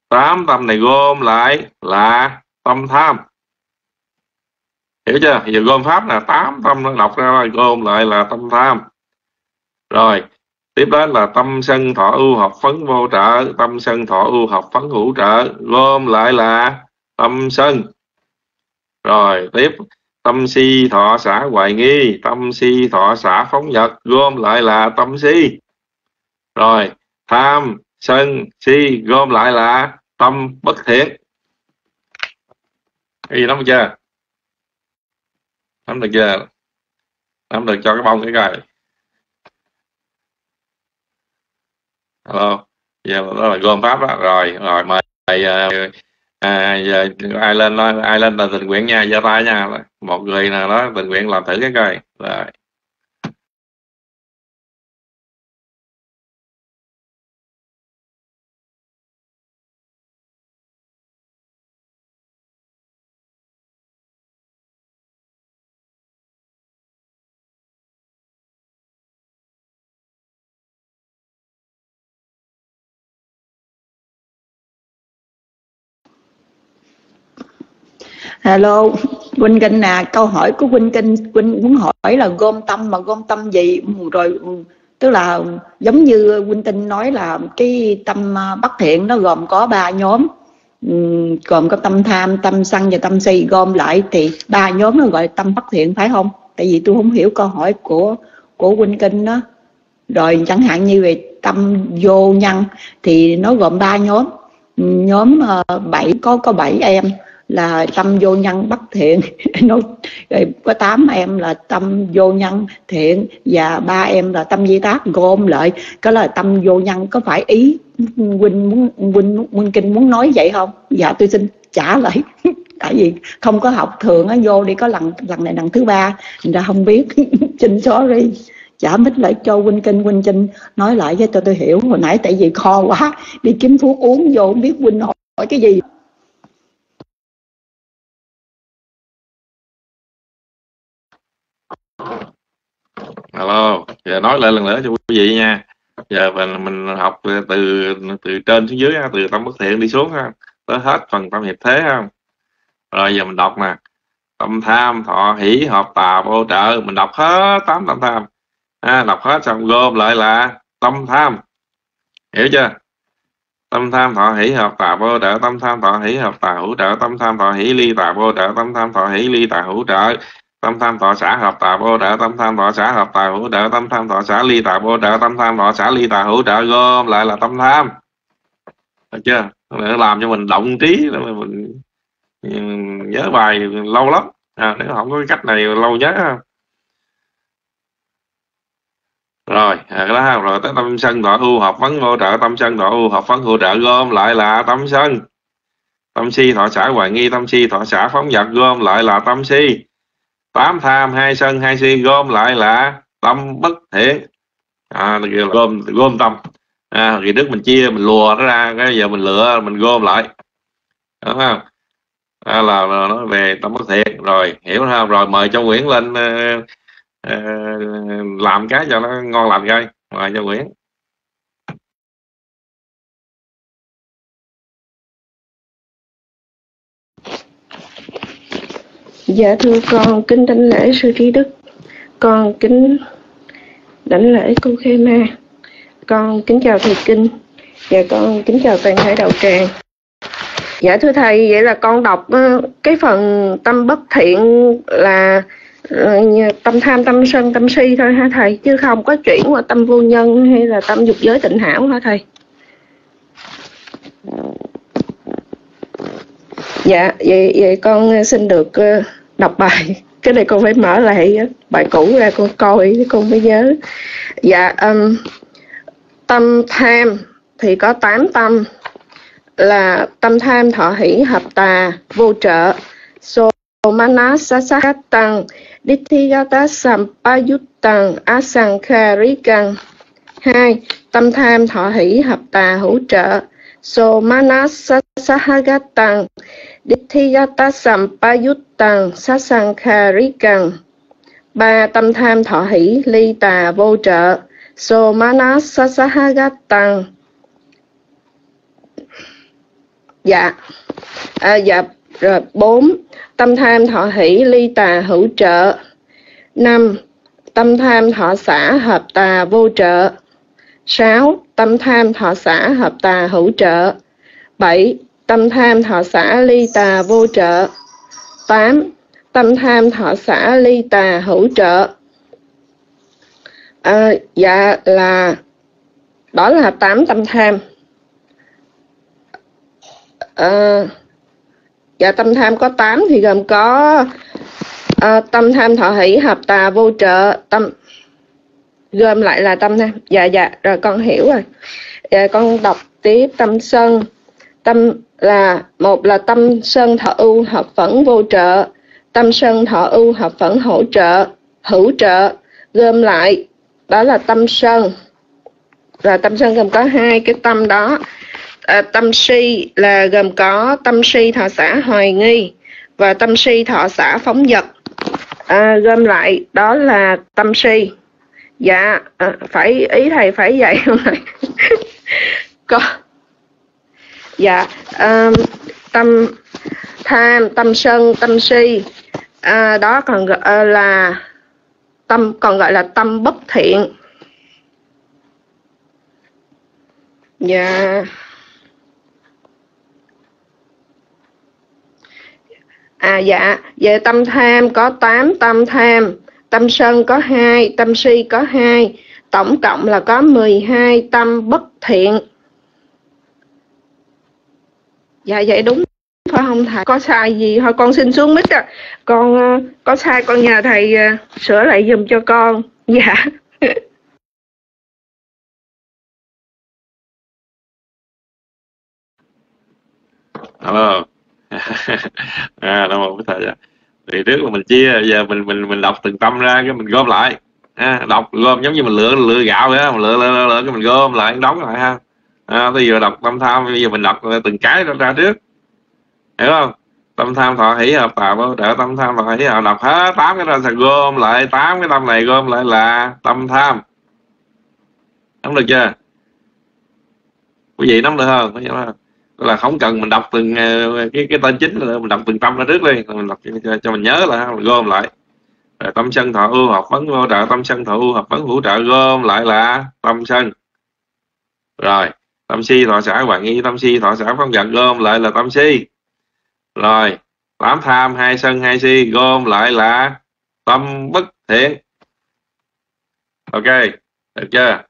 tám tâm này gom lại là tâm tham. Hiểu chưa? Giờ gom pháp là tám tâm nó đọc ra rồi gom lại là tâm tham. Rồi, tiếp đó là tâm sân thọ ưu học phấn vô trợ, tâm sân thọ ưu học phấn hữu trợ gom lại là tâm sân. Rồi, tiếp, tâm si thọ xã hoài nghi, tâm si thọ xã phóng nhật gom lại là tâm si. Rồi, tham sân si gom lại là tâm bất thiện. Cái gì nắm chưa? Nắm được chưa? Nắm được cho cái bông cái coi alo giờ dạ, đó là gom pháp đó. Rồi rồi mời à, à, giờ ai lên ai lên là tình nguyện nha giơ tay nha. Một người nào đó tình nguyện làm thử cái coi rồi. Hello Quynh Kinh nè. Câu hỏi của Quynh Kinh Quynh muốn hỏi là gom tâm mà gom tâm gì? Ừ, rồi ừ, tức là giống như Quynh Tinh nói là cái tâm à, bất thiện nó gồm có ba nhóm. Ừ, gồm có tâm tham, tâm sân và tâm si. Gom lại thì ba nhóm nó gọi tâm bất thiện, phải không? Tại vì tôi không hiểu câu hỏi của của Quynh Kinh đó. Rồi chẳng hạn như về tâm vô nhân thì nó gồm ba nhóm. Nhóm ờ, bảy, có có bảy em là tâm vô nhân bất thiện. Nó có tám em là tâm vô nhân thiện và ba em là tâm di tác gom lại có là tâm vô nhân, có phải ý huynh muốn, huynh huynh kinh muốn nói vậy không? Dạ tôi xin trả lại tại vì không có học thường á, vô đi có lần lần này lần thứ ba. Mình ta không biết. Xin sorry. Trả mít lại cho huynh kinh, huynh trinh nói lại cho tôi hiểu hồi nãy. Tại vì kho quá. Đi kiếm thuốc uống vô, không biết huynh hỏi cái gì. Alo giờ nói lại lần nữa cho quý vị nha. Giờ mình mình học từ từ trên xuống dưới từ tâm bất thiện đi xuống ha tới hết phần tâm hiệp thế ha. Rồi giờ mình đọc nè. Tâm tham thọ hỷ hợp tà vô trợ mình đọc hết tám tâm tham. Ha, đọc hết xong gom lại là tâm tham. Hiểu chưa? Tâm tham thọ hỷ hợp tà vô trợ tâm tham thọ hỷ hợp tà hữu trợ tâm tham thọ hỷ ly tà vô trợ tâm tham thọ hỷ ly tà hữu trợ tâm tham thọ xã hợp tà vô trợ tâm tham thọ xã hợp tà hữu trợ tâm tham thọ xã ly tà vô trợ tâm tham thọ xã ly tà hữu trợ gom lại là tâm tham. Được chưa? Để làm cho mình động trí để mình nhớ bài lâu lắm. À, nếu không có cái cách này lâu nhớ rồi à, cái đó rồi tới tâm sân thọ ưu hợp vấn hỗ trợ tâm sân thọ ưu hợp vấn hỗ trợ gom lại là tâm sân. Tâm si thọ xã hoài nghi tâm si thọ xã phóng vật gom lại là tâm si tám tham hai sân hai si gom lại là tâm bất thiện à là gom gom tâm. À, thì đức mình chia mình lùa nó ra cái giờ mình lựa mình gom lại. Đúng không? À, là, nó về tâm bất thiện rồi hiểu không? Rồi mời cho Nguyễn lên uh, uh, làm cái cho nó ngon lành coi. Mời cho Nguyễn. Dạ thưa con, kính đảnh lễ sư trí đức. Con kính đảnh lễ cô Khê Ma. Con kính chào thầy Kinh. Và con kính chào toàn thể đạo tràng. Dạ thưa thầy, vậy là con đọc ờ, cái phần tâm bất thiện là ờ, tâm tham, tâm sân, tâm si thôi hả thầy? Chứ không có chuyển qua tâm vô nhân hay là tâm dục giới tịnh hảo hả thầy? Dạ vậy vậy con ờ, xin được ờ, đọc bài. Cái này con phải mở lại ờ, bài cũ ra con coi con mới nhớ. Dạ um, tâm tham thì có tám tâm. Là tâm tham thọ hỷ hợp tà vô trợ so mana ditthigata sampayuttang hai tâm tham thọ hỷ hợp tà hữu trợ so mana sasahagatan ditthigata sampayuttang sasankarikang ba tâm tham thọ hỷ ly tà vô trợ. So dạ. À, dạ. Rồi bốn. Tâm tham thọ hỷ ly tà hữu trợ. Năm. Tâm tham thọ xã hợp tà vô trợ. Sáu. Tâm tham thọ xã hợp tà hữu trợ. Bảy tâm tham thọ xã ly tà vô trợ. Tám tâm tham thọ xã ly tà hữu trợ. À, dạ là đó là tám tâm tham. À, dạ tâm tham có 8 thì gồm có à, tâm tham thọ hỷ hợp tà vô trợ tâm gom lại là tâm tham. Dạ dạ rồi con hiểu rồi. Dạ, con đọc tiếp tâm sân tâm là một là tâm sân thọ ưu hợp phẫn vô trợ tâm sân thọ ưu hợp phẫn hỗ trợ hữu trợ gom lại đó là tâm sân. Và tâm sân gồm có hai cái tâm đó. À, tâm si là gồm có tâm si thọ xã hoài nghi và tâm si thọ xã phóng dật. À, gom lại đó là tâm si. Dạ à, phải ý thầy phải vậy không thầy có dạ um, tâm tham tâm sân tâm si. À, đó còn gọi ờ, là tâm còn gọi là tâm bất thiện. Dạ. À dạ. Về tâm tham có 8 tâm tham. Tâm sân có hai tâm si có hai. Tổng cộng là có 12 tâm bất thiện dạ vậy đúng. Phải không thầy có sai gì thôi con xin xuống mít à con ờ, có sai con nhờ thầy ờ, sửa lại giùm cho con. Dạ. Alo. À đâu mà thầy à. thì trước là mình chia giờ mình mình mình đọc từng tâm ra cái mình gom lại. À, đọc gom giống như mình lựa lựa gạo vậy đó mình lựa, lựa, lựa cái mình gom lại đóng lại ha à, bây giờ đọc tâm tham bây giờ mình đọc từng cái ra, ra trước. Hiểu không? Tâm tham thọ hỷ hợp tạo trợ tâm tham thọ hỷ hợp đọc hết tám cái ra sẽ gom lại tám cái tâm này gom lại là tâm tham. Nắm được chưa? Quý vị nắm được không? Có không? Là không cần mình đọc từng ờ, cái cái tên chính là mình đọc từng tâm ra trước đi mình đọc cho, cho mình nhớ là mình gom lại. Rồi tâm sân thọ ưu hợp phấn hỗ trợ tâm sân thọ ưu hợp phấn hỗ trợ gom lại là tâm sân. Rồi tâm si thọ xã hoài nghi, tâm si thọ xã phóng giận gom lại là tâm si. Rồi, tám tham, hai sân, hai si gom lại là tâm bất thiện. Ok, được chưa?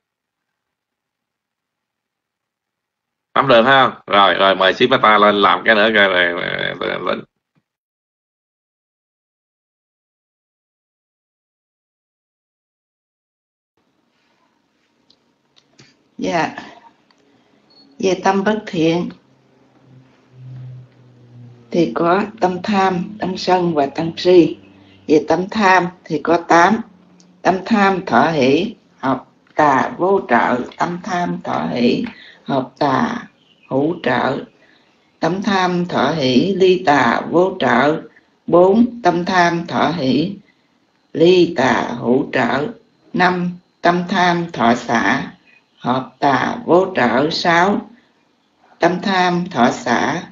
Nắm được không? Rồi rồi, mời ship ta lên làm cái nữa coi rồi lên yeah về tâm bất thiện, thì có tâm tham, tâm sân và tâm si. Về tâm tham thì có tám. Tâm tham thọ hỷ, học tà vô trợ. Tâm tham thọ hỷ hợp tà hữu trợ. Tâm tham thọ hỷ, ly tà vô trợ. Bốn. Tâm tham thọ hỷ, ly tà hữu trợ. Năm. Tâm tham thọ xả hợp tà vô trợ sáu, tâm tham thọ xả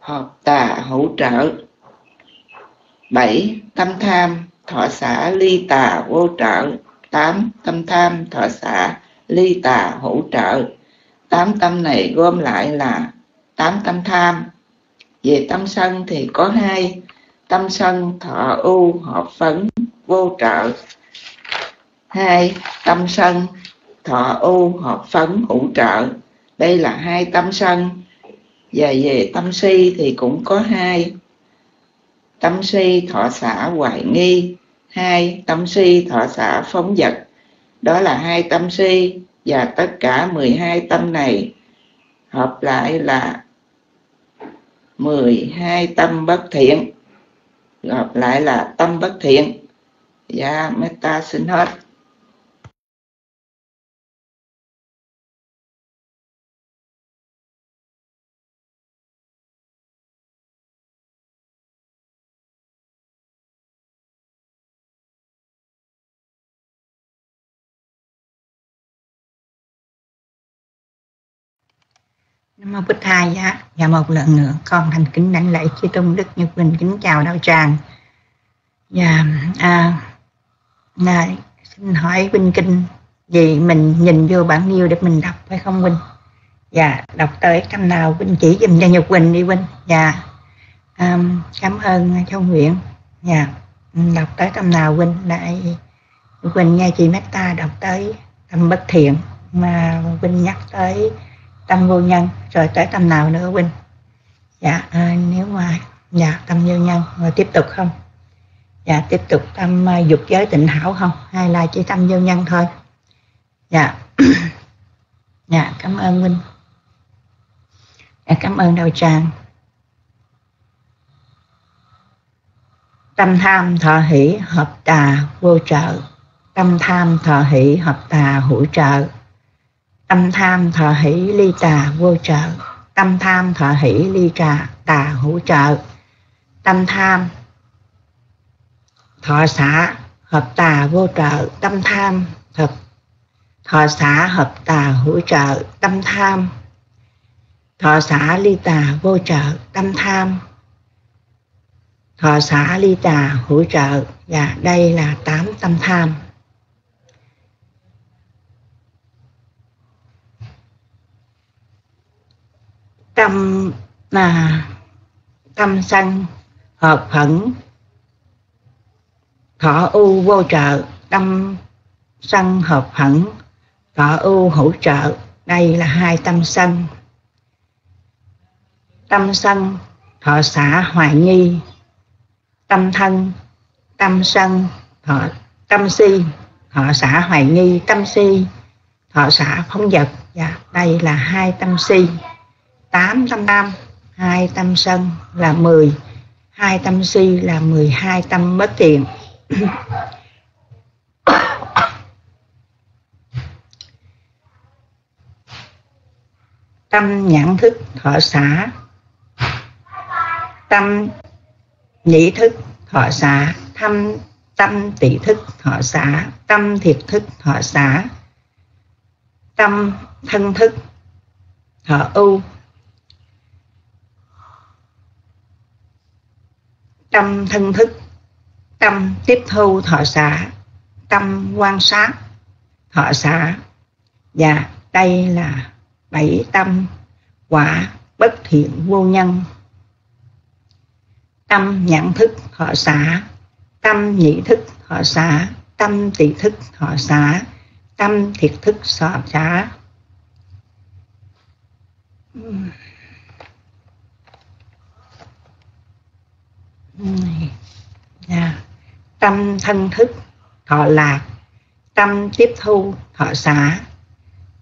hợp tà hữu trợ, bảy tâm tham thọ xả ly tà vô trợ, tám tâm tham thọ xả ly tà hỗ trợ. Tám tâm này gom lại là tám tâm tham. Về tâm sân thì có hai, tâm sân thọ ưu hợp phấn, vô trợ hai tâm sân, thọ ưu hợp phấn, hữu trợ. Đây là hai tâm sân. Và về tâm si thì cũng có hai. Tâm si thọ xả hoài nghi. Hai tâm si thọ xả phóng vật. Đó là hai tâm si và tất cả 12 tâm này. Hợp lại là 12 tâm bất thiện. Hợp lại là tâm bất thiện. Dạ meta xin hết. Nam mô Bích Thai giá và một lần nữa con thành kính đảnh lễ chư tôn đức như quỳnh. Kính chào đạo tràng. Và à, à, xin hỏi Vinh Kinh vì mình nhìn vô bản yêu để mình đọc phải không Vinh? Dạ đọc tới trăm nào Vinh chỉ dùm cho Nhật Quỳnh đi Vinh. Dạ à, cảm ơn Châu Nguyễn. Dạ đọc tới trăm nào Vinh lại Quỳnh nghe chị Meta đọc tới tâm bất thiện mà Vinh nhắc tới tâm vô nhân rồi tới tâm nào nữa huynh dạ à, nếu mà dạ tâm vô nhân rồi tiếp tục không? Dạ tiếp tục tâm uh, dục giới tịnh hảo không? Hay là chỉ tâm vô nhân thôi? Dạ. Dạ cảm ơn huynh dạ, cảm ơn đầu tràng. Tâm tham thọ hỷ hợp tà vô trợ. Tâm tham thọ hỷ hợp tà hữu trợ tâm tham thọ hỷ ly tà vô trợ. Tâm tham thọ hỷ ly trà, tà hữu trợ. Tâm tham thọ xả, hợp tà vô trợ. Tâm tham thật thọ xả, hợp tà hữu trợ. Tâm tham thọ xả, ly tà vô trợ. Tâm tham thọ xả, ly tà hữu trợ. Và đây là tám tâm tham. Tâm là tâm sân hợp hận thọ u vô trợ. Tâm sân hợp hận thọ u hỗ trợ. Đây là hai tâm sân tâm sân thọ xả hoài nghi. Tâm thân, tâm sân thọ tâm si, thọ xả hoài nghi. Tâm si, thọ xả phóng vật và dạ, đây là hai tâm si tám tâm nam hai tâm sân là mười, hai tâm si là mười hai tâm bất thiện. Tâm nhãn thức thọ xả tâm nhĩ thức thọ xả thâm tâm tỷ thức thọ xả tâm thiệt thức thọ xả tâm thân thức thọ ưu. Tâm thân thức, tâm tiếp thu thọ xả tâm quan sát thọ xả và đây là bảy tâm quả bất thiện vô nhân tâm nhận thức thọ xả tâm nhị thức thọ xả tâm tỳ thức thọ xả tâm thiệt thức thọ xả yeah. Dạ. tâm thân thức thọ lạc. Tâm tiếp thu thọ xả.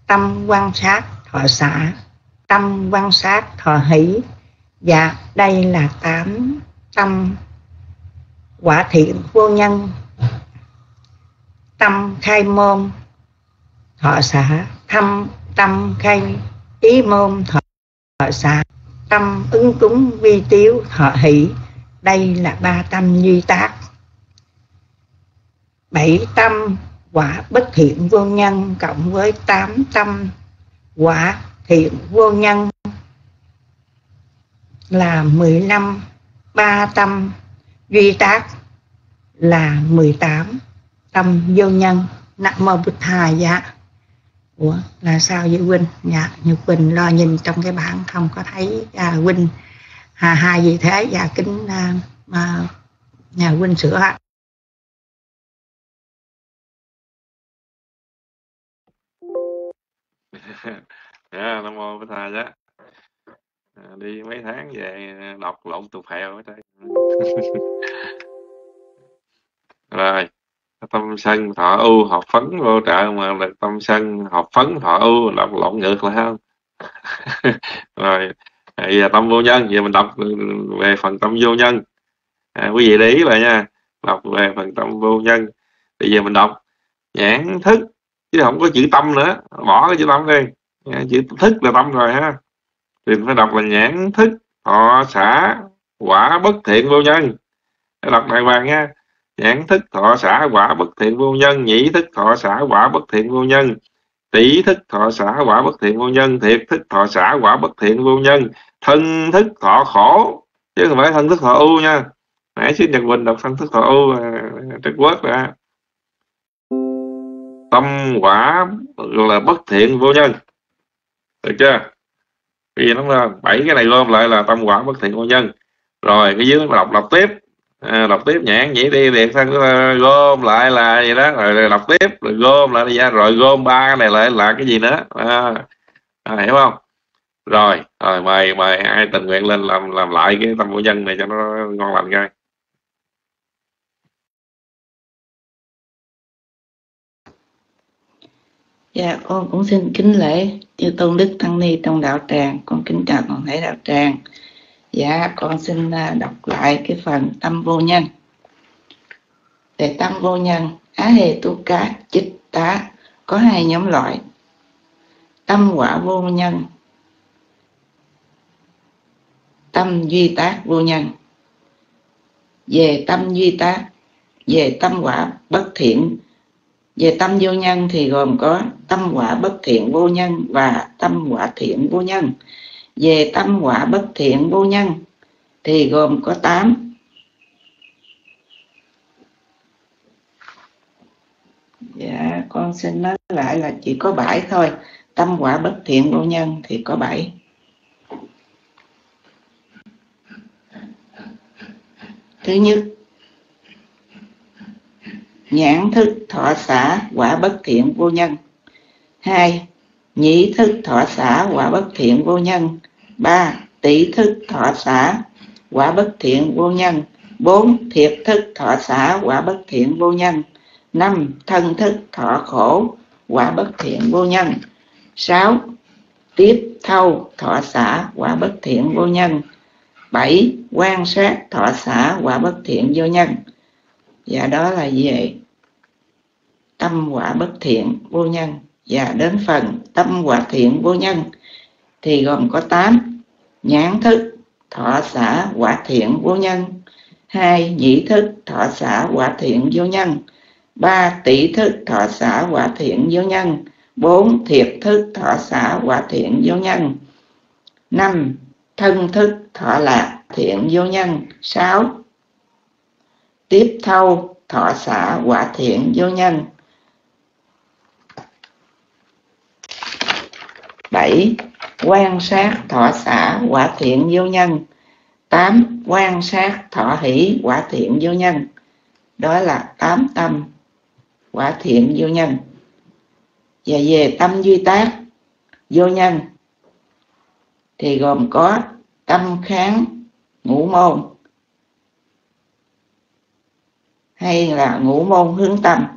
Tâm quan sát thọ xả. Tâm quan sát thọ hỷ. Và đây là tám tâm quả thiện vô nhân. Tâm khai môn thọ xả. Thâm tâm khai ý môn thọ, thọ xả. Tâm ứng cúng vi tiếu thọ hỷ đây là ba tâm duy tác. Bảy tâm quả bất thiện vô nhân cộng với tám tâm quả thiện vô nhân là 15 ba tâm duy tác là 18 tâm vô nhân. Nặng mơ bụt thà dạ ủa là sao vậy huynh? Dạ như quỳnh lo nhìn trong cái bảng không có thấy. À, huynh à, hai gì thế và kính à, à, nhà huynh sửa ạ dạ nam mô bích thà đó. À, đi mấy tháng về à, đọc lộn tụt phèo hết đây. rồi tâm sân thọ ưu học phấn vô trợ mà được tâm sân học phấn thọ ưu đọc lộn ngược lại không rồi À, bây giờ tâm vô nhân. Giờ mình đọc về phần tâm vô nhân. À, quý vị để ý lại nha. Đọc về phần tâm vô nhân. Bây giờ mình đọc nhãn thức chứ không có chữ tâm nữa. Bỏ cái chữ tâm đi. Chữ thức là tâm rồi ha. Thì phải đọc là nhãn thức thọ xả quả bất thiện vô nhân. Phải đọc đại vàng nha. Nhãn thức thọ xả quả bất thiện vô nhân. Nhĩ thức thọ xả quả bất thiện vô nhân. Tỷ thức thọ xả quả bất thiện vô nhân. Thiệt thức thọ xả quả bất thiện vô nhân thân thức thọ khổ chứ không phải thân thức thọ ưu nha. Nãy xin nhật bình đọc thân thức thọ ưu trích quốc là tâm quả là bất thiện vô nhân. Được chưa? Vì nó là bảy cái này gom lại là tâm quả bất thiện vô nhân. Rồi cái dưới đọc đọc tiếp. À, đọc tiếp nhãn nhĩ đi điện thân gom lại là gì đó. Rồi, rồi đọc tiếp rồi gom lại ra. Rồi gom ba cái này lại là cái gì nữa? À, à, hiểu không? Rồi rồi mời mời ai tình nguyện lên làm làm lại cái tâm vô nhân này cho nó ngon lành coi Dạ, con cũng xin kính lễ chư tôn đức tăng ni trong đạo tràng, con kính chào toàn thể đạo tràng. Dạ, con xin à, đọc lại cái phần tâm vô nhân. Về tâm vô nhân, á hề tu cá, chích tá, có hai nhóm loại. Tâm quả vô nhân, tâm duy tác vô nhân. Về tâm duy tác, về tâm quả bất thiện. Về tâm vô nhân thì gồm có tâm quả bất thiện vô nhân và tâm quả thiện vô nhân. Về tâm quả bất thiện vô nhân thì gồm có tám. Dạ con xin nói lại là chỉ có bảy thôi. Tâm quả bất thiện vô nhân thì có bảy. Thứ nhất, nhãn thức thọ xả quả bất thiện vô nhân. Hai, nhĩ thức thọ xả quả bất thiện vô nhân. Ba, tỷ thức thọ xả quả bất thiện vô nhân. Bốn, thiệt thức thọ xả quả bất thiện vô nhân. Năm, thân thức thọ khổ quả bất thiện vô nhân. Sáu, tiếp thâu thọ xả quả bất thiện vô nhân bảy quan sát, thọ xả quả bất thiện, vô nhân. Và đó là về tâm quả bất thiện, vô nhân. Và đến phần tâm quả thiện, vô nhân, thì gồm có tám nhãn thức, thọ xả quả thiện, vô nhân. Hai nhị thức, thọ xả quả thiện, vô nhân. Ba tỷ thức, thọ xả quả thiện, vô nhân. Bốn thiệt thức, thọ xả quả thiện, vô nhân. Năm thân thức thọ lạc, thiện vô nhân, sáu. Tiếp thâu, thọ xả, quả thiện vô nhân. Bảy. Quan sát, thọ xả, quả thiện vô nhân. Tám. Quan sát, thọ hỷ, quả thiện vô nhân. Đó là tám tâm, quả thiện vô nhân. Và về tâm duy tác, vô nhân, thì gồm có tâm kháng, ngũ môn. Hay là ngũ môn hướng tâm.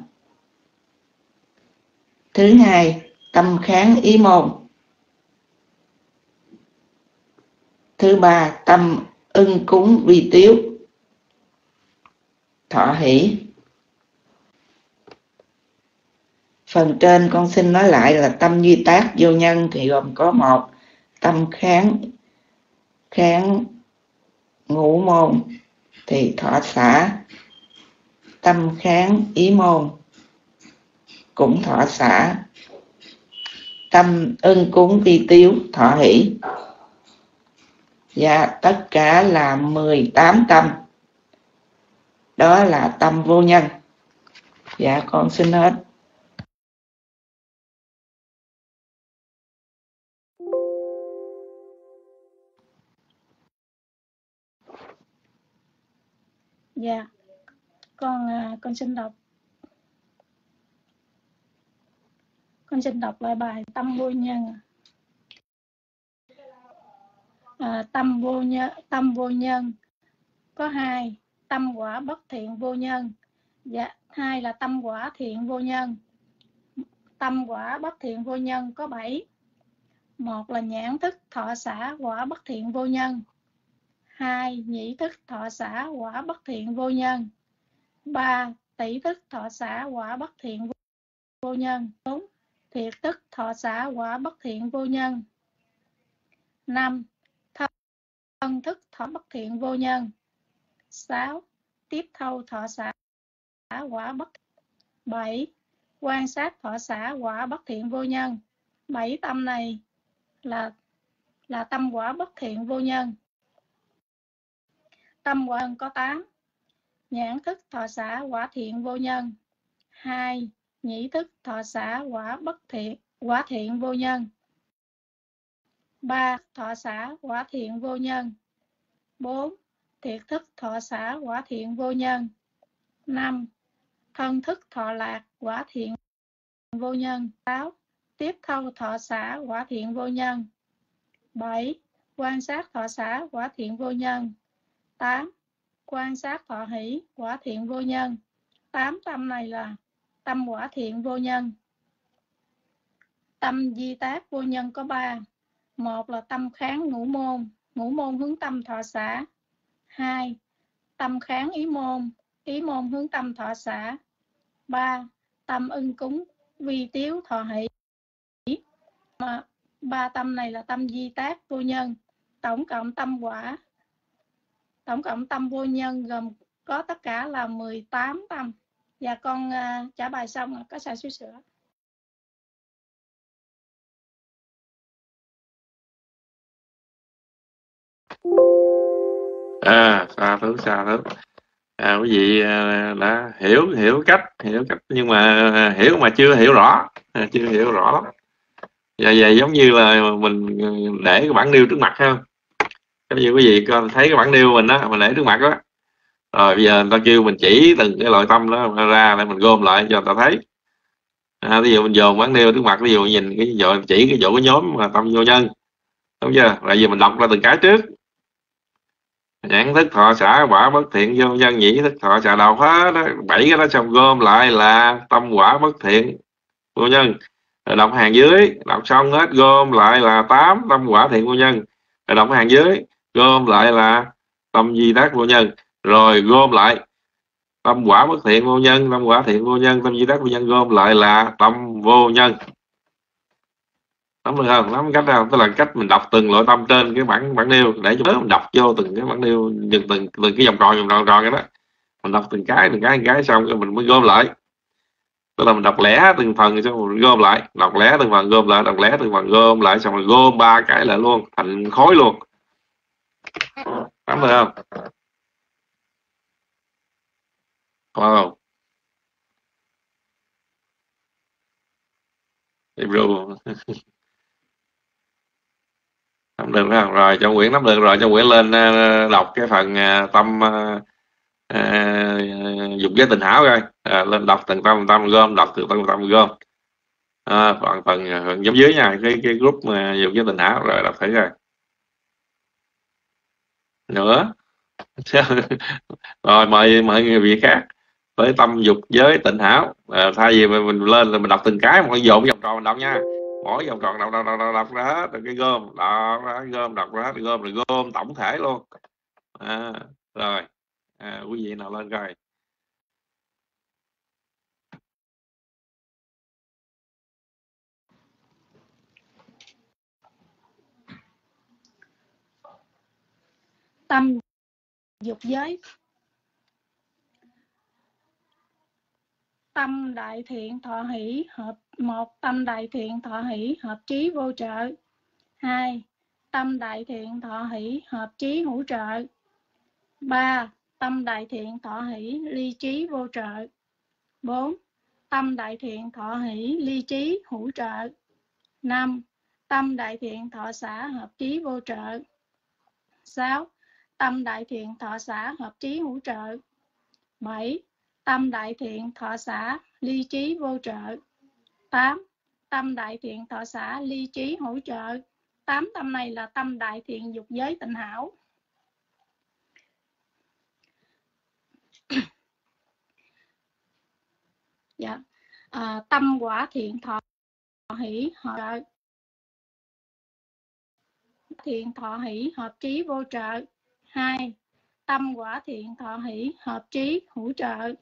Thứ hai, tâm kháng ý môn. Thứ ba, tâm ưng cúng vi tiếu. Thọ hỷ. Phần trên con xin nói lại là tâm duy tác vô nhân thì gồm có một, tâm kháng kháng ngũ môn thì thọ xả tâm kháng ý môn cũng thọ xả tâm ưng cúng vi tiếu thọ hỷ. Và tất cả là 18 tâm. Đó là tâm vô nhân. Dạ con xin hết. Dạ. Con à, con xin đọc. Con xin đọc lại bài tâm vô nhân. À, tâm vô nhân tâm vô nhân. Có hai tâm quả bất thiện vô nhân. Dạ hai là tâm quả thiện vô nhân. Tâm quả bất thiện vô nhân có bảy. Một là nhãn thức thọ xã quả bất thiện vô nhân hai nhĩ thức thọ xả quả bất thiện vô nhân. Ba, tỷ thức thọ xả quả bất thiện vô nhân. Bốn, thiệt thức thọ xả quả bất thiện vô nhân. Năm, thân thức thọ bất thiện vô nhân. Sáu, tiếp thâu thọ xả quả bất bảy, quan sát thọ xả quả bất thiện vô nhân. Bảy tâm này là là tâm quả bất thiện vô nhân tâm quả có tám nhãn thức thọ xã quả thiện vô nhân. Hai, nhĩ thức thọ xã quả bất thiện, quả thiện vô nhân. Ba, thọ xã quả thiện vô nhân. Bốn, thiệt thức thọ xã quả thiện vô nhân. Năm, thân thức thọ lạc quả thiện vô nhân. Sáu, tiếp thâu thọ xã quả thiện vô nhân. Bảy, quan sát thọ xã quả thiện vô nhân. 8. Quan sát thọ hỷ, quả thiện vô nhân. 8 tâm này là tâm quả thiện vô nhân. Tâm di tác vô nhân có 3. Một là tâm kháng ngũ môn, ngũ môn hướng tâm thọ xã. 2. Tâm kháng ý môn, ý môn hướng tâm thọ xã. 3. Tâm ưng cúng, vi tiếu thọ hỷ. Mà ba tâm này là tâm di tác vô nhân. Tổng cộng tâm quả tổng cộng tâm vô nhân gồm có tất cả là 18 tâm. Và con uh, trả bài xong có sai suy sửa à xa thứ xa thứ. À, quý vị à, đã hiểu hiểu cách hiểu cách nhưng mà à, hiểu mà chưa hiểu rõ chưa hiểu rõ lắm. Và vậy giống như là mình để cái bản điêu trước mặt không? Cái như quý vị. Coi thấy cái bản nêu mình đó mình để trước mặt đó rồi bây giờ người ta kêu mình chỉ từng cái loại tâm đó ra để mình gom lại cho người ta thấy. À, ví dụ mình dồn bản nêu trước mặt ví dụ nhìn cái chỗ chỉ cái chỗ cái nhóm mà tâm vô nhân. Đúng chưa? Rồi giờ mình đọc ra từng cái trước. Nhãn thức thọ xã quả bất thiện vô nhân nhĩ thức thọ xả đầu hết đó bảy cái đó xong gom lại là tâm quả bất thiện vô nhân. Rồi đọc hàng dưới đọc xong hết gom lại là tám tâm quả thiện vô nhân. Rồi đọc hàng dưới gom lại là tâm di đắc vô nhân. Rồi gom lại tâm quả bất thiện vô nhân tâm quả thiện vô nhân tâm di đắc vô nhân gom lại là tâm vô nhân. Nắm được không? Nắm cách nào? tức là cách mình đọc từng loại tâm trên cái bản bản nêu để cho mình đọc vô từng cái bản nêu từng từng, từng cái vòng tròn vòng tròn tròn cái đó. Mình đọc từng cái từng cái từng cái xong rồi mình mới gom lại. Tức là mình đọc lẻ từng phần xong rồi mình gom lại. Đọc lẻ từng phần gom lại đọc lẻ từng phần gom lại xong rồi gom ba cái lại luôn thành khối luôn. nắm được không wow Hebrew nắm được không rồi cho Nguyễn nắm được rồi cho Nguyễn lên ờ, đọc cái phần ờ, tâm à, dục giới tình hảo coi. À, lên đọc từng tâm tâm gom đọc từ tâm tâm gom. À, phần phần phần giống dưới nha cái cái group mà dục giới tình hảo rồi đọc thử rồi nữa. Rồi mời mời người vị khác. Với tâm dục giới tịnh hảo. À, thay vì mình, mình lên là mình đọc từng cái mọi dồn vòng tròn mình đọc nha. Mỗi vòng tròn đọc đọc đọc, đọc, đọc ra hết cái gom đọc ra gom đọc ra hết gom rồi gom tổng thể luôn. À, rồi. À, quý vị nào lên coi. Tâm dục giới. Tâm đại thiện thọ hỷ hợp một, tâm đại thiện thọ hỷ hợp trí vô trợ. Hai, tâm đại thiện thọ hỷ hợp trí hữu trợ. Ba, tâm đại thiện thọ hỷ ly trí vô trợ. Bốn, tâm đại thiện thọ hỷ ly trí hữu trợ. Năm, tâm đại thiện thọ xã hợp trí vô trợ. Sáu tâm đại thiện thọ xã hợp trí hữu trợ. Bảy tâm đại thiện thọ xã ly trí vô trợ. 8. Tâm đại thiện thọ xã ly trí hỗ trợ. 8 tâm này là tâm đại thiện dục giới tịnh hảo. Dạ. à, tâm quả thiện thọ hỷ hợp thiện thọ hỷ hợp trí vô trợ. 2. Tâm quả thiện thọ hỷ, hợp trí, hữu trợ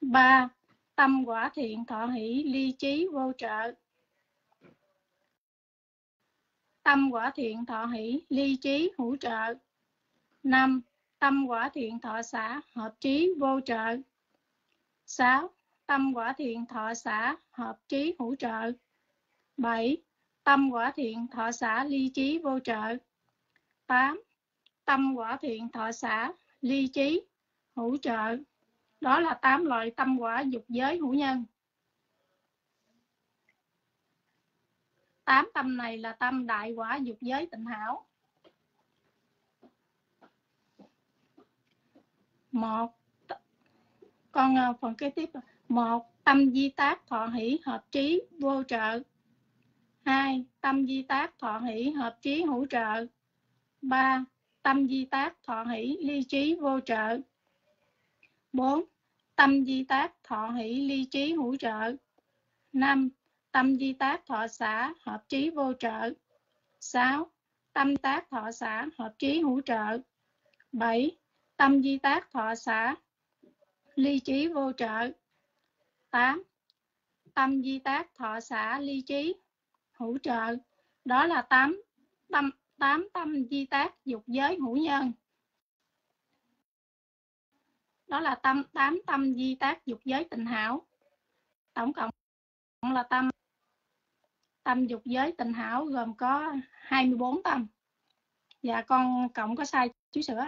3. Tâm quả thiện thọ hỷ, ly trí, vô trợ. Tâm quả thiện thọ hỷ, ly trí, hữu trợ. 5. Tâm quả thiện thọ xã hợp trí, vô trợ. 6. Tâm quả thiện thọ xã hợp trí, hữu trợ. 7. Tâm quả thiện thọ xã ly trí, vô trợ. 8. Tâm quả thiện thọ xã ly trí, hữu trợ. Đó là tám loại tâm quả dục giới hữu nhân. Tám tâm này là tâm đại quả dục giới tịnh hảo. Một con ờ, phần kế tiếp một, tâm di tác thọ hỷ hợp trí vô trợ hai, tâm di tác thọ hỷ hợp trí hữu trợ ba tâm di tác thọ hỷ ly trí vô trợ 4. Tâm di tác thọ hỷ ly trí hữu trợ 5. Tâm di tác thọ xã hợp trí vô trợ 6. Tâm tác thọ xã hợp trí hữu trợ 7. Tâm di tác thọ xã ly trí vô trợ 8. Tâm di tác thọ xã ly trí hữu trợ đó là 8 tâm tám tâm di tác dục giới hữu nhân. Đó là tâm, tám tâm di tác dục giới tình hảo. Tổng cộng là tâm tâm dục giới tình hảo gồm có 24 tâm. Dạ con cộng có sai chú sửa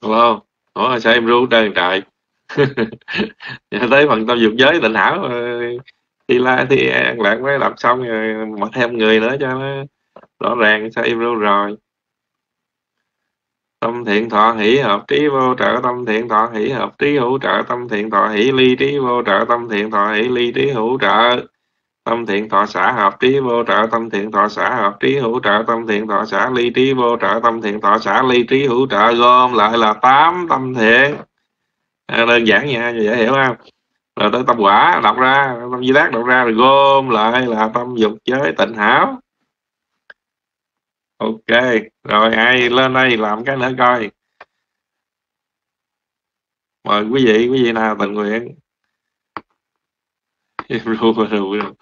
Alo, ủa sao em ru trời trời dạ, tới phần tâm dục giới tịnh hảo ờ, thì la thì an lạc mới làm xong rồi mà thêm người nữa cho nó rõ ràng sao im ru rồi. Tâm thiện thọ hỷ hợp trí vô trợ tâm thiện thọ hỷ hợp trí hữu trợ tâm thiện thọ hỷ ly trí vô trợ tâm thiện thọ hỷ ly trí hữu trợ tâm thiện thọ xã hợp trí vô trợ tâm thiện thọ xã hợp trí hữu trợ tâm thiện thọ xã ly trí vô trợ tâm thiện thọ xã ly trí hữu trợ gom lại là tám tâm thiện. À, đơn giản nha dễ hiểu không? Rồi tới tâm quả đọc ra tâm di tác đọc ra rồi gom lại là tâm dục giới tịnh hảo. Ok rồi ai lên đây làm cái nữa coi. Mời quý vị quý vị nào tình nguyện ru được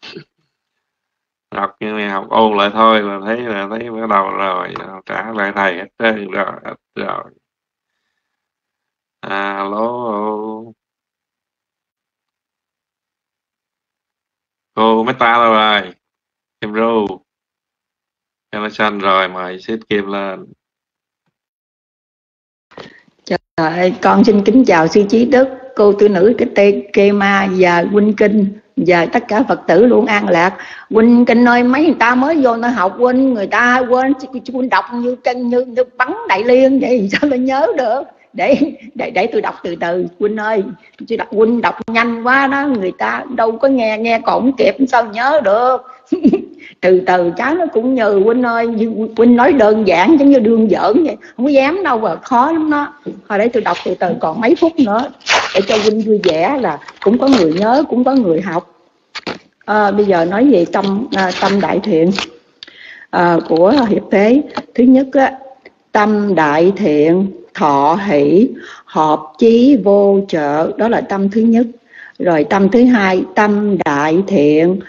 đọc như này học ôn lại thôi là thấy là thấy bắt đầu rồi trả lại thầy hết trơn rồi hết rồi. Alo. Cô mấy ta đâu rồi? Kim ru em xanh rồi mời xếp kim lên. Trời ơi, con xin kính chào sư trí đức, cô tư nữ cái tê kê ma và huynh kinh và tất cả phật tử luôn an lạc. Huynh kinh nơi mấy người ta mới vô nó học huynh người ta quên huynh đọc như chân như, như bắn đại liên vậy sao tôi nhớ được? Để để để tôi đọc từ từ huynh ơi. Tôi đọc huynh đọc nhanh quá đó người ta đâu có nghe nghe còn kịp sao nhớ được? từ từ cháu nó cũng nhờ huynh ơi huynh nói đơn giản giống như đương giỡn vậy. Không có dám đâu mà khó lắm đó. Hồi đấy tôi đọc từ từ còn mấy phút nữa để cho huynh vui vẻ là cũng có người nhớ cũng có người học. À, bây giờ nói về tâm à, tâm đại thiện à, của hiệp thế thứ nhất á, tâm đại thiện thọ hỷ hợp chí vô trợ đó là tâm thứ nhất. Rồi tâm thứ hai tâm đại thiện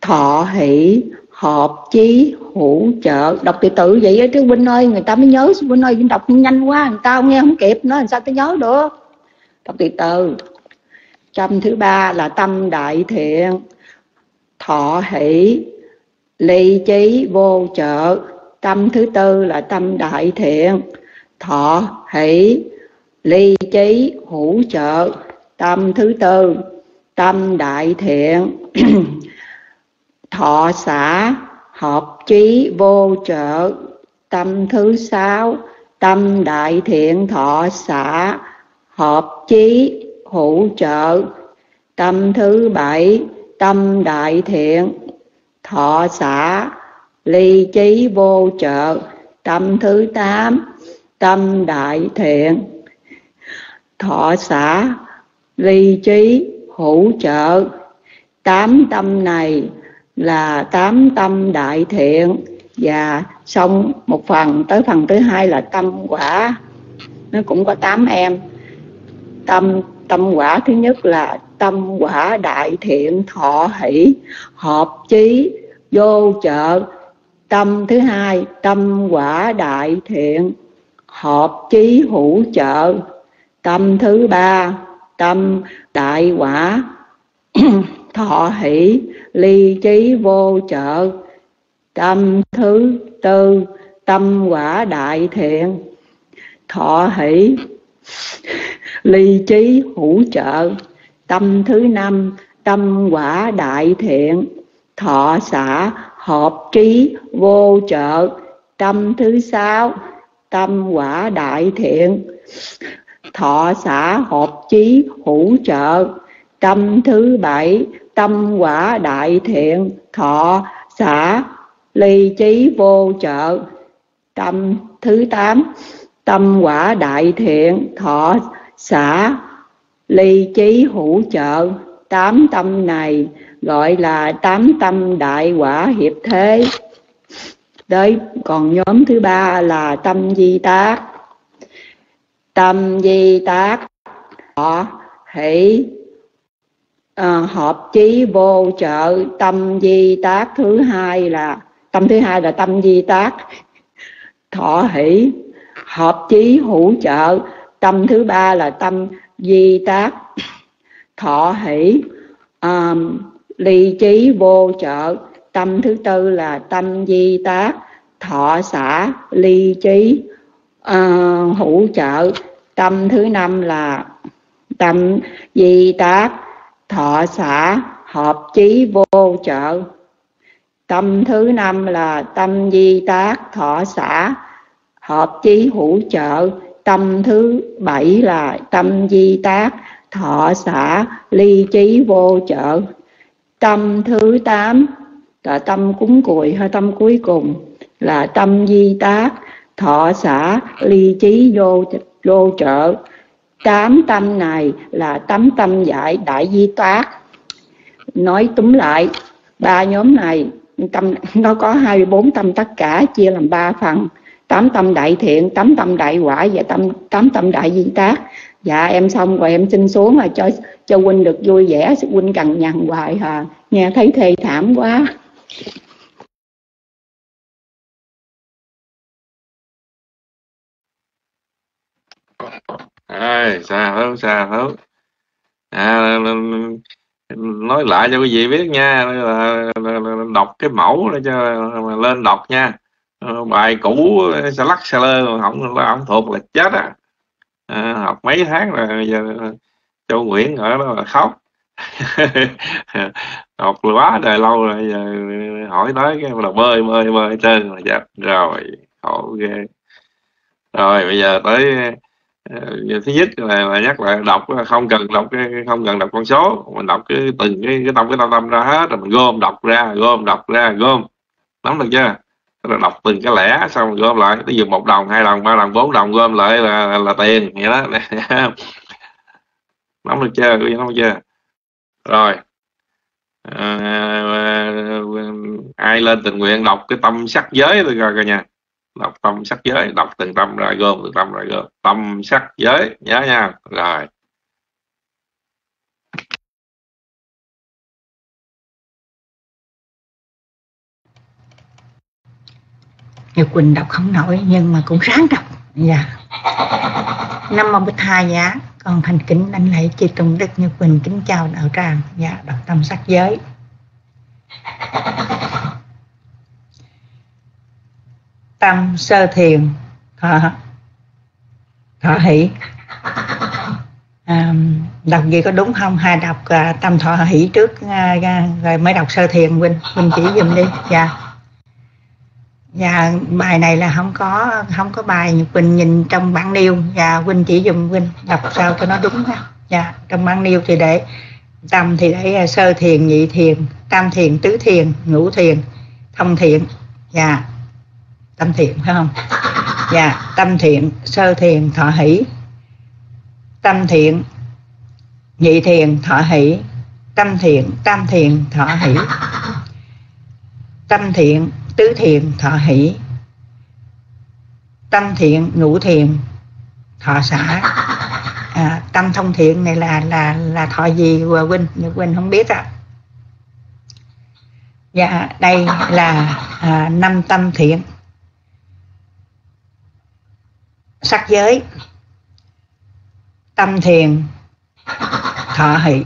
thọ hỷ hợp chí hữu trợ. Đọc từ tự vậy á, chứ huynh ơi, người ta mới nhớ, huynh ơi đọc nhanh quá người ta không nghe không kịp nó làm sao tôi nhớ được? Đọc từ từ tâm thứ ba là tâm đại thiện, thọ hỷ, ly trí vô trợ. Tâm thứ tư là tâm đại thiện, thọ hỷ, ly trí hữu trợ. Tâm thứ tư, tâm đại thiện. thọ xã hợp trí vô trợ, tâm thứ sáu, tâm đại thiện thọ xã hợp trí hữu trợ, tâm thứ bảy, tâm đại thiện thọ xã ly trí vô trợ, tâm thứ tám, tâm đại thiện thọ xã ly trí hữu trợ. Tám tâm này là tám tâm đại thiện. Và xong một phần, tới phần thứ hai là tâm quả. Nó cũng có tám em. Tâm tâm quả thứ nhất là tâm quả đại thiện thọ hỷ, hợp chí, vô trợ tâm thứ hai, tâm quả đại thiện, hợp chí hữu trợ tâm thứ ba, tâm đại quả thọ hỷ ly trí vô trợ tâm thứ tư, tâm quả đại thiện. Thọ hỷ, ly trí hữu trợ. Tâm thứ năm, tâm quả đại thiện. Thọ xã hợp trí vô trợ tâm thứ sáu, tâm quả đại thiện. Thọ xã hợp trí hữu trợ. Tâm thứ bảy tâm quả đại thiện, thọ xã ly trí vô trợ, tâm thứ tám. Tâm quả đại thiện, thọ xã ly trí hữu trợ. Tám tâm này gọi là tám tâm đại quả hiệp thế. Đấy còn nhóm thứ ba là tâm di tác. Tâm di tác họ hỷ à, hợp chí vô trợ tâm di tác thứ hai là tâm thứ hai là tâm di tác. Thọ hỷ hợp chí hữu trợ tâm thứ ba là tâm di tác. Thọ hỷ à, ly trí vô trợ tâm thứ tư là tâm di tác. Thọ xã ly trí à, ờ, hữu trợ tâm thứ năm là tâm di tác thọ xã hợp chí vô trợ. Tâm thứ năm là tâm di tác thọ xã hợp chí hữu trợ. Tâm thứ bảy là tâm di tác thọ xã ly trí vô trợ. Tâm thứ tám là tâm cúng cùi hay tâm cuối cùng là tâm di tác thọ xã ly trí vô vô trợ tám tâm này là tám tâm giải đại di toát nói túm lại, ba nhóm này, tâm, nó có 24 tâm tất cả, chia làm ba phần. Tám tâm đại thiện, tám tâm đại quả và tâm, tám tâm đại di tác dạ em xong rồi em xin xuống là cho cho huynh được vui vẻ, huynh cần nhằn hoài hà. Nghe thấy thê thảm quá à, xa hớn xa hớn à, nói lại cho quý vị biết nha là, là, là đọc cái mẫu để cho lên đọc nha. Bài cũ xa lắc xa lơ không không thuộc là chết á. À, học mấy tháng rồi giờ châu Nguyễn ở đó là khóc. Học quá đời lâu rồi giờ hỏi tới cái là bơi bơi bơi trơn là chết rồi khổ ghê. Rồi bây giờ tới Ờ, thứ nhất là, là nhắc lại đọc không cần đọc cái không cần đọc con số mình đọc cái từng cái cái tâm cái tâm tâm ra hết rồi mình gom đọc ra gom đọc ra gom. Nắm được chưa? Rồi đọc từng cái lẻ xong rồi gom lại. Ví dụ một đồng hai đồng ba đồng bốn đồng gom lại là là, là tiền vậy đó. Nắm được chưa? Nắm được chưa? Rồi. À, ai lên tình nguyện đọc cái tâm sắc giới rồi rồi coi nha đọc tâm sắc giới, đọc từng tâm ra gom từng tâm ra gom. Tâm sắc giới, nhớ nha. Rồi. Như Quỳnh đọc không nổi, nhưng mà cũng ráng đọc. Dạ. Năm ông bích hai giá. Con thành kính đánh lễ chư tôn đức như Quỳnh kính chào đạo tràng. Dạ đọc tâm sắc giới. Tâm sơ thiền. Thọ thọ hỷ. À, đọc gì có đúng không? Hay đọc à, tâm thọ hỷ trước à, à, rồi mới đọc sơ thiền. Huynh huynh chỉ dùm đi. Dạ. Dạ bài này là không có không có bài huynh nhìn trong bản niêu. dạ huynh chỉ dùm huynh đọc sao cho nó đúng ha. Dạ trong bản niêu thì để tâm thì để à, sơ thiền nhị thiền tam thiền tứ thiền ngũ thiền thông thiện dạ tâm thiện phải không? Dạ tâm thiện sơ thiền thọ hỷ. Tâm thiện nhị thiền thọ hỷ. Tâm thiện tam thiền thọ hỷ. Tâm thiện tứ thiền thọ hỷ. Tâm thiện ngũ thiền thọ xã à, tâm thông thiện này là là là thọ gì? Của huynh huynh không biết ạ. À. dạ đây là à, năm tâm thiện. Sắc giới. Tâm thiền thọ hỷ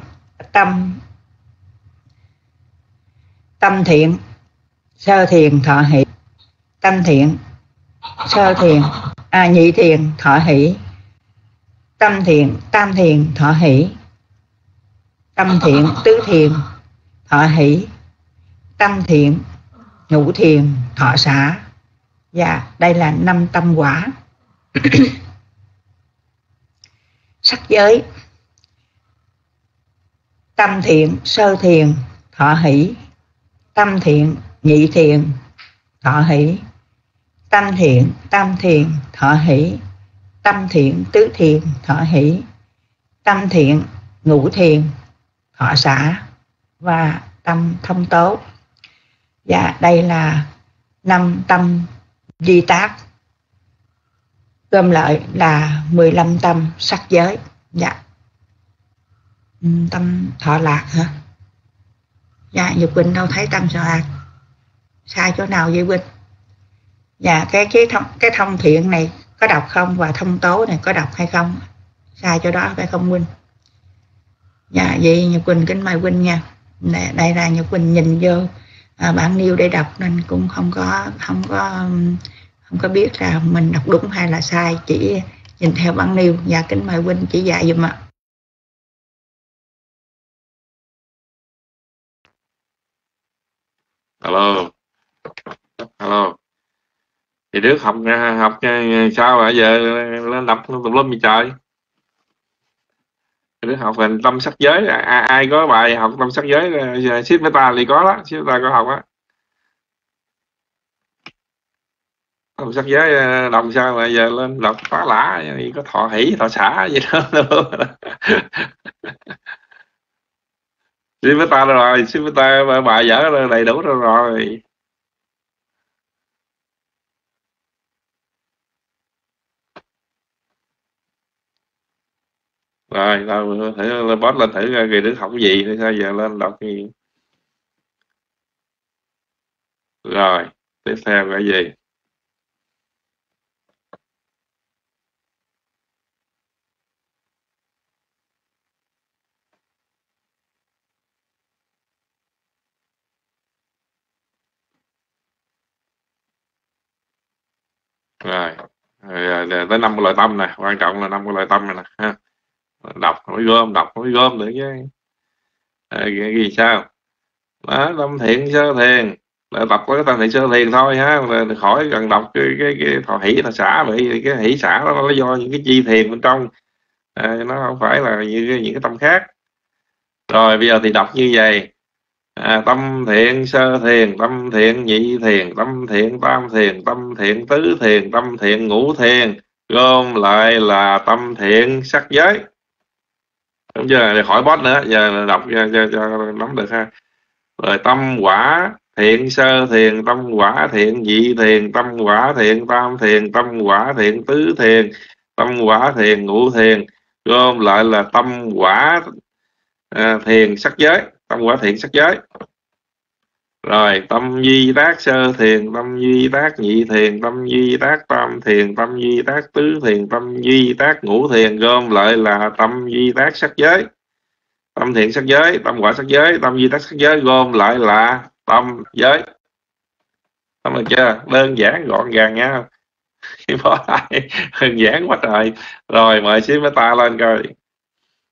tâm. Tâm thiện sơ thiền thọ hỷ. Tâm thiện sơ thiền à, nhị thiền thọ hỷ. Tâm thiện tam thiền thọ hỷ. Tâm thiện tứ thiền thọ hỷ. Tâm thiện ngũ thiền thọ xã và dạ, đây là năm tâm quả. sắc giới. Tâm thiện, sơ thiền, thọ hỷ. Tâm thiện, nhị thiền, thọ hỷ. Tâm thiện, tam thiền, thọ hỷ. Tâm thiện, tứ thiền, thọ hỷ. Tâm thiện, ngũ thiền, thọ xã và tâm thông tố. Và đây là năm tâm di tác gom lại là 15 tâm sắc giới. Dạ. Ừ, tâm thọ lạc hả? Dạ nhật quỳnh đâu thấy tâm thọ lạc. Sai chỗ nào vậy quỳnh? Dạ cái cái thông cái thông thiện này có đọc không? Và thông tố này có đọc hay không? Sai chỗ đó phải không huynh dạ vậy nhật quỳnh kính mời huynh nha. Đây, đây là nhật quỳnh nhìn vô à, bản niêu để đọc nên cũng không có không có không có biết là mình đọc đúng hay là sai chỉ nhìn theo bản nêu và dạ, kính mời huynh chỉ dạy dùm ạ. Alo. Alo. Thì đứa học học sao mà giờ lên đọc tùm lum gì trời? Đứa học về tâm sắc giới. Ai, ai có bài học tâm sắc giới à, ship ta thì có đó ship ta có học á. Không sắc giới ờ, đồng sao mà giờ lên đọc phá lã có thọ hỷ, thọ xả gì đó. Xin với ta rồi, xin với ta bài dở đầy đủ rồi rồi. Rồi tao thử lên bót lên thử người đức học gì thì sao giờ lên đọc gì. Rồi, tiếp theo cái gì? Rồi, rồi tới năm cái loại tâm này quan trọng là năm cái loại tâm này nè ha. Đọc mới gom đọc mới gom được chứ à, gì sao? Đó tâm thiện sơ thiền là tập cái tâm thiện sơ thiền thôi ha. Là khỏi cần đọc cái cái cái thọ hỷ thọ xả vậy cái hỷ xả đó nó do những cái chi thiền bên trong. À, nó không phải là như những cái tâm khác. Rồi bây giờ thì đọc như vậy à, tâm thiện sơ thiền tâm thiện nhị thiền tâm thiện tam thiền tâm thiện tứ thiền tâm thiện ngũ thiền. Gom lại là tâm thiện sắc giới. Đúng chưa? Khỏi bot nữa giờ đọc cho, cho, cho nắm được ha. Rồi tâm quả thiện sơ thiền tâm quả thiện nhị thiền tâm quả thiện tam thiền tâm quả thiện tứ thiền tâm quả thiền ngũ thiền. Gom lại là tâm quả à, thiền sắc giới tâm quả thiện sắc giới. Rồi, tâm duy tác sơ thiền, tâm duy tác nhị thiền, tâm duy tác tam thiền, tâm duy tác tứ thiền, tâm duy tác ngũ thiền, gom lại là tâm duy tác sắc giới. Tâm thiện sắc giới, tâm quả sắc giới, tâm duy tác sắc giới gom lại là tâm giới. Tâm được chưa? Đơn giản, gọn gàng nha. Bỏ đơn giản quá trời. Rồi, mời xin mấy ta lên coi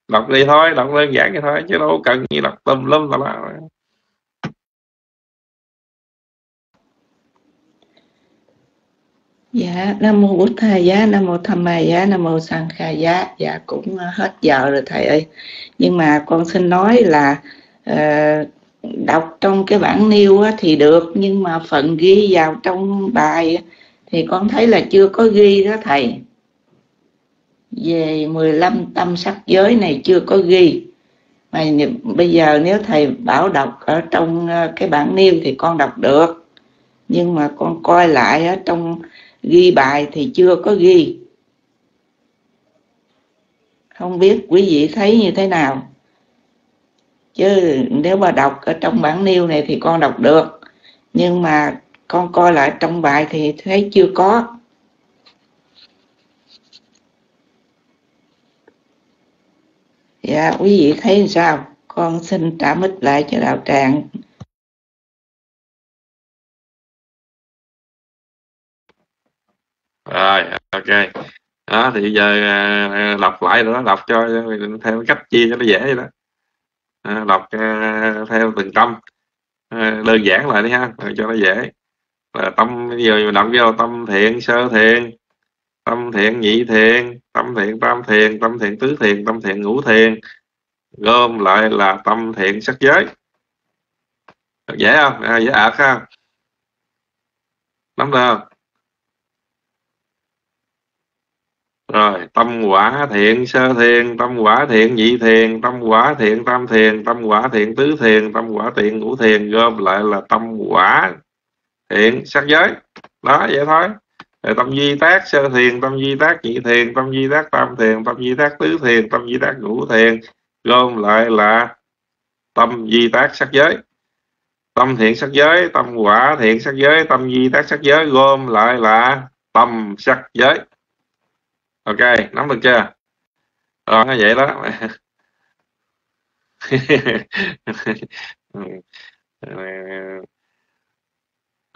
đọc đi thôi đọc đơn giản vậy thôi chứ đâu cần gì đọc tùm lum tà la Dạ, Nam Mô bổn Thầy Giá, Nam Mô Tham Ma Giá, dạ, Nam Mô Sang Kha Giá. Dạ, cũng hết giờ rồi Thầy ơi. Nhưng mà con xin nói là uh, đọc trong cái bản nêu thì được, nhưng mà phần ghi vào trong bài thì con thấy là chưa có ghi đó Thầy. Về 15 tâm sắc giới này chưa có ghi. Mà bây giờ nếu Thầy bảo đọc ở trong ờ, cái bản niêu thì con đọc được. Nhưng mà con coi lại ở trong ghi bài thì chưa có ghi không biết quý vị thấy như thế nào chứ nếu mà đọc ở trong bản niêu này thì con đọc được nhưng mà con coi lại trong bài thì thấy chưa có dạ quý vị thấy sao? Con xin trả mít lại cho đạo tràng. Rồi ok. Đó thì giờ à, à đọc lại nữa đọc cho à, theo cách chia cho nó dễ vậy đó. À, đọc à, theo từng tâm. À, đơn giản lại đi ha cho nó dễ. Là tâm giờ đọc vô tâm thiện sơ thiện tâm thiện nhị thiện tâm thiện tam thiện tâm thiện tứ thiện tâm thiện ngũ thiện gom lại là tâm thiện sắc giới. Dễ không? À, dễ ạc không nắm được không? Rồi tâm quả thiện sơ thiền tâm quả thiện nhị thiền tâm quả thiện tam thiền tâm quả thiện tứ thiền tâm quả thiện ngũ thiền gom lại là tâm quả thiện sắc giới. Đó vậy thôi tâm di tác sơ thiền, tâm di tác nhị thiền, tâm di tác tam thiền, tâm di tác tứ thiền, tâm di tác ngũ thiền. Gom lại là tâm di tác sắc giới. Tâm thiện sắc giới, tâm quả thiện sắc giới, tâm di tác sắc giới. Gom lại là tâm sắc giới. Ok, nắm được chưa? Rồi nó vậy đó. Ừ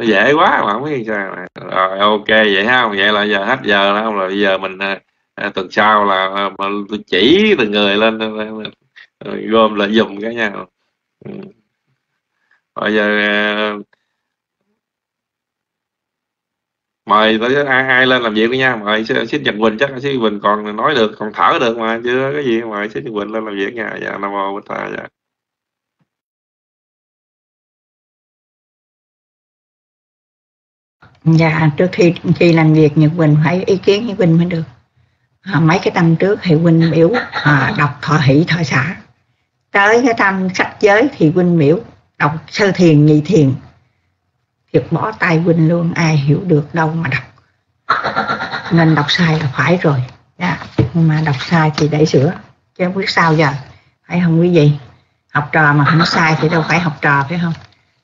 nó dễ quá mà không biết sao rồi ok vậy ha vậy là giờ hết giờ đó rồi bây giờ mình à, à, tuần sau là à, mà tôi chỉ từng người lên rồi gom lại dùng cái nha ừ. bây giờ à, mời tới ai, ai lên làm việc với nha mời xin Nhật Quỳnh chắc xin Quỳnh còn nói được còn thở được mà chưa cái gì mời xin Nhật Quỳnh lên làm việc nha dạ nam mô Bích thầy dạ. Dạ, trước khi khi làm việc Nhật Quỳnh phải ý kiến với Quỳnh mới được. À, mấy cái tâm trước thì Quỳnh biểu à, đọc thọ hỷ thọ xã. Tới cái tâm sách giới thì Quỳnh biểu đọc sơ thiền nhị thiền Thiệt bỏ tay huynh luôn ai hiểu được đâu mà đọc nên đọc sai là phải rồi. Dạ, nhưng mà đọc sai thì để sửa chứ không biết sao giờ phải không quý vị học trò mà không sai thì đâu phải học trò phải không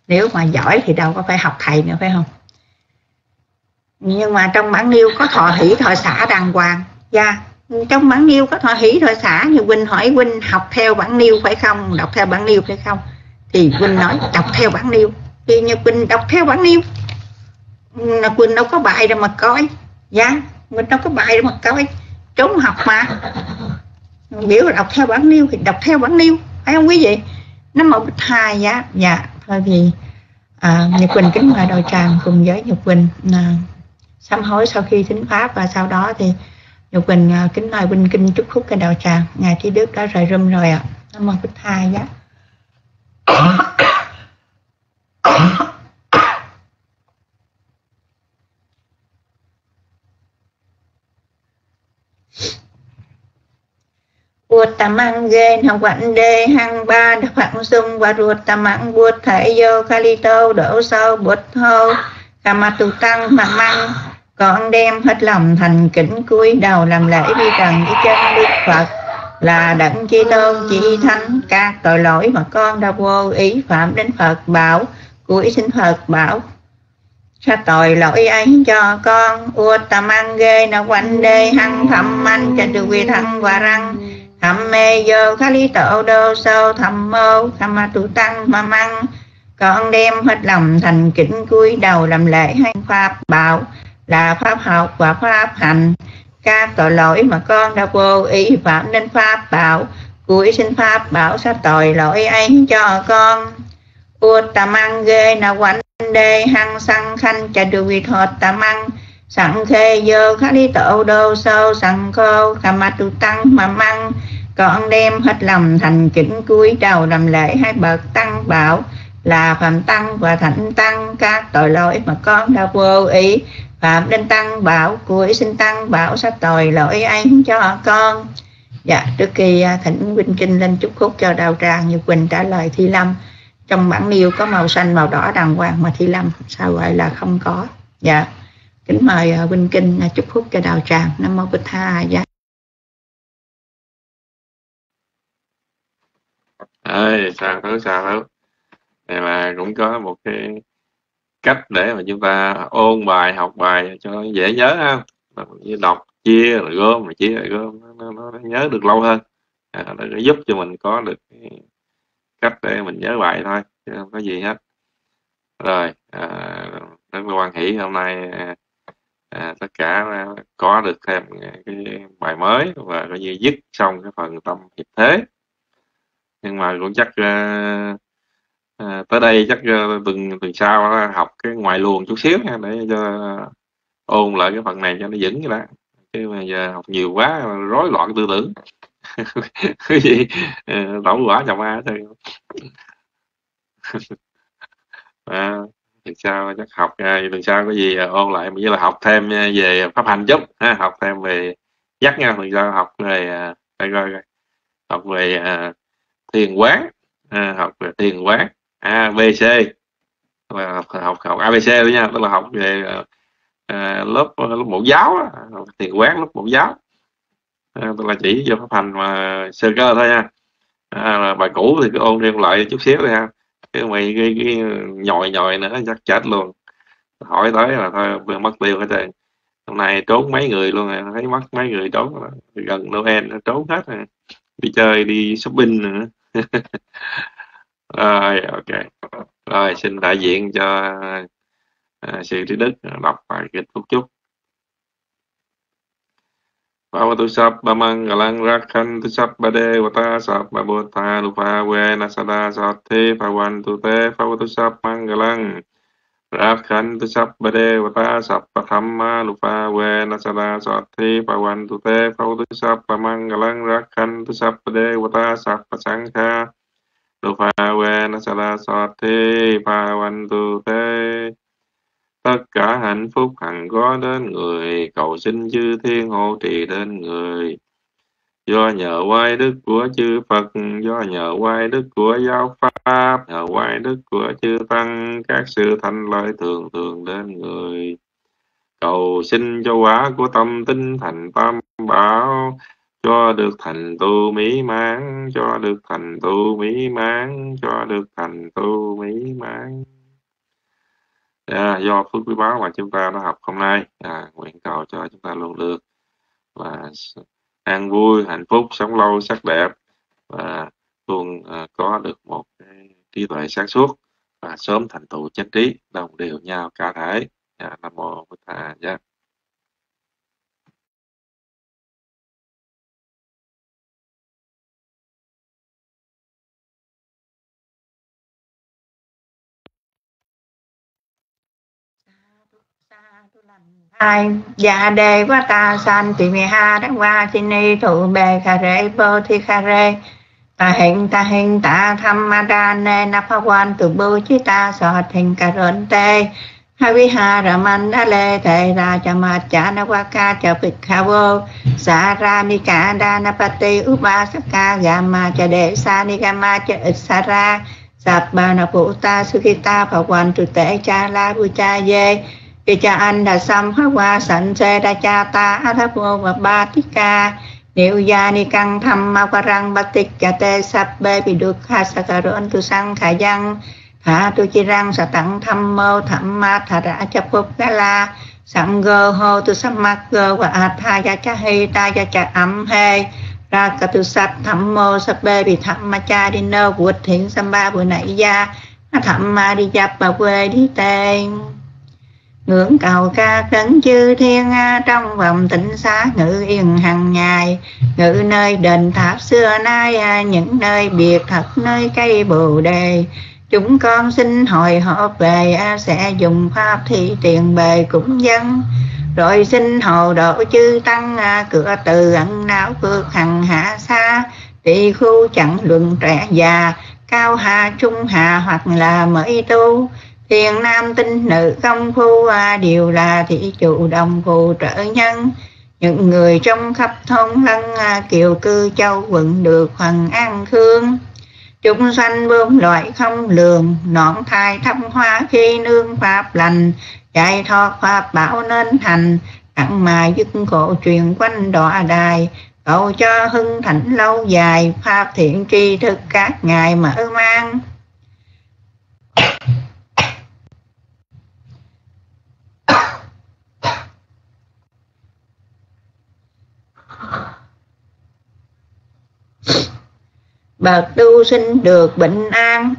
nếu mà giỏi thì đâu có phải học thầy nữa phải không nhưng mà trong bản niêu có thọ hỷ thọ xã đàng hoàng. Dạ yeah. trong bản niêu có thọ hỷ thọ xã như huynh hỏi huynh học theo bản niêu phải không đọc theo bản niêu phải không? Thì huynh nói đọc theo bản niêu thì như huynh đọc theo bản niêu là huynh đâu có bài đâu mà coi. Dạ mình đâu có bài đâu mà coi. Trốn học mà. Biểu đọc theo bản niêu thì đọc theo bản niêu phải không quý vị? Nó một hai dạ dạ. Thôi thì à, Nhật Quỳnh kính mời đội tràng cùng với Nhật Quỳnh à, sám hối sau khi thính pháp và sau đó thì nhục Quỳnh à, kính mời Quỳnh kinh chúc phúc cái đạo tràng. Ngài trí đức đã rời râm rồi ạ. À. nam mô bích thai giá. Buột tà măng ghê hang quạnh đê hang ba phạn sung và ruột tamang buat thể vô kali tô đổ sâu bút hô kama tu tăng mà măng con đem hết lòng thành kính cúi đầu làm lễ vi trần với chân đức phật. Là đặng chi tôn chi thánh, các tội lỗi mà con đã vô ý phạm đến phật bảo, cúi xin phật bảo. Sa tội lỗi ấy cho con, ua tam ăn ghê na quanh đê hăng thầm anh cho được quy thăng và răng. Thầm mê vô khá lý tổ đô sâu thầm mô thầm ma tu tăng mà măng con đem hết lòng thành kính cúi đầu làm lễ hay pháp bảo là pháp học và pháp hành. Các tội lỗi mà con đã vô ý phạm nên pháp bảo. Cúi xin pháp bảo sát tội lỗi ấy cho con. Uttamang ghê na quanh đê hăng sang khanh chà đu vi thọt ăn sẵn khê dơ khá đi tổ đô sâu sẵn khô cà ma tu tăng mà măng. Con đem hết lòng thành kính cúi đầu làm lễ hai bậc tăng bảo là phạm tăng và thánh tăng, các tội lỗi mà con đã vô ý. Phạm nên tăng bảo cuối sinh tăng bảo sát tội lỗi ấy cho con? Dạ trước khi à, thỉnh huynh Kinh lên chúc phúc cho đạo tràng như Quỳnh trả lời Thi Lâm. Trong bản niêu có màu xanh, màu đỏ đàng hoàng mà Thi Lâm sao gọi là không có. Dạ kính mời huynh Vinh Kinh à, chúc phúc cho đạo tràng Nam mô Bích Tha dạ ơi sao thứ sao thứ này là cũng có một cái cách để mà chúng ta ôn bài học bài cho dễ nhớ ha như đọc chia rồi gom rồi chia rồi gom nó, nó, nó nhớ được lâu hơn. À, nó giúp cho mình có được cách để mình nhớ bài thôi chứ không có gì hết. Rồi à, rất là quan hỷ hôm nay à, à, tất cả có được thêm cái bài mới và coi như dứt xong cái phần tâm hiệp thế. Nhưng mà cũng chắc uh, à, tới đây chắc uh, tuần tuần sau học cái ngoài luồng chút xíu nha để cho ôn lại cái phần này cho nó vững vậy đó. Chứ mà giờ học nhiều quá rối loạn tư tưởng. Cái gì? Ờ, đổ quả chồng a thôi à, sau chắc học à, tuần sau có gì à, ôn lại như là học thêm à, về pháp hành chút ha, học thêm về dắt nha tuần sau học về à, coi coi học về uh, thiền quán à, học về thiền quán. ABC là học học, học ABC đó nha. Tức là học về à, lớp ờ, lớp mẫu giáo thiền quán lớp mẫu giáo. À, tức là chỉ cho pháp hành mà sơ cơ thôi nha. À, là bài cũ thì cứ ôn thêm lại chút xíu thôi ha. Cái mày cái, cái nhồi nhồi nữa chắc chết luôn. Hỏi tới là thôi mất tiêu hết trơn. Hôm nay trốn mấy người luôn rồi thấy mất mấy người trốn gần Noel trốn hết rồi. Đi chơi đi shopping nữa. Rồi, ok. Rồi, xin đại diện cho, à, sư Trí Đức đọc bài kinh phút chúc. Pavatusap bamang ba rakhan tusap bade vata sap babota lupa ve nasada satte pavan tute pavatusap mangalang rakhan tusap bade vata sap pathamma lupa ve nasada satte pavan tute pavatusap mangalang rakhan tusap bade vata sap pasangha sabba thamma we vena sada sati bhavantu te te tất cả hạnh phúc hằng có đến người, cầu xin chư thiên hộ trì đến người. Do nhờ quay đức của chư Phật, do nhờ quay đức của giáo pháp, nhờ quay đức của chư tăng, các sự thành lợi thường thường đến người. Cầu xin cho quả của tâm tinh thành tam bảo cho được thành tu mỹ mãn cho được thành tu mỹ mãn cho được thành tu mỹ mãn. À, do phước quý báu mà chúng ta đã học hôm nay à, nguyện cầu cho chúng ta luôn được và an vui hạnh phúc sống lâu sắc đẹp và luôn à, có được một cái trí tuệ sáng suốt và sớm thành tựu chánh trí đồng đều nhau cả thể. À, nam mô bổn thà giác hai dạ đề quá ta san tỳ mi ha đắc qua chi ni thụ bề kha rê bơ thi kha rê. Ta hình ta hình ta tham ma đa nê na pha quan tu bu chi ta so hình ca rơn tê. Ha vi ha ra man đa lê thề ra cha ma cha na qua ca cha phịch kha vô. Sa ra ni ca đa na pa ti u ba sa ca ga ma cha đề sa ni ga ma cha ít sa ra. Sạp ba na phụ ta su khi ta pha quan tu tệ cha la bu cha dê. Vì cha anh đã xăm hóa qua sẵn xe đa cha ta á tháp vô và ba tích ca. Nếu gia ni căng thăm ma qua răng bát tích ca tê sắp bê bị được ha sa cà anh tu sang, khả dân Thả tu chi răng, sa tặng thăm mô, thẩm ma, thả ra chấp phúc gá la, Sẵn gơ, hô, tu sắp mắc gơ và a tha gia cha hi ta gia cha ấm hê. Ra cả tu sắp thẩm mô sắp bê bị thẩm ma cha đi nơ vụt thiện xăm ba bữa nãy gia. Thậm ma đi dập và quê đi tên ngưỡng cầu ca khấn chư thiên à, trong vòng tịnh xá ngự yên hằng ngày. Ngự nơi đền tháp xưa nay à, những nơi biệt thật nơi cây bồ đề. Chúng con xin hồi hộp về à, sẽ dùng pháp thi tiền bề cũng dân rồi xin hồ độ chư tăng cửa từ ẩn não phước hằng hạ xa. Tỳ khu chẳng luận trẻ già, cao hạ trung hạ hoặc là mới tu thiền nam tinh nữ công phu à, đều là thị chủ đồng phù trợ nhân. Những người trong khắp thôn lân à, kiều cư châu quận được hoàng an khương chúng sanh bơm loại không lường nõn thai thăm hoa khi nương pháp lành chạy thoát pháp bảo nên thành. Tặng mà dứt khổ truyền quanh đọa đài cầu cho hưng thịnh lâu dài pháp thiện tri thức các ngài mở mang. Bậc tu sinh được bình an.